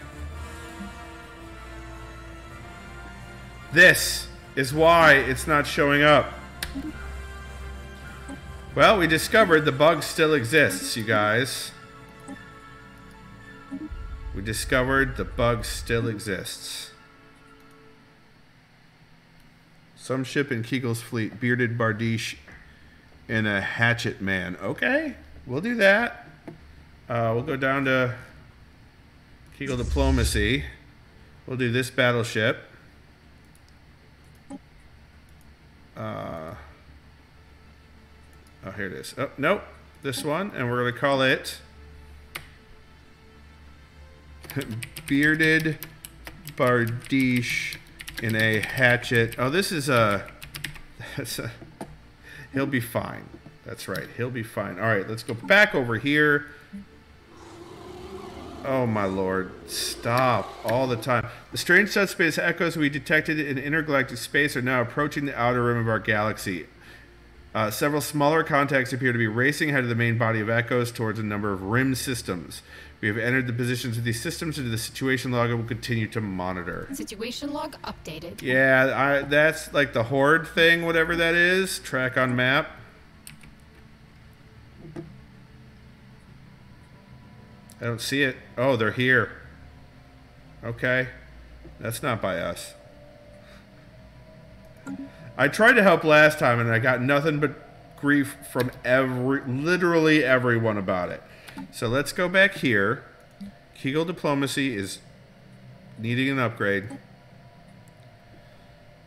This is why it's not showing up. Well, we discovered the bug still exists, you guys. We discovered the bug still exists. Some ship in Kegel's fleet, bearded Bardiche and a hatchet man. Okay, we'll do that. Uh, we'll go down to Kegel diplomacy. We'll do this battleship. Uh, oh, here it is. Oh, nope. This one. And we're going to call it Bearded Bardiche in a hatchet. Oh, this is a... That's a... He'll be fine. That's right. He'll be fine. All right, let's go back over here. Oh my lord. Stop all the time. The strange subspace echoes we detected in intergalactic space are now approaching the outer rim of our galaxy. Uh, several smaller contacts appear to be racing ahead of the main body of echoes towards a number of rim systems. We have entered the positions of these systems into the situation log and will continue to monitor. Situation log updated. Yeah, I, that's like the horde thing, whatever that is. Track on map. I don't see it. Oh, they're here. Okay. That's not by us. I tried to help last time and I got nothing but grief from every literally everyone about it. So let's go back here. Kegel diplomacy is needing an upgrade.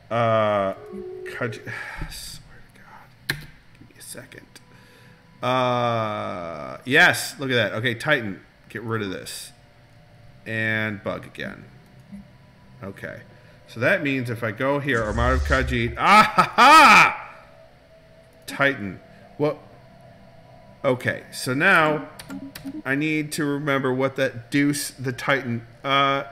Uh, could, swear to God, give me a second. Uh, yes, look at that. Okay, Titan, get rid of this, and bug again. Okay, so that means if I go here, Armada of Khajiit, ah ha ha, Titan. What? Okay, so now I need to remember what that Deuce the Titan. Uh,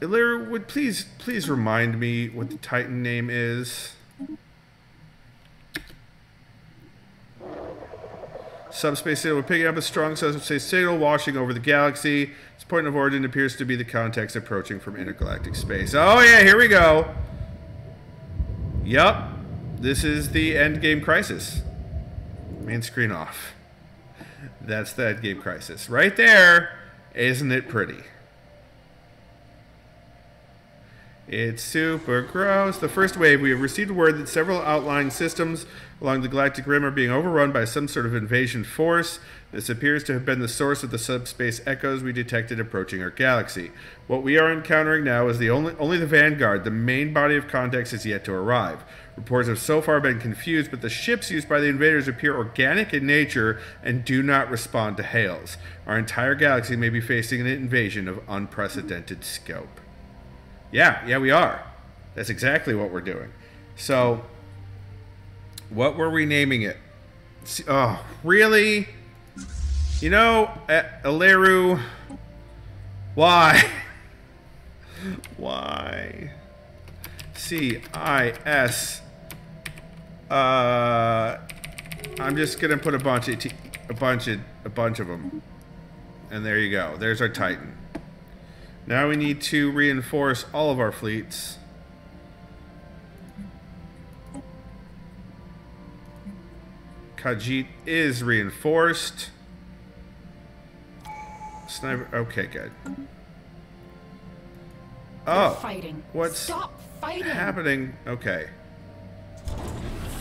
Illyria, would please please remind me what the Titan name is. Subspace signal. We're picking up a strong subspace signal washing over the galaxy. Its point of origin appears to be the context approaching from intergalactic space. Oh yeah, here we go. Yup. This is the end game crisis. Main screen off. That's the end game crisis. Right there. Isn't it pretty? It's super gross. The first wave, we have received word that several outlying systems along the galactic rim are being overrun by some sort of invasion force. This appears to have been the source of the subspace echoes we detected approaching our galaxy. What we are encountering now is the only only the Vanguard. The main body of contacts is yet to arrive. Reports have so far been confused, but the ships used by the invaders appear organic in nature and do not respond to hails. Our entire galaxy may be facing an invasion of unprecedented scope. Yeah, yeah, we are. That's exactly what we're doing. So, what were we naming it? Oh, really? You know, Aleru, why? why? C I S. Uh, I'm just gonna put a bunch of a bunch of a bunch of them, and there you go. There's our Titan. Now we need to reinforce all of our fleets. Khajiit is reinforced. Sniper. Okay, good. Oh, fighting. what's Stop fighting. happening? Okay.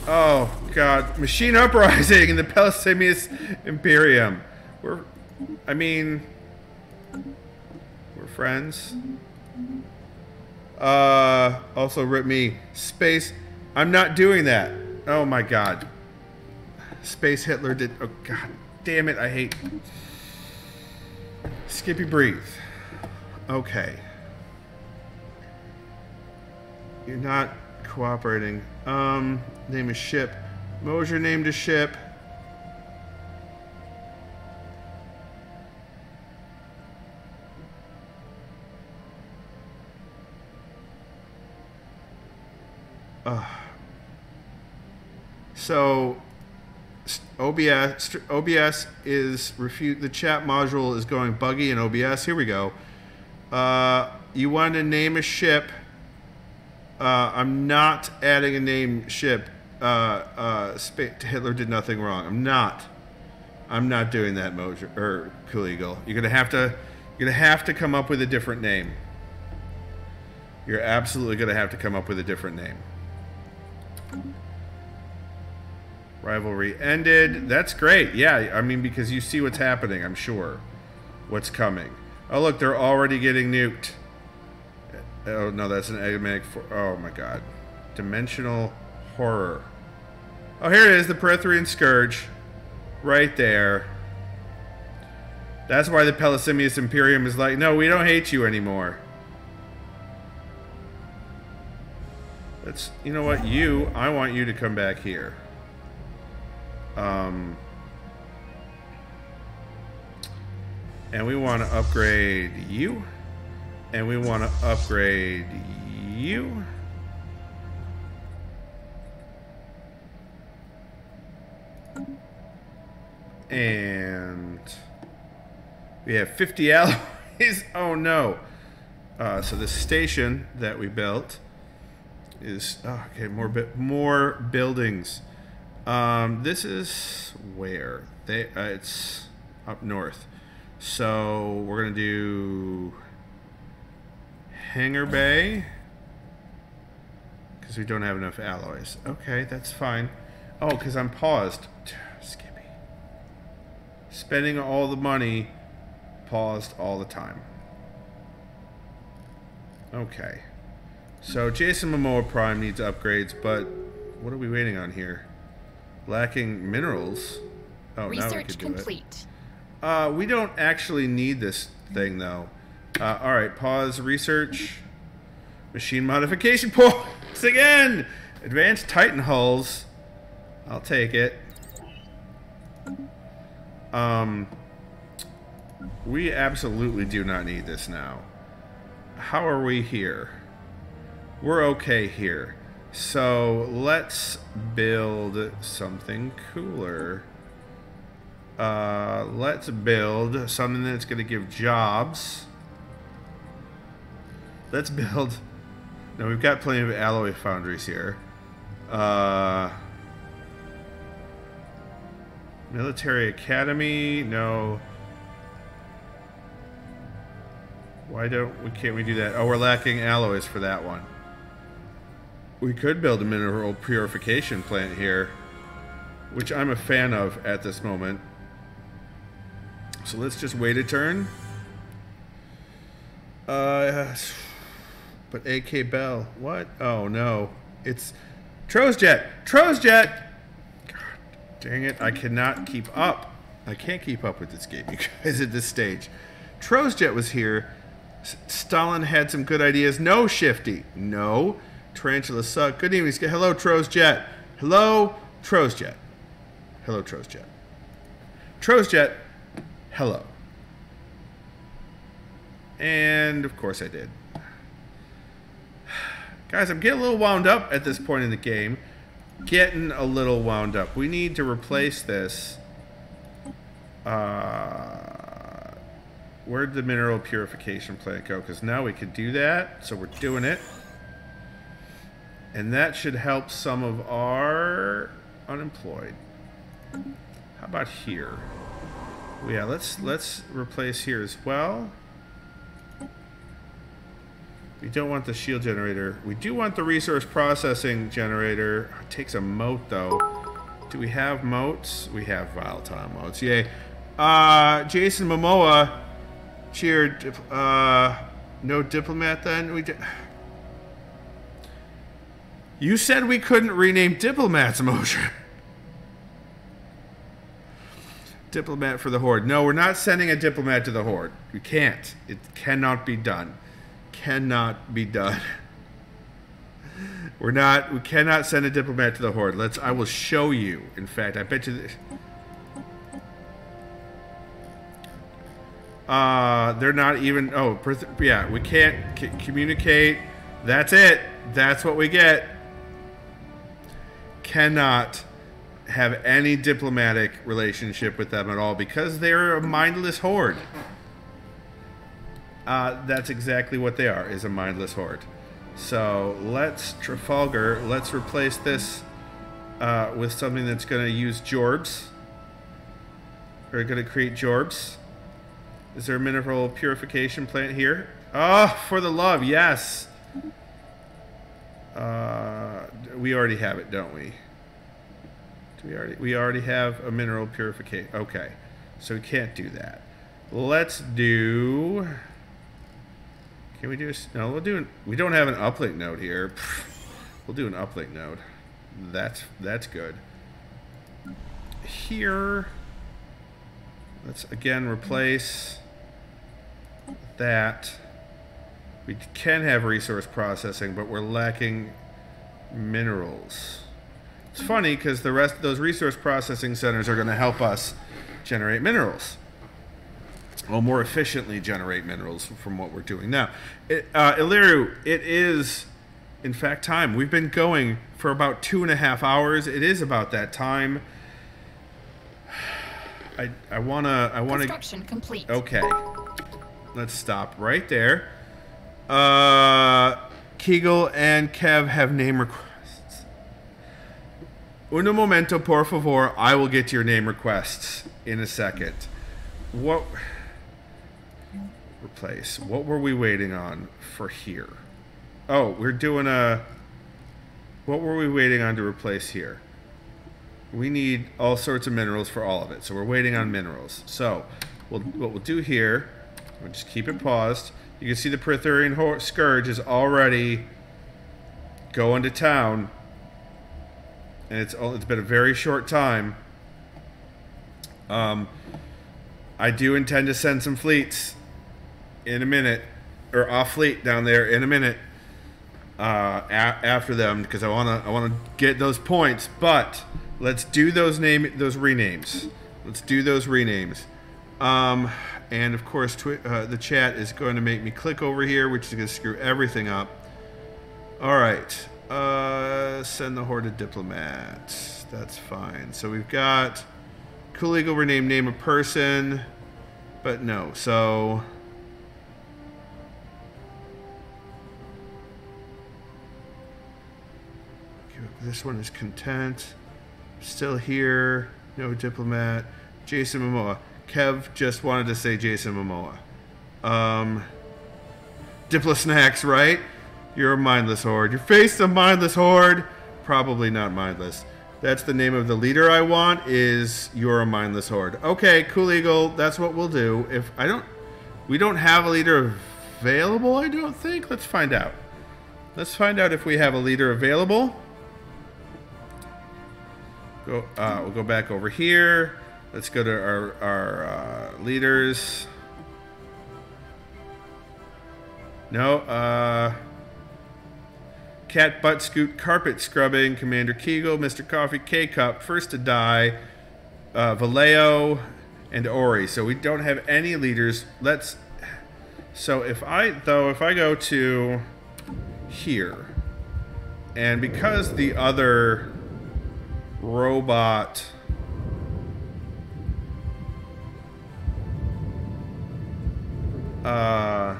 Oh God! Machine uprising in the Pelasemius Imperium. We're, I mean, we're friends. Uh, also rip me space. I'm not doing that. Oh my God. Space Hitler did. Oh God, damn it! I hate. Skippy breathe. Okay. You're not cooperating. Um, name a ship. Mosier named a ship. Uh, so OBS OBS is refute the chat module is going buggy in OBS. Here we go. Uh, you want to name a ship Uh, I'm not adding a name ship. Uh, uh, Hitler did nothing wrong. I'm not. I'm not doing that, Mojo or Cool Eagle. You're gonna have to. You're gonna have to come up with a different name. You're absolutely gonna have to come up with a different name. Rivalry ended. That's great. Yeah, I mean because you see what's happening. I'm sure. What's coming? Oh look, they're already getting nuked. Oh no, that's an enigmatic. For- oh my god, dimensional horror. Oh, here it is, the Prethoryn Scourge, right there. That's why the Pelisimius Imperium is like, no, we don't hate you anymore. Let's, you know what, you, I want you to come back here. Um, and we want to upgrade you. And we want to upgrade you. And we have 50 alloys. oh no. Uh, so this station that we built is oh, okay. More bit more buildings. Um, this is where they. Uh, it's up north. So we're gonna do Hangar Bay because we don't have enough alloys. Okay, that's fine. Oh, because I'm paused. Skippy. Spending all the money, paused all the time. Okay. So Jason Momoa Prime needs upgrades, but what are we waiting on here? Lacking minerals. Oh, now we Research do complete. it. Uh, we don't actually need this thing though. Uh, all right, pause research. Machine modification points again. Advanced Titan hulls. I'll take it. Um, we absolutely do not need this now. How are we here? We're okay here. So let's build something cooler. Uh, let's build something that's going to give jobs. Let's build. Now we've got plenty of alloy foundries here. Uh, military academy. No. Why don't we can't we do that? Oh, we're lacking alloys for that one. We could build a mineral purification plant here, which I'm a fan of at this moment. So let's just wait a turn. Uh, but AK Bell, what? Oh no, it's Trozjet. Trozjet. God dang it! I cannot keep up. I can't keep up with this game, you guys, at this stage. Trozjet was here. S- Stalin had some good ideas. No, Shifty. No. Tarantula suck. Good evening. Hello, Trozjet. Hello, Trozjet. Hello, Trozjet. Trozjet. Hello. And of course I did. Guys, I'm getting a little wound up at this point in the game. Getting a little wound up. We need to replace this. Uh, where'd the mineral purification plant go? Because now we can do that. So we're doing it. And that should help some of our unemployed. How about here? Yeah, let's let's replace here as well. We don't want the shield generator. We do want the resource processing generator. It takes a mote though. Do we have motes? We have volatile motes. Yay. Uh, Jason Momoa cheered. Uh, no diplomat then. We. Di- you said we couldn't rename diplomats, Moshe. diplomat for the Horde. No, we're not sending a diplomat to the Horde. We can't. It cannot be done. Cannot be done. We're not. We cannot send a diplomat to the Horde. Let's. I will show you. In fact, I bet you. This, uh, they're not even. Oh, yeah. We can't communicate. That's it. That's what we get. Cannot have any diplomatic relationship with them at all because they're a mindless horde. Uh, that's exactly what they are, is a mindless horde. So let's Trafalgar. Let's replace this uh, with something that's going to use Jorbs. We're going to create Jorbs. Is there a mineral purification plant here? Oh, for the love, yes. Uh, we already have it, don't we? Do we already? We already have a mineral purification. Okay, so we can't do that. Let's do. Can we do? A, no, we'll do. We don't have an uplink node here. We'll do an uplink node. That's that's good. Here. Let's again replace that. We can have resource processing, but we're lacking minerals. It's funny because the rest of those resource processing centers are going to help us generate minerals. Well, more efficiently generate minerals from what we're doing now. It, uh, Illyru, it is, in fact, time. We've been going for about two and a half hours. It is about that time. I I wanna I wanna Construction complete. Okay. Let's stop right there. Uh, Kegel and Kev have name requests. Uno momento, por favor. I will get to your name requests in a second. What? Replace. What were we waiting on for here? Oh, we're doing a. What were we waiting on to replace here? We need all sorts of minerals for all of it, so we're waiting on minerals. So, we'll, what we'll do here, we'll just keep it paused. You can see the Hor- Scourge is already going to town, and it's it's been a very short time. Um, I do intend to send some fleets in a minute, or off fleet down there in a minute uh, a- after them because I wanna I wanna get those points. But let's do those name those renames. Let's do those renames. Um, and of course, uh, the chat is going to make me click over here, which is going to screw everything up. All right. Uh, send the horde diplomat. That's fine. So we've got cool eagle rename name a person, but no. So this one is content. Still here. No diplomat. Jason Momoa. Kev just wanted to say Jason Momoa. Um, Diplo Snacks, right? You're a mindless horde. Your face a mindless horde. Probably not mindless. That's the name of the leader I want. Is you're a mindless horde. Okay, cool eagle. That's what we'll do. If I don't, we don't have a leader available. I don't think. Let's find out. Let's find out if we have a leader available. Go. Uh, we'll go back over here. Let's go to our our uh, leaders. No. Uh, Cat Butt Scoot Carpet Scrubbing, Commander Kegel, Mr. Coffee K Cup, First to Die, uh, Vallejo, and Ori. So we don't have any leaders. Let's. So if I though if I go to here, and because the other robot uh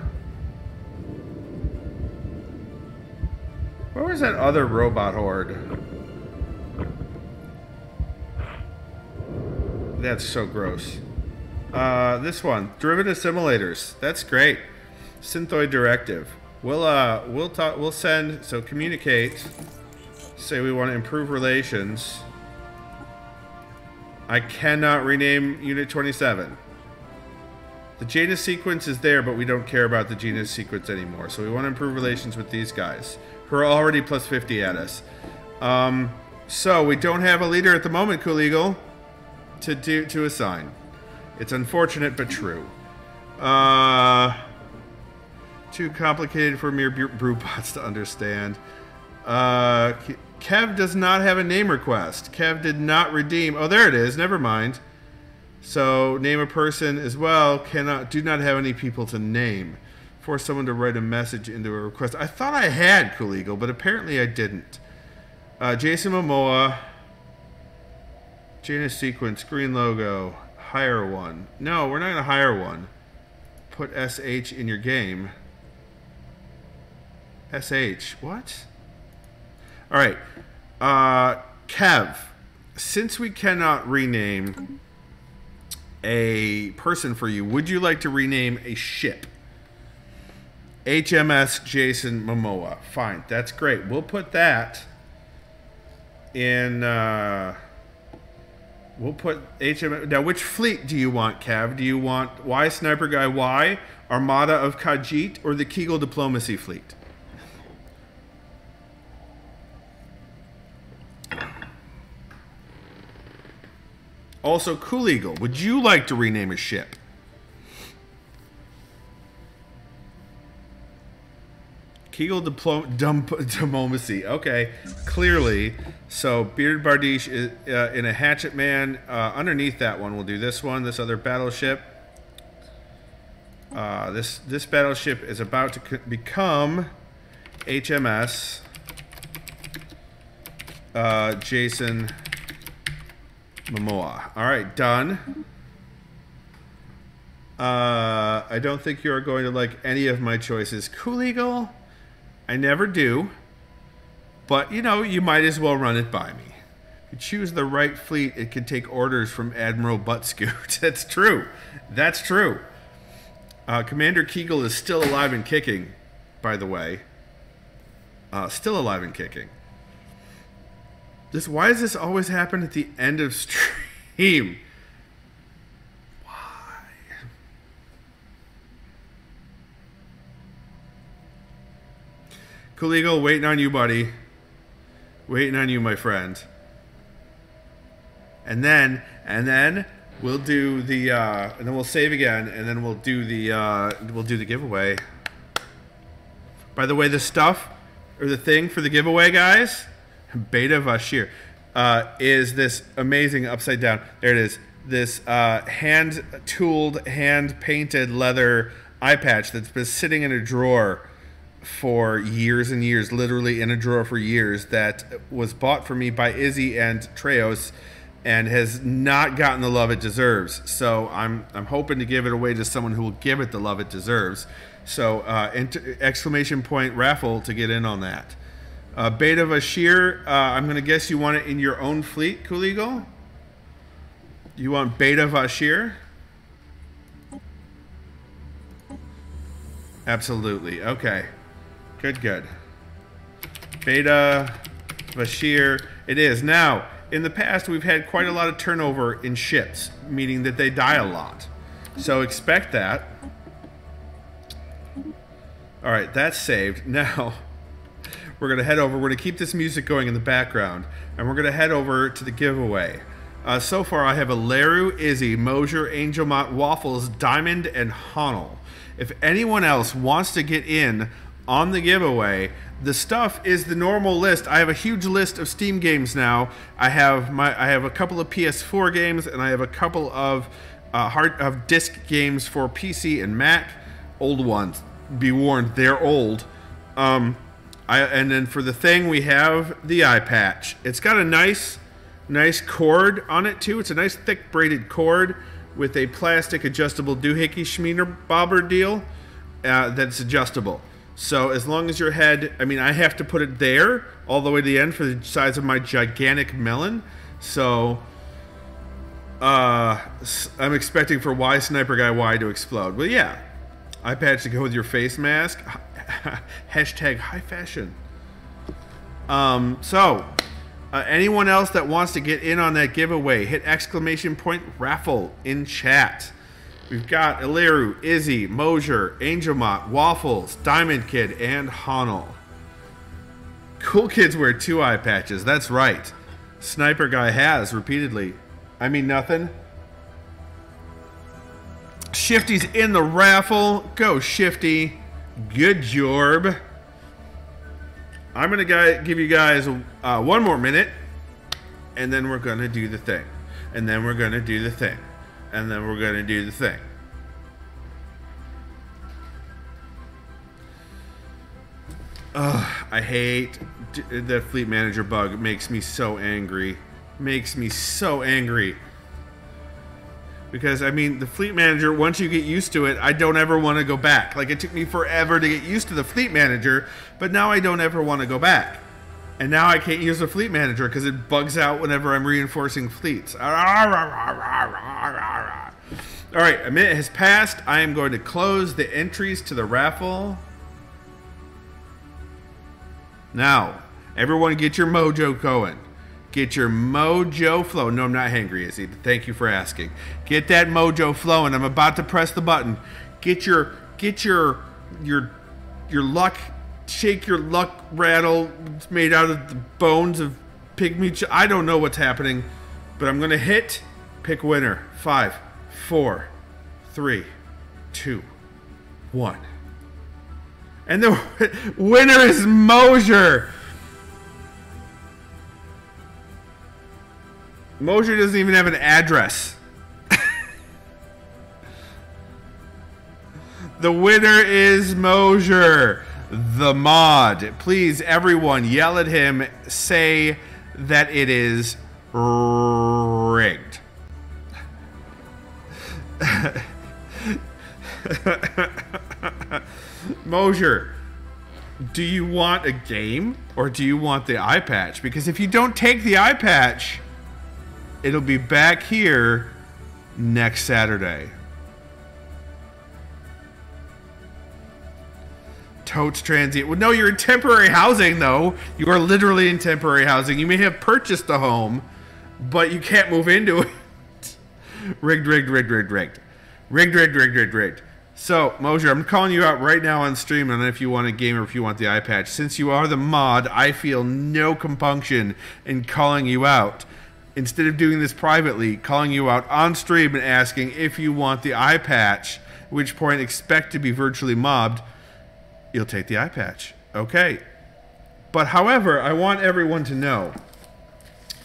where was that other robot horde? That's so gross. Uh this one derivative simulators. That's great. Synthoid directive. We'll uh we'll talk we'll send so communicate say we want to improve relations. I cannot rename Unit 27. The Janus sequence is there, but we don't care about the Janus sequence anymore. So we want to improve relations with these guys, who are already plus 50 at us. Um, so we don't have a leader at the moment, Cool Eagle, to do to assign. It's unfortunate but true. Uh, too complicated for mere brewbots to understand. Uh, Kev does not have a name request. Kev did not redeem. Oh, there it is. Never mind. So name a person as well. Cannot do not have any people to name. Force someone to write a message into a request. I thought I had Cool Eagle, but apparently I didn't. Uh, Jason Momoa. Janus sequence. Green logo. Hire one. No, we're not gonna hire one. Put SH in your game. SH. What? All right. Uh, Kev, since we cannot rename a person for you, would you like to rename a ship? HMS Jason Momoa. Fine, that's great. We'll put that in. Uh, we'll put HMS. Now, which fleet do you want, Cav? Do you want Y Sniper Guy Y, Armada of Khajiit, or the Kegel Diplomacy Fleet? Also, Cool Eagle, would you like to rename a ship? Kegel diplo- dump- diplomacy. Okay, clearly. So Bearded Bardiche is uh, in a Hatchet Man. Uh, underneath that one, we'll do this one. This other battleship. Uh, this this battleship is about to become HMS uh, Jason Momoa. All right, done. Uh, I don't think you are going to like any of my choices. Cool Eagle, I never do. But, you know, you might as well run it by me. If you choose the right fleet, it can take orders from Admiral Buttscoot. That's true. That's true. Uh, Commander Kegel is still alive and kicking, by the way. Uh, still alive and kicking. This why does this always happen at the end of stream? Why? Cool waiting on you, buddy. Waiting on you, my friend. And then, and then we'll do the, uh, and then we'll save again, and then we'll do the, uh, we'll do the giveaway. By the way, the stuff or the thing for the giveaway, guys, Beta Vashir, uh, is this amazing upside down. There it is. This uh, hand tooled, hand painted leather eye patch that's been sitting in a drawer for years and years, literally in a drawer for years, that was bought for me by Izzy and Treos and has not gotten the love it deserves. So I'm I'm hoping to give it away to someone who will give it the love it deserves. So uh, exclamation point raffle to get in on that. Uh, Beta Vashir, uh, I'm gonna guess you want it in your own fleet, Eagle. You want Beta Vashir? Absolutely. Okay. Good, good. Beta Vashir. It is. Now, in the past, we've had quite a lot of turnover in ships, meaning that they die a lot. So expect that. All right, that's saved. Now, we're going to head over. We're going to keep this music going in the background, and we're going to head over to the giveaway. Uh, so far, I have a Laru, Izzy, Mosier, Angelmont, Waffles, Diamond, and Honel. If anyone else wants to get in on the giveaway, the stuff is the normal list. I have a huge list of Steam games now. I have my I have a couple of PS4 games, and I have a couple of uh, hard of disc games for PC and Mac. Old ones, be warned, they're old. Um, I, and then for the thing, we have the eye patch. It's got a nice, nice cord on it too. It's a nice thick braided cord with a plastic adjustable doohickey schmeener bobber deal uh, that's adjustable. So as long as your head, I mean, I have to put it there all the way to the end for the size of my gigantic melon. So uh, I'm expecting for Y Sniper Guy Y to explode. Well, yeah, eye patch to go with your face mask. Hashtag high fashion. Um, so, uh, anyone else that wants to get in on that giveaway, hit exclamation point raffle in chat. We've got Illyru, Izzy, Mosier, Angelmont, Waffles, Diamond Kid, and Honel. Cool kids wear two eye patches. That's right. Sniper guy has repeatedly. I mean nothing. Shifty's in the raffle. Go Shifty. Good jorb. I'm gonna give you guys uh, one more minute, and then we're gonna do the thing, and then we're gonna do the thing, and then we're gonna do the thing. Ugh, I hate that fleet manager bug. It makes me so angry. Makes me so angry. Because I mean, the fleet manager, once you get used to it, I don't ever want to go back. Like it took me forever to get used to the fleet manager, but now I don't ever want to go back. And now I can't use the fleet manager because it bugs out whenever I'm reinforcing fleets. Ah, All right, a minute has passed. I am going to close the entries to the raffle. Now, everyone get your mojo going. Get your mojo flow. No, I'm not hangry, Izzy. Thank you for asking. Get that mojo flowing. I'm about to press the button. Get your get your your your luck shake your luck rattle. It's made out of the bones of pygmy. Ch- I don't know what's happening, but I'm gonna hit pick winner. Five, four, three, two, one. And the winner is Mosier. Mosier doesn't even have an address. the winner is Mosier, the mod. Please, everyone, yell at him. Say that it is rigged. Mosier, do you want a game or do you want the eye patch? Because if you don't take the eye patch, it'll be back here next Saturday. Totes transient. Well, no, you're in temporary housing, though. You are literally in temporary housing. You may have purchased a home, but you can't move into it. rigged, rigged, rigged, rigged, rigged. Rigged, rigged, rigged, rigged, rigged. So, Mosier, I'm calling you out right now on stream, and if you want a game or if you want the eye patch. Since you are the mod, I feel no compunction in calling you out. Instead of doing this privately, calling you out on stream and asking if you want the eye patch, at which point expect to be virtually mobbed, you'll take the eye patch. Okay. But however, I want everyone to know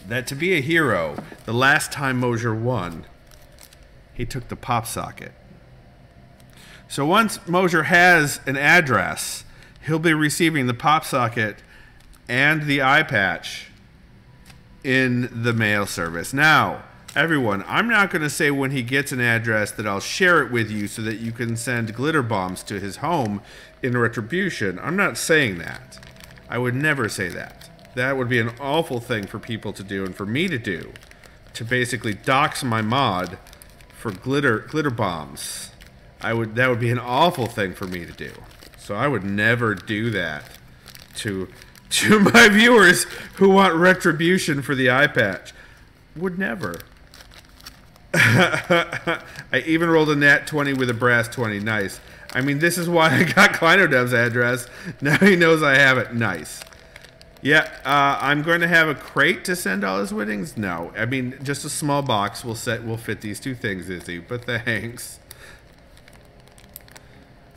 that to be a hero, the last time Mosier won, he took the pop socket. So once Mosier has an address, he'll be receiving the pop socket and the eye patch in the mail service. Now, everyone, I'm not going to say when he gets an address that I'll share it with you so that you can send glitter bombs to his home in retribution. I'm not saying that. I would never say that. That would be an awful thing for people to do and for me to do. To basically dox my mod for glitter glitter bombs. I would that would be an awful thing for me to do. So I would never do that to to my viewers who want retribution for the eye patch. Would never. I even rolled a nat 20 with a brass 20. Nice. I mean, this is why I got Kleinodev's address. Now he knows I have it. Nice. Yeah, uh, I'm going to have a crate to send all his winnings. No, I mean just a small box will set will fit these two things, Izzy. But thanks.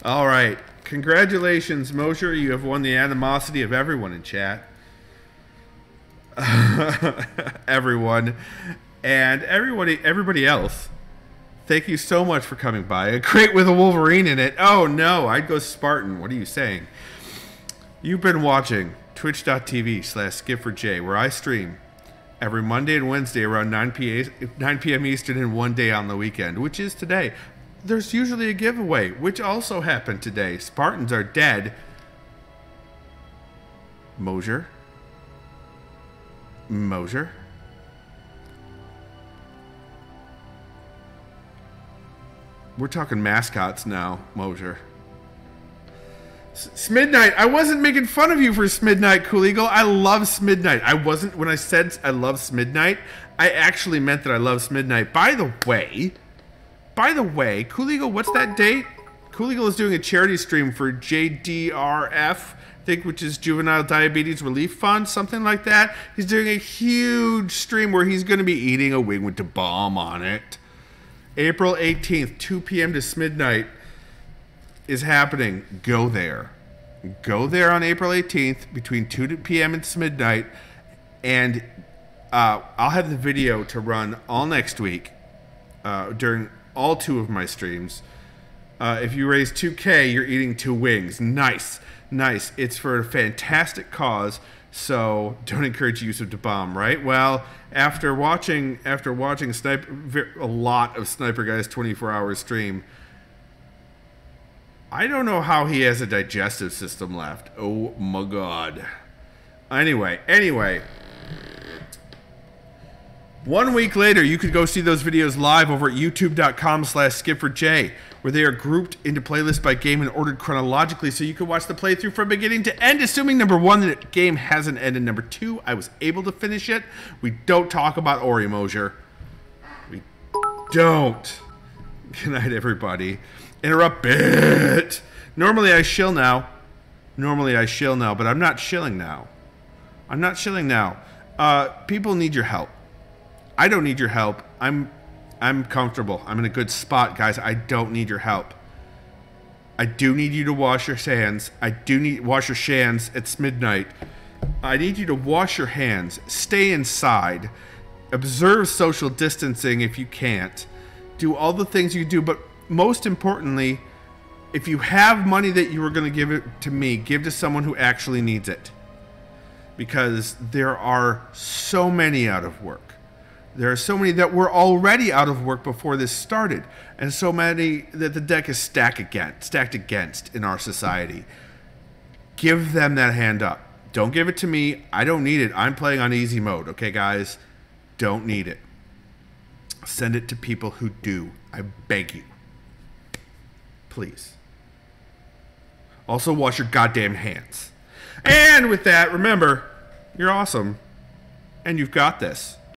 All right, congratulations, Mosher. You have won the animosity of everyone in chat. everyone, and everybody, everybody else. Thank you so much for coming by. A crate with a Wolverine in it. Oh no, I'd go Spartan. What are you saying? You've been watching twitch.tv slash skipfordj, where I stream every Monday and Wednesday around 9 p.m. 9 p.m. Eastern and one day on the weekend, which is today. There's usually a giveaway, which also happened today. Spartans are dead. Mosier. Mosier. We're talking mascots now, Mosier. Smidnight, I wasn't making fun of you for Smidnight, Cool Eagle. I love Smidnight. I wasn't when I said I love Smidnight. I actually meant that I love Smidnight. By the way, by the way, Cool Eagle, what's that date? Cool Eagle is doing a charity stream for JDRF, I think, which is Juvenile Diabetes Relief Fund, something like that. He's doing a huge stream where he's going to be eating a wing with the bomb on it. April 18th, 2 p.m. to midnight is happening. Go there. Go there on April 18th between 2 p.m. and midnight, and uh, I'll have the video to run all next week uh, during all two of my streams. Uh, if you raise 2K, you're eating two wings. Nice, nice. It's for a fantastic cause So don't encourage use of the bomb, right? Well, after watching after watching sniper a lot of Sniper Guy's 24 hour stream, I don't know how he has a digestive system left. Oh my god. Anyway, anyway. One week later, you could go see those videos live over at youtube.com slash skipfordj, where they are grouped into playlists by game and ordered chronologically so you can watch the playthrough from beginning to end, assuming number one, the game hasn't ended. Number two, I was able to finish it. We don't talk about Ori Mosier. We don't. Good night, everybody. Interrupt bit. Normally I shill now. Normally I shill now, but I'm not shilling now. I'm not shilling now. Uh, people need your help. I don't need your help. I'm I'm comfortable. I'm in a good spot, guys. I don't need your help. I do need you to wash your hands. I do need wash your hands. It's midnight. I need you to wash your hands. Stay inside. Observe social distancing if you can't. Do all the things you do, but most importantly, if you have money that you were going to give it to me, give to someone who actually needs it. Because there are so many out of work. There are so many that were already out of work before this started, and so many that the deck is stacked against, stacked against in our society. Give them that hand up. Don't give it to me. I don't need it. I'm playing on easy mode. Okay, guys? Don't need it. Send it to people who do. I beg you. Please. Also, wash your goddamn hands. And with that, remember, you're awesome. And you've got this.